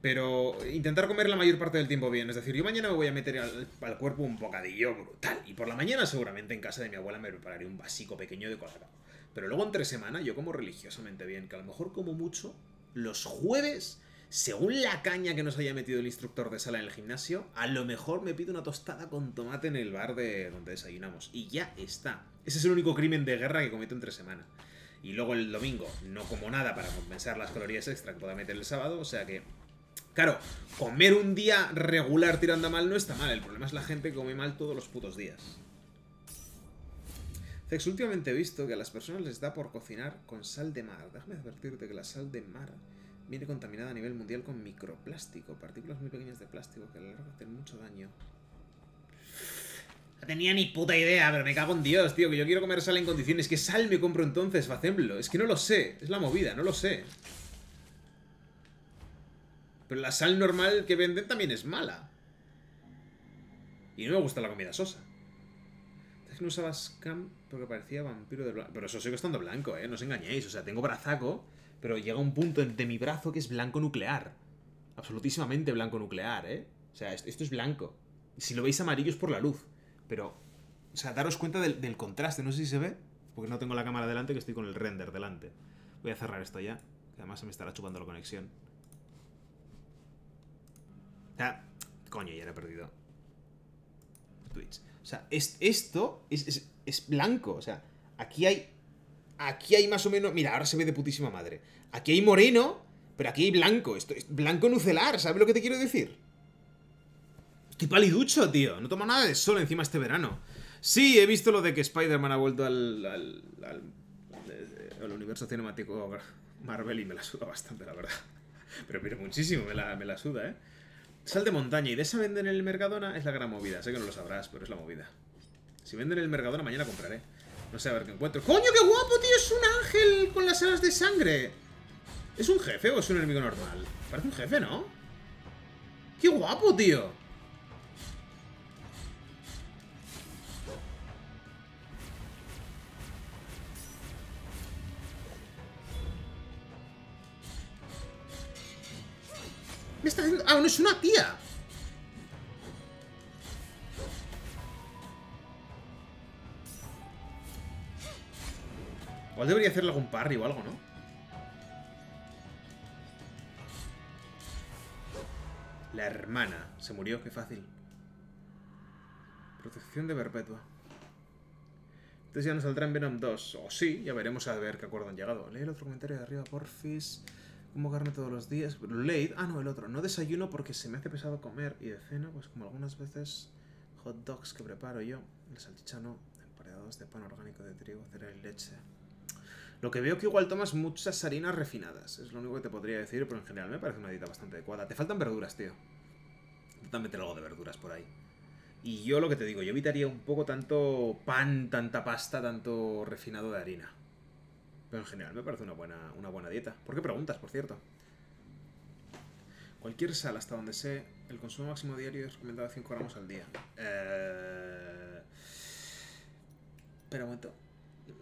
Speaker 1: Pero intentar comer la mayor parte del tiempo bien. Es decir, yo mañana me voy a meter al, cuerpo un bocadillo brutal. Y por la mañana seguramente en casa de mi abuela me prepararé un básico pequeño de colacao. Pero luego entre semana yo como religiosamente bien. Que a lo mejor como mucho los jueves, según la caña que nos haya metido el instructor de sala en el gimnasio, a lo mejor me pido una tostada con tomate en el bar de donde desayunamos. Y ya está. Ese es el único crimen de guerra que cometo entre semana. Y luego el domingo no como nada para compensar las calorías extra que pueda meter el sábado, o sea que... Claro, comer un día regular tirando mal no está mal, el problema es la gente que come mal todos los putos días. Zex, últimamente he visto que a las personas les da por cocinar con sal de mar. Déjame advertirte que la sal de mar viene contaminada a nivel mundial con microplástico, partículas muy pequeñas de plástico que a la larga hacen mucho daño. No tenía ni puta idea, pero me cago en Dios, tío, que yo quiero comer sal en condiciones. ¿Qué sal me compro entonces, Facemblo? Es que no lo sé, es la movida, no lo sé. Pero la sal normal que venden también es mala. Y no me gusta la comida sosa. Es que no usabas cam porque parecía vampiro de blanco. Pero eso sigo estando blanco, ¿eh? No os engañéis. O sea, tengo brazaco, pero llega un punto de mi brazo que es blanco nuclear. Absolutísimamente blanco nuclear, ¿eh? O sea, esto esto es blanco. Si lo veis amarillo es por la luz. Pero, o sea, daros cuenta del, del contraste. No sé si se ve, porque no tengo la cámara delante, que estoy con el render delante. Voy a cerrar esto ya, que además se me estará chupando la conexión. O sea, coño, ya lo he perdido. Twitch. O sea, es- esto es, es- es blanco. O sea, aquí hay. Aquí hay más o menos. Mira, ahora se ve de putísima madre. Aquí hay moreno, pero aquí hay blanco. Esto es blanco nucelar, ¿sabes lo que te quiero decir? Estoy paliducho, tío. No tomo nada de sol encima este verano. Sí, he visto lo de que Spider-Man ha vuelto al, al, al, al universo cinemático Marvel y me la suda bastante, la verdad. Pero mira, muchísimo, me la, me la suda, ¿eh? Sal de montaña y de esa venden en el Mercadona es la gran movida. Sé que no lo sabrás, pero es la movida. Si venden en el Mercadona, mañana compraré. No sé a ver qué encuentro. ¡Coño, qué guapo, tío! Es un ángel con las alas de sangre. ¿Es un jefe o es un enemigo normal? Parece un jefe, ¿no? ¡Qué guapo, tío! Me está haciendo... ¡Ah, no es una tía! Igual debería hacerle algún parry o algo, ¿no? La hermana. Se murió, qué fácil. Protección de perpetua. Entonces ya nos saldrá en Venom 2. O sí, ya veremos a ver qué acuerdo han llegado. Lee el otro comentario de arriba, porfis. Como carne todos los días. Late. Ah, no, el otro. No desayuno porque se me hace pesado comer. Y de cena, pues como algunas veces, hot dogs que preparo yo. El salchichano, emparedados de pan orgánico de trigo, cereal y leche. Lo que veo que igual tomas muchas harinas refinadas. Es lo único que te podría decir, pero en general me parece una dieta bastante adecuada. Te faltan verduras, tío. Intenta meter algo de verduras por ahí. Y yo lo que te digo, yo evitaría un poco tanto pan, tanta pasta, tanto refinado de harina. Pero en general me parece una buena, una buena dieta. ¿Por qué preguntas, por cierto? Cualquier sal, hasta donde sé, el consumo máximo diario es recomendado de 5 gramos al día. Eh... Espera un.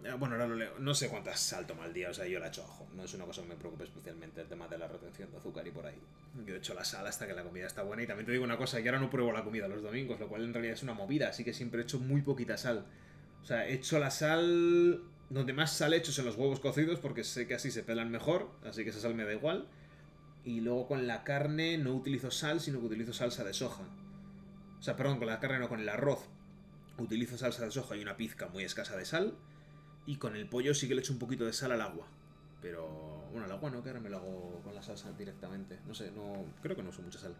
Speaker 1: Eh, Bueno, ahora lo leo. No sé cuántas sal toma al día, o sea, yo la echo a ojo. No es una cosa que me preocupe especialmente el tema de la retención de azúcar y por ahí. Yo echo la sal hasta que la comida está buena. Y también te digo una cosa, que ahora no pruebo la comida los domingos, lo cual en realidad es una movida, así que siempre echo muy poquita sal. O sea, echo la sal... Donde más sal echo es en los huevos cocidos, porque sé que así se pelan mejor, así que esa sal me da igual. Y luego con la carne no utilizo sal, sino que utilizo salsa de soja. O sea, perdón, con la carne no, con el arroz. Utilizo salsa de soja y una pizca muy escasa de sal. Y con el pollo sí que le echo un poquito de sal al agua. Pero, bueno, al agua no, que ahora me lo hago con la salsa directamente. No sé, no creo que no uso mucha sal.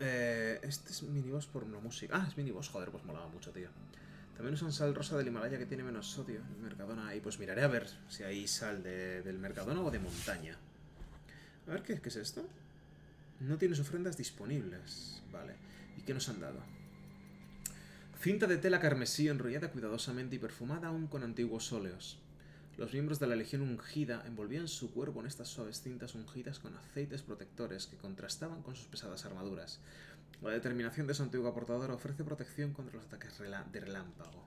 Speaker 1: Eh, este es miniboss por la música. Ah, es miniboss, joder, pues molaba mucho, tío. También usan sal rosa del Himalaya que tiene menos sodio. Mercadona ahí, pues miraré a ver si hay sal de- del Mercadona o de montaña. A ver, ¿qué, ¿qué es esto? No tienes ofrendas disponibles. Vale. ¿Y qué nos han dado? Cinta de tela carmesí enrollada cuidadosamente y perfumada aún con antiguos óleos. Los miembros de la Legión Ungida envolvían su cuerpo en estas suaves cintas ungidas con aceites protectores que contrastaban con sus pesadas armaduras. La determinación de su antigua portadora ofrece protección contra los ataques de relámpago.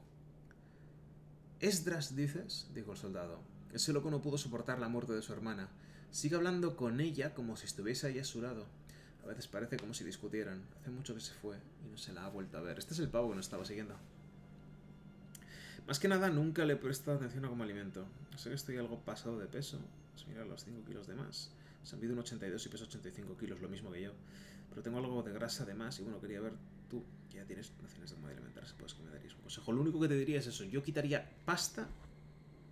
Speaker 1: Esdras, dices, dijo el soldado. Ese loco no pudo soportar la muerte de su hermana. Sigue hablando con ella como si estuviese ahí a su lado. A veces parece como si discutieran. Hace mucho que se fue y no se la ha vuelto a ver. Este es el pavo que nos estaba siguiendo. Más que nada, nunca le he prestado atención a como alimento. Sé que estoy algo pasado de peso. Pues mira, los 5 kilos de más. Se han un 82 y peso 85 kilos, lo mismo que yo. Pero tengo algo de grasa de más y bueno, quería ver tú, que ya tienes nociones de cómo alimentarse, pues que me darías un consejo. Lo único que te diría es eso. Yo quitaría pasta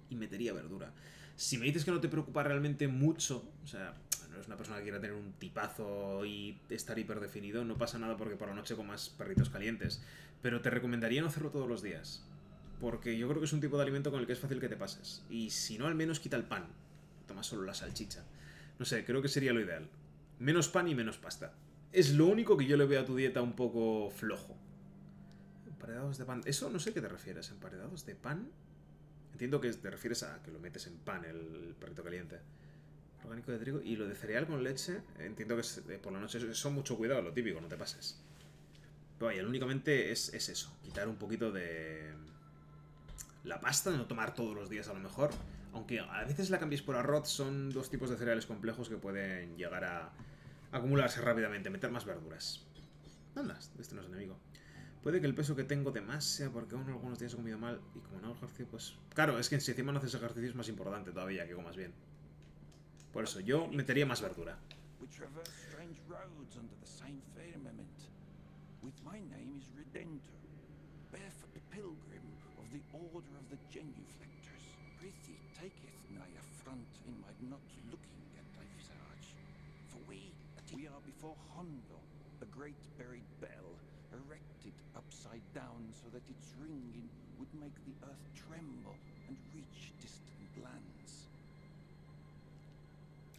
Speaker 1: y metería verdura. Si me dices que no te preocupa realmente mucho, o sea, eres una persona que quiera tener un tipazo y estar hiperdefinido, no pasa nada porque por la noche comas perritos calientes. Pero te recomendaría no hacerlo todos los días. Porque yo creo que es un tipo de alimento con el que es fácil que te pases. Y si no, al menos quita el pan. Toma solo la salchicha. No sé, creo que sería lo ideal. Menos pan y menos pasta. Es lo único que yo le veo a tu dieta un poco flojo. Emparedados de pan. Eso no sé a qué te refieres. ¿Emparedados de pan? Entiendo que te refieres a que lo metes en pan, el perrito caliente. Orgánico de trigo. Y lo de cereal con leche, entiendo que es, eh, por la noche son mucho cuidado, lo típico, no te pases. Pero vaya, únicamente es, es eso. Quitar un poquito de... La pasta, no tomar todos los días a lo mejor. Aunque a veces la cambies por arroz, son dos tipos de cereales complejos que pueden llegar a acumularse rápidamente. Meter más verduras. Anda, este no es enemigo. Puede que el peso que tengo de más sea porque aún algunos días he comido mal y como no hago ejercicio, pues... Claro, es que si encima no haces ejercicio es más importante todavía que comas bien. Por eso, yo metería más verdura.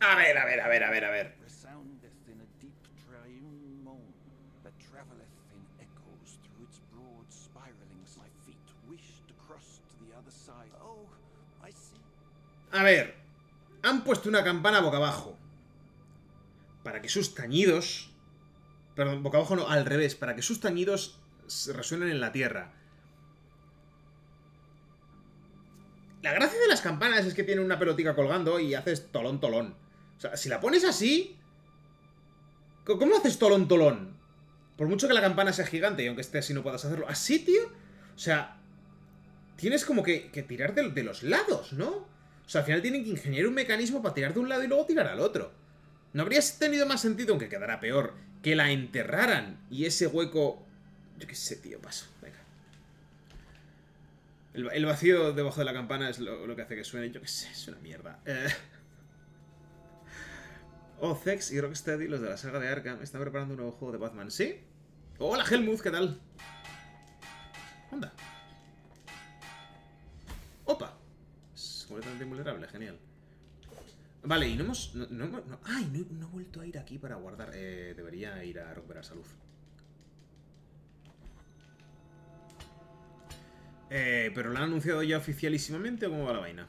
Speaker 2: A
Speaker 1: ver, a ver, a ver, a ver, a ver.
Speaker 2: a. Oh.
Speaker 1: A ver, han puesto una campana boca abajo. Para que sus tañidos... Perdón, boca abajo no, al revés. Para que sus tañidos resuenen en la tierra. La gracia de las campanas es que tienen una pelotica colgando y haces tolón tolón. O sea, si la pones así... ¿Cómo haces tolón tolón? Por mucho que la campana sea gigante y aunque esté así no puedas hacerlo. ¿Así, tío? O sea... Tienes como que, tirar de, los lados, ¿no? O sea, al final tienen que ingeniar un mecanismo para tirar de un lado y luego tirar al otro. ¿No habría tenido más sentido, aunque quedara peor, que la enterraran y ese hueco... Yo qué sé, tío, paso. Venga. El, el vacío debajo de la campana es lo, lo que hace que suene. Yo qué sé, es una mierda. Eh... Ocex y Rocksteady, los de la saga de Arkham, están preparando un nuevo juego de Batman. ¿Sí? Hola, Helmuth, ¿qué tal? Anda. Opa. Completamente invulnerable, genial. Vale, y no hemos... No, no ay, no, he vuelto a ir aquí para guardar. Eh, debería ir a recuperar salud. Eh, ¿Pero lo han anunciado ya oficialísimamente o cómo va la vaina?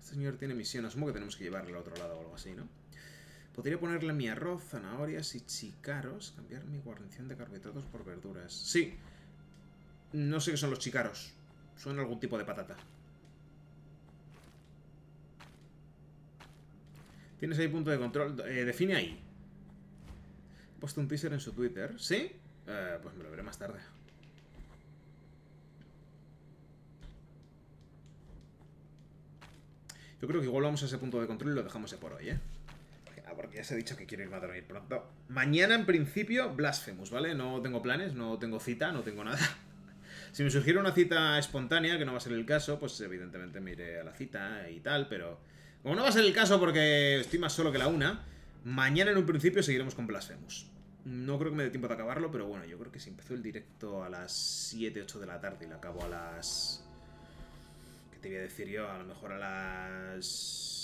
Speaker 1: Este señor tiene misión, asumo que tenemos que llevarle al otro lado o algo así, ¿no? Podría ponerle mi arroz, zanahorias y chicaros. Cambiar mi guarnición de carbohidratos por verduras. Sí. No sé qué son los chicaros. Son algún tipo de patata. Tienes ahí punto de control. Eh, define ahí. He puesto un teaser en su Twitter. ¿Sí? Eh, pues me lo veré más tarde. Yo creo que igual vamos a ese punto de control y lo dejamos por hoy, ¿eh? Porque ya se ha dicho que quiero irme a dormir pronto. Mañana, en principio, Blasphemous, ¿vale? No tengo planes, no tengo cita, no tengo nada. Si me surgiera una cita espontánea, que no va a ser el caso, pues evidentemente me iré a la cita y tal, pero... Como no va a ser el caso porque estoy más solo que la una, mañana en un principio seguiremos con Blasphemous. No creo que me dé tiempo de acabarlo, pero bueno, yo creo que si empezó el directo a las 7, 8 de la tarde y lo acabo a las... ¿Qué te voy a decir yo? A lo mejor a las...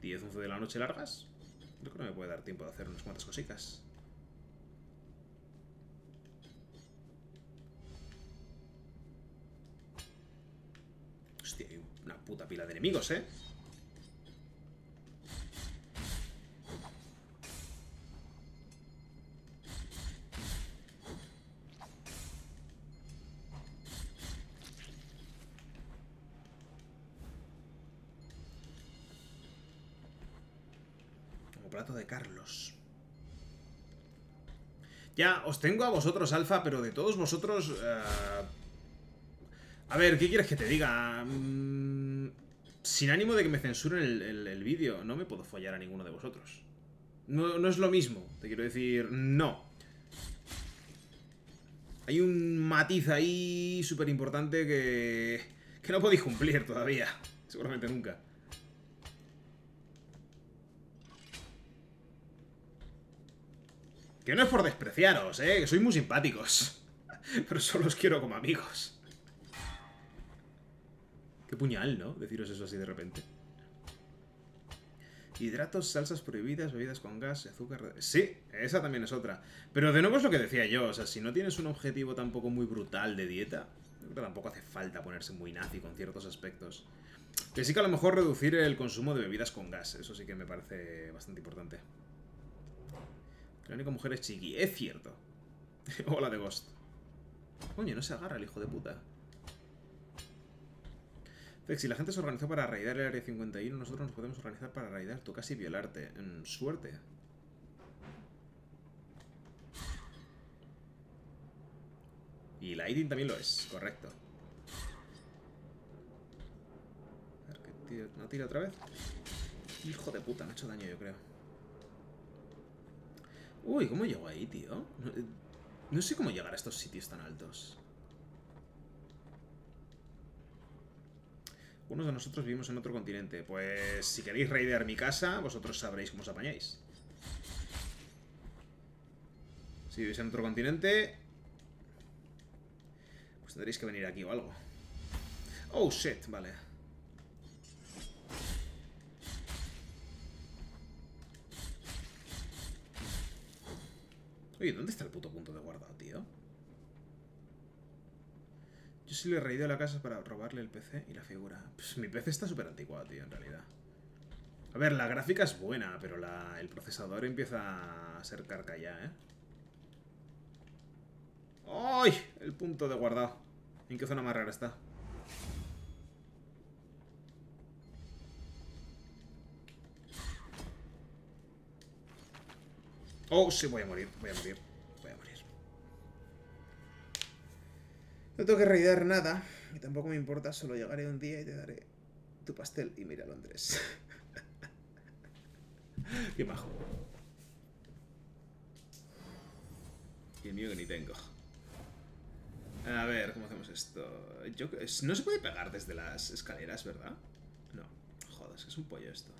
Speaker 1: 10, 11 de la noche largas. Yo creo que me puede dar tiempo de hacer unas cuantas cositas. Hostia, hay una puta pila de enemigos, ¿eh? Ya, os tengo a vosotros, Alfa, pero de todos vosotros... eh, A ver, ¿qué quieres que te diga? Mm, Sin ánimo de que me censuren el, vídeo, no me puedo follar a ninguno de vosotros. No, no es lo mismo, te quiero decir, no. Hay un matiz ahí súper importante que, que no podéis cumplir todavía. Seguramente nunca. Que no es por despreciaros, eh, que sois muy simpáticos. Pero solo os quiero como amigos. Qué puñal, ¿no? Deciros eso así de repente. Hidratos, salsas prohibidas, bebidas con gas, azúcar... Sí, esa también es otra. Pero de nuevo es lo que decía yo, o sea, si no tienes un objetivo tampoco muy brutal de dieta, tampoco hace falta ponerse muy nazi con ciertos aspectos. Que sí que a lo mejor reducir el consumo de bebidas con gas, eso sí que me parece bastante importante. La única mujer es Chiqui. Es cierto. Hola de Ghost. Coño, no se agarra el hijo de puta. Si la gente se organizó para raidar el área 51, nosotros nos podemos organizar para raidar tu casa y violarte. Suerte. Y Lighting también lo es, correcto. ¿No tira otra vez? Hijo de puta, me ha hecho daño, yo creo. Uy, ¿cómo llego ahí, tío? No, eh, no sé cómo llegar a estos sitios tan altos. Unos de nosotros vivimos en otro continente. Pues si queréis raidear mi casa, vosotros sabréis cómo os apañáis. Si vivís en otro continente... Pues tendréis que venir aquí o algo. Oh, shit, vale. Oye, ¿dónde está el puto punto de guardado, tío? Yo sí le he reído a la casa para robarle el PC y la figura. Pues mi PC está súper anticuado, tío, en realidad. A ver, la gráfica es buena, pero la, el procesador empieza a ser carca ya, ¿eh? ¡Ay! El punto de guardado. ¿En qué zona más rara está? Oh, sí, voy a morir, voy a morir, voy a morir. No tengo que raidear nada, y tampoco me importa, solo llegaré un día y te daré tu pastel y mira Londres. Qué majo. Y el mío que ni tengo. A ver, ¿cómo hacemos esto? Yo, no se puede pegar desde las escaleras, ¿verdad? No. Joder, es que es un pollo esto.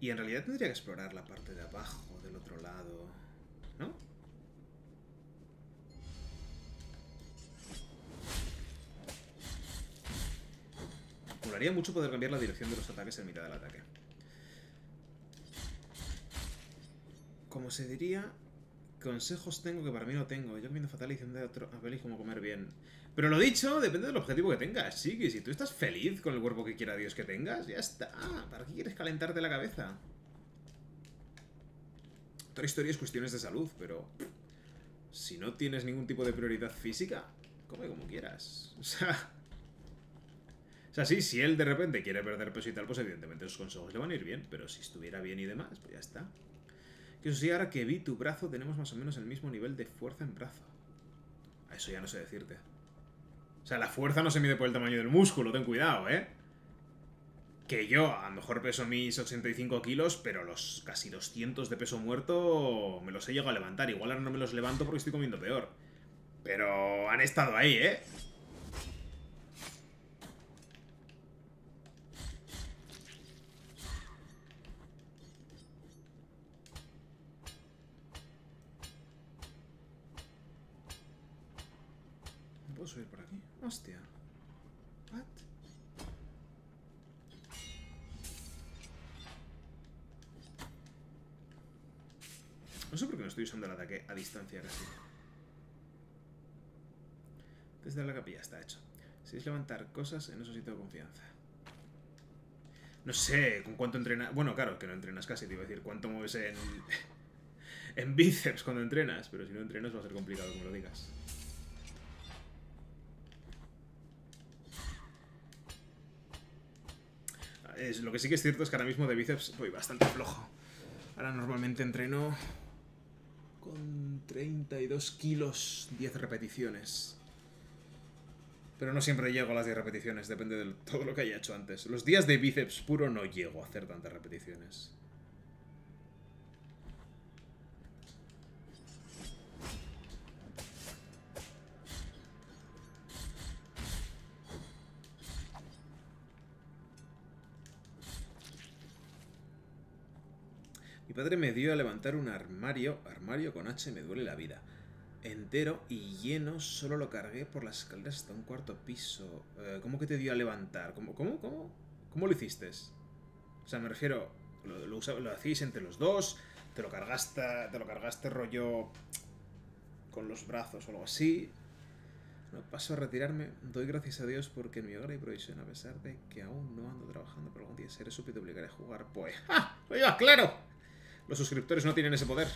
Speaker 1: Y en realidad tendría que explorar la parte de abajo, del otro lado. ¿No? Molaría mucho poder cambiar la dirección de los ataques en mitad del ataque. Como se diría, consejos tengo que para mí no tengo. Yo comiendo fatal y diciendo a otro a Félix cómo comer bien. Pero lo dicho, depende del objetivo que tengas. Sí, que si tú estás feliz con el cuerpo que quiera Dios que tengas, ya está. ¿Para qué quieres calentarte la cabeza? Otra historia es cuestiones de salud, pero si no tienes ningún tipo de prioridad física, come como quieras. O sea, o sea, sí, si él de repente quiere perder peso y tal, pues evidentemente esos consejos le van a ir bien, pero si estuviera bien y demás, pues ya está. Que eso sí, ahora que vi tu brazo, tenemos más o menos el mismo nivel de fuerza en brazo. A eso ya no sé decirte. O sea, la fuerza no se mide por el tamaño del músculo, ten cuidado, ¿eh? Que yo a lo mejor peso mis 85 kilos, pero los casi 200 de peso muerto me los he llegado a levantar. Igual ahora no me los levanto porque estoy comiendo peor. Pero han estado ahí, ¿eh? Hostia. What? No sé por qué no estoy usando el ataque a distancia casi. Desde la capilla está hecho. Si es levantar cosas en eso sí tengo confianza. No sé, ¿con cuánto entrenas? Bueno, claro, que no entrenas casi, te iba a decir, ¿cuánto mueves en, en bíceps cuando entrenas? Pero si no entrenas va a ser complicado me lo digas. Es, lo que sí que es cierto es que ahora mismo de bíceps voy bastante flojo. Ahora normalmente entreno con 32 kilos, 10 repeticiones. Pero no siempre llego a las 10 repeticiones, depende de todo lo que haya hecho antes. Los días de bíceps puro no llego a hacer tantas repeticiones. Padre me dio a levantar un armario, armario con H me duele la vida, entero y lleno, solo lo cargué por las escaleras hasta un cuarto piso. Eh, ¿Cómo que te dio a levantar? ¿Cómo, cómo, cómo? ¿Cómo lo hiciste? O sea, me refiero, lo, lo, lo hacíais entre los dos, te lo cargaste, te lo cargaste rollo con los brazos o algo así. No paso a retirarme. Doy gracias a Dios porque en mi hogar hay provisión, a pesar de que aún no ando trabajando, pero algún día seré súper obligaré a jugar. Pues, ¡ah! ¡Oiga, claro! Los suscriptores no tienen ese poder.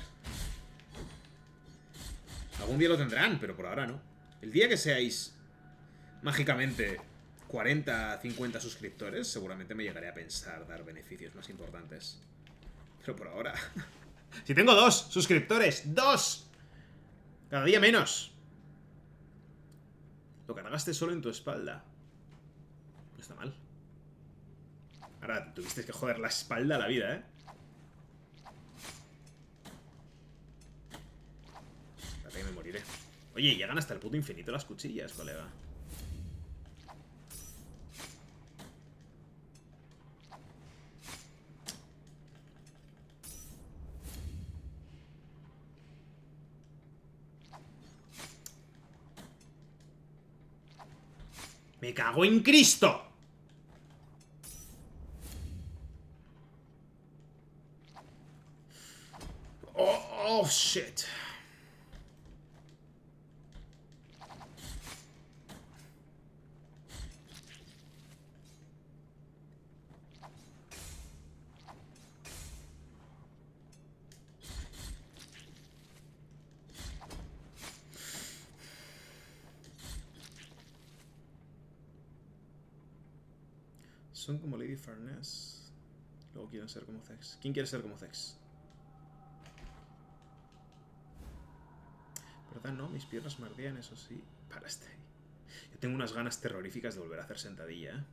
Speaker 1: Algún día lo tendrán, pero por ahora no. El día que seáis mágicamente 40, 50 suscriptores, seguramente me llegaré a pensar dar beneficios más importantes. Pero por ahora... si tengo dos suscriptores, dos. Cada día menos. Lo cargaste solo en tu espalda. No está mal. Ahora tuviste que joder la espalda a la vida, ¿eh? Espérate que me moriré. Oye, llegan hasta el puto infinito las cuchillas, colega. ¡Me cago en Cristo! Oh, oh, shit. Son como Lady Farness. Luego quieren ser como Zex. ¿Quién quiere ser como Zex? ¿Verdad? No, mis piernas me ardían, eso sí. Para este. Yo tengo unas ganas terroríficas de volver a hacer sentadilla.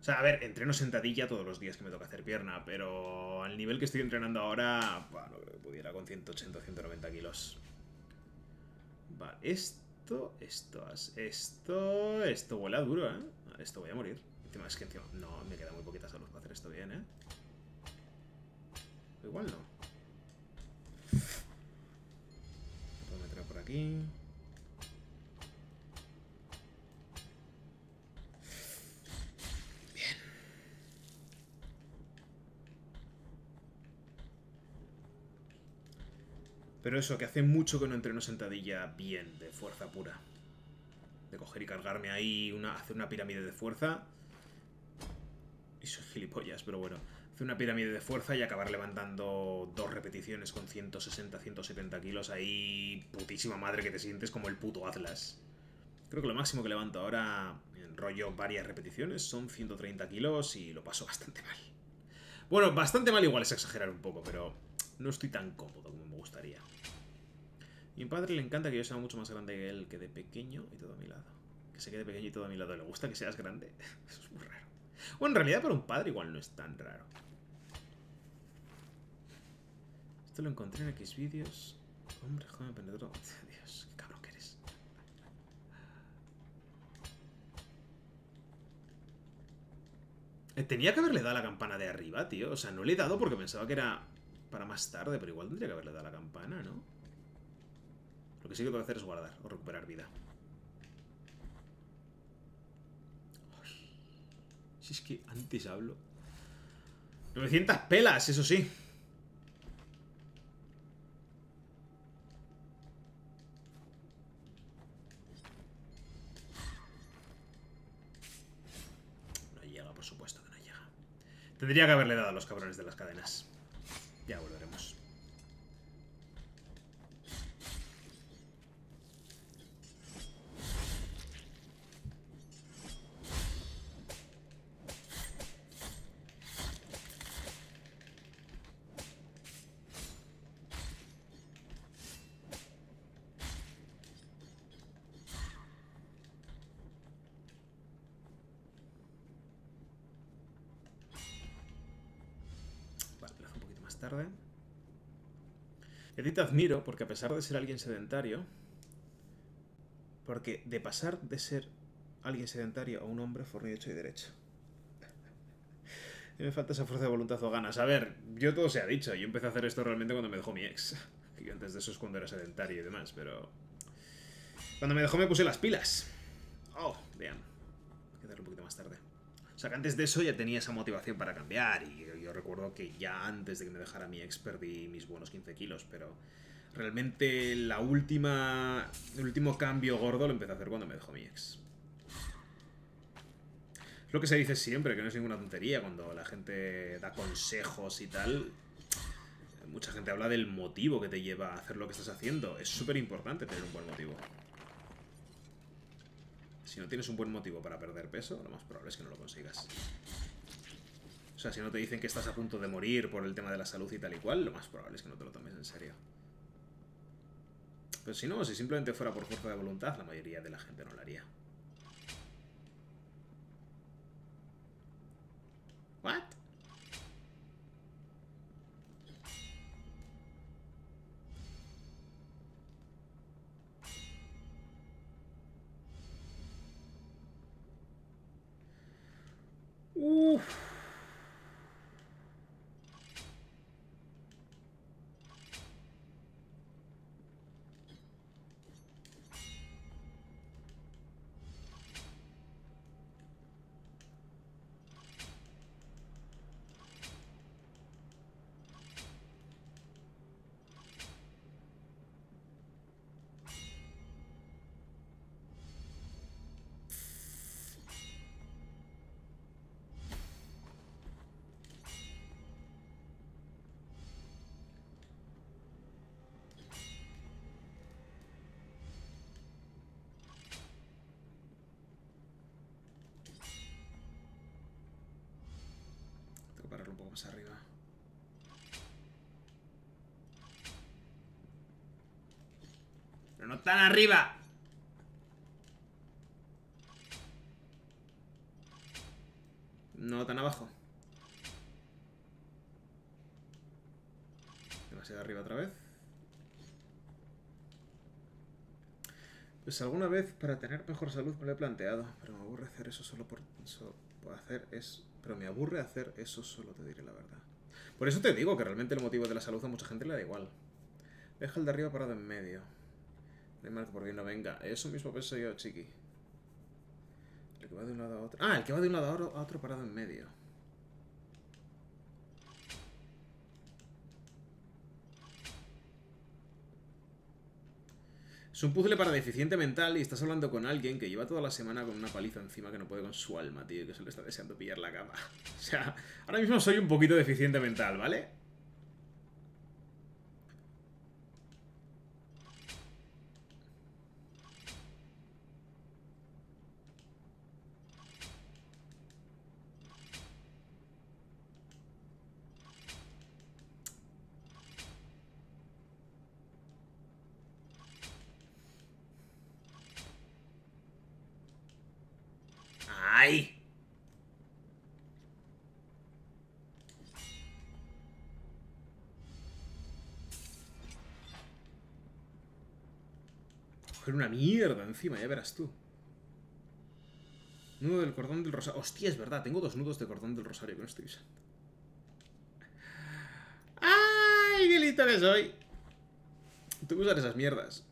Speaker 1: O sea, a ver, entreno sentadilla todos los días que me toca hacer pierna, pero al nivel que estoy entrenando ahora, bueno, no creo que pudiera con 180 o 190 kilos. Vale, esto, esto, esto, esto vuela duro, ¿eh? Esto voy a morir. Es que encima, no, me queda muy poquita salud para hacer esto bien, ¿eh? Igual no. Puedo meter por aquí. Bien. Pero eso, que hace mucho que no entreno sentadilla bien, de fuerza pura. De coger y cargarme ahí, una, hacer una pirámide de fuerza. Y soy gilipollas, pero bueno. Hacer una pirámide de fuerza y acabar levantando dos repeticiones con 160, 170 kilos ahí. Putísima madre que te sientes como el puto Atlas. Creo que lo máximo que levanto ahora, en rollo varias repeticiones, son 130 kilos y lo paso bastante mal. Bueno, bastante mal igual es exagerar un poco, pero no estoy tan cómodo como me gustaría. mi padre le encanta que yo sea mucho más grande que él, que de pequeño y todo a mi lado. Que se quede pequeño y todo a mi lado. ¿Le gusta que seas grande? Eso es muy raro. Bueno, en realidad para un padre igual no es tan raro. Esto lo encontré en X vídeos. Hombre, joven, penetró. Dios, qué cabrón que eres. Eh, Tenía que haberle dado la campana de arriba, tío. O sea, no le he dado porque pensaba que era para más tarde, pero igual tendría que haberle dado la campana, ¿no? Lo que sí que tengo que hacer es guardar o recuperar vida. Si es que antes hablo. 900 pelas, eso sí. No llega, por supuesto que no llega. Tendría que haberle dado a los cabrones de las cadenas. Ya volveremos. Ti te admiro porque a pesar de ser alguien sedentario, porque de pasar de ser alguien sedentario a un hombre fornido hecho y derecho. Y me falta esa fuerza de voluntad o ganas. A ver, yo todo se ha dicho. Yo empecé a hacer esto realmente cuando me dejó mi ex. Y antes de eso es cuando era sedentario y demás, pero... Cuando me dejó me puse las pilas. Oh, vean. Hay que un poquito más tarde. O sea que antes de eso ya tenía esa motivación para cambiar. Y recuerdo que ya antes de que me dejara mi ex perdí mis buenos 15 kilos. Pero realmente la última. El último cambio gordo lo empecé a hacer cuando me dejó mi ex. Es lo que se dice siempre, que no es ninguna tontería cuando la gente da consejos y tal. Mucha gente habla del motivo que te lleva a hacer lo que estás haciendo. Es súper importante tener un buen motivo. Si no tienes un buen motivo para perder peso, lo más probable es que no lo consigas. O sea, si no te dicen que estás a punto de morir por el tema de la salud y tal y cual, lo más probable es que no te lo tomes en serio. Pero si no, si simplemente fuera por fuerza de voluntad, la mayoría de la gente no lo haría. ¿What? Uf. Más arriba. Pero no tan arriba. No tan abajo. Demasiado arriba otra vez. Pues alguna vez para tener mejor salud me lo he planteado, pero me aburre hacer eso solo por eso por hacer es, pero me aburre hacer eso solo te diré la verdad. Por eso te digo que realmente el motivo de la salud a mucha gente le da igual. Deja el de arriba parado en medio. Mal que por bien no venga. Eso mismo pienso yo, chiqui. El que va de un lado a otro. Ah, el que va de un lado a otro parado en medio. Es un puzzle para deficiente mental y estás hablando con alguien que lleva toda la semana con una paliza encima que no puede con su alma, tío, que se le está deseando pillar la cama. O sea, ahora mismo soy un poquito deficiente mental, ¿vale? Mierda encima, ya verás tú. Nudo del cordón del rosario. Hostia, es verdad, tengo dos nudos de cordón del rosario que no estoy usando. ¡Ay, qué que soy! Tengo que usar esas mierdas.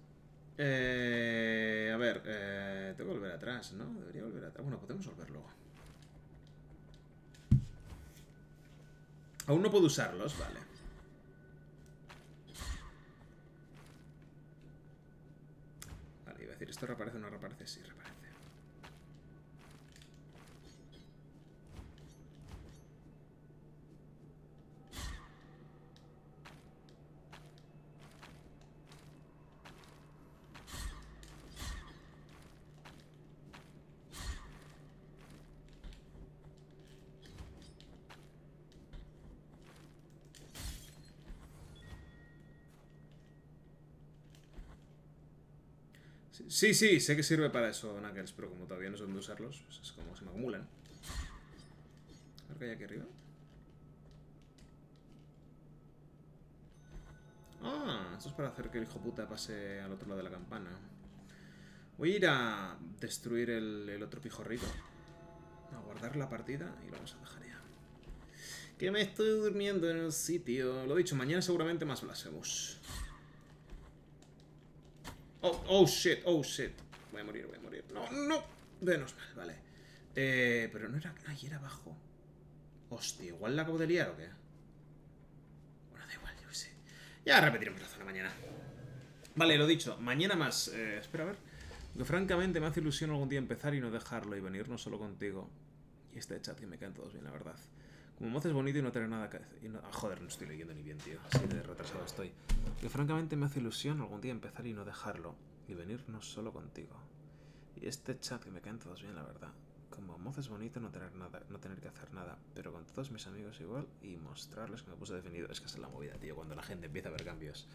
Speaker 1: Eh, a ver, eh, tengo que volver atrás, ¿no? Debería volver atrás. Bueno, podemos volver luego. Aún no puedo usarlos, vale. Vale, iba a decir, ¿esto reaparece o no reaparece? Sí, reaparece. Sí, sí, sé que sirve para eso, Knuckles, pero como todavía no sé dónde usarlos, pues es como se me acumulan. A ver qué hay aquí arriba. Ah, esto es para hacer que el hijo puta pase al otro lado de la campana. Voy a ir a destruir el, el otro pijorrito. A guardar la partida y lo vamos a dejar ya. Que me estoy durmiendo en el sitio. Lo dicho, mañana seguramente más Blasphemous. Oh, oh, shit, oh, shit. Voy a morir, voy a morir. No, no. Menos mal, vale. Eh, pero no era... Ay, era abajo. Hostia, ¿igual la acabo de liar o qué? Bueno, da igual, yo qué sé. Ya repetiremos la zona mañana. Vale, lo dicho. Mañana más. Eh, espera, a ver. Que francamente me hace ilusión algún día empezar y no dejarlo y venir no solo contigo. Y este chat que me caen todos bien, la verdad. Como mozo es bonito y no tener nada que hacer. y no- ah, joder, no estoy leyendo ni bien, tío. Así de retrasado estoy. Que francamente me hace ilusión algún día empezar y no dejarlo. Y venirnos solo contigo. Y este chat que me caen todos bien, la verdad. Como mozo es bonito no tener nada, no tener que hacer nada. Pero con todos mis amigos igual. Y mostrarles que me puse definido. Es que es la movida, tío. Cuando la gente empieza a ver cambios.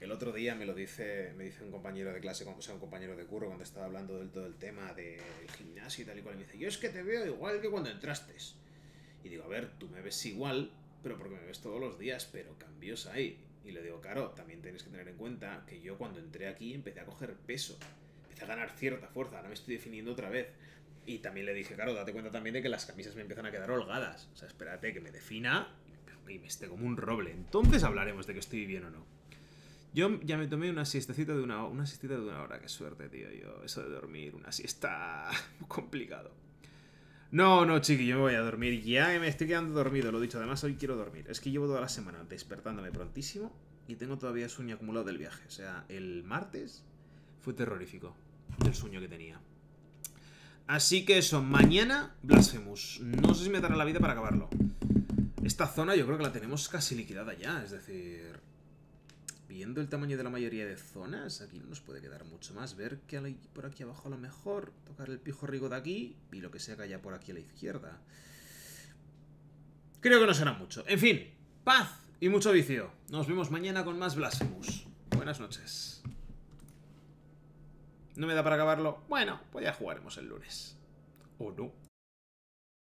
Speaker 1: El otro día me lo dice, me dice un compañero de clase, o sea, un compañero de curro, cuando estaba hablando del todo el tema del gimnasio y tal y cual, y me dice, yo es que te veo igual que cuando entraste. Y digo, a ver, tú me ves igual, pero porque me ves todos los días, pero cambios hay. Y le digo, claro, también tienes que tener en cuenta que yo cuando entré aquí empecé a coger peso, empecé a ganar cierta fuerza, ahora me estoy definiendo otra vez. Y también le dije, claro, date cuenta también de que las camisas me empiezan a quedar holgadas. O sea, espérate que me defina y me esté como un roble. Entonces hablaremos de que estoy bien o no. Yo ya me tomé una siestecita de una, una siestita de una hora. Qué suerte, tío. Yo, eso de dormir una siesta complicado. No, no, chiqui, yo me voy a dormir. Ya me estoy quedando dormido, lo dicho. Además, hoy quiero dormir. Es que llevo toda la semana despertándome prontísimo y tengo todavía sueño acumulado del viaje. O sea, el martes fue terrorífico el sueño que tenía. Así que eso, mañana Blasphemous. No sé si me dará la vida para acabarlo. Esta zona yo creo que la tenemos casi liquidada ya, es decir... Viendo el tamaño de la mayoría de zonas, aquí no nos puede quedar mucho más. Ver que por aquí abajo a lo mejor, tocar el pijo rigo de aquí y lo que sea que haya por aquí a la izquierda. Creo que no será mucho. En fin, paz y mucho vicio. Nos vemos mañana con más Blasphemous. Buenas noches. ¿No me da para acabarlo? Bueno, pues ya jugaremos el lunes. ¿O no?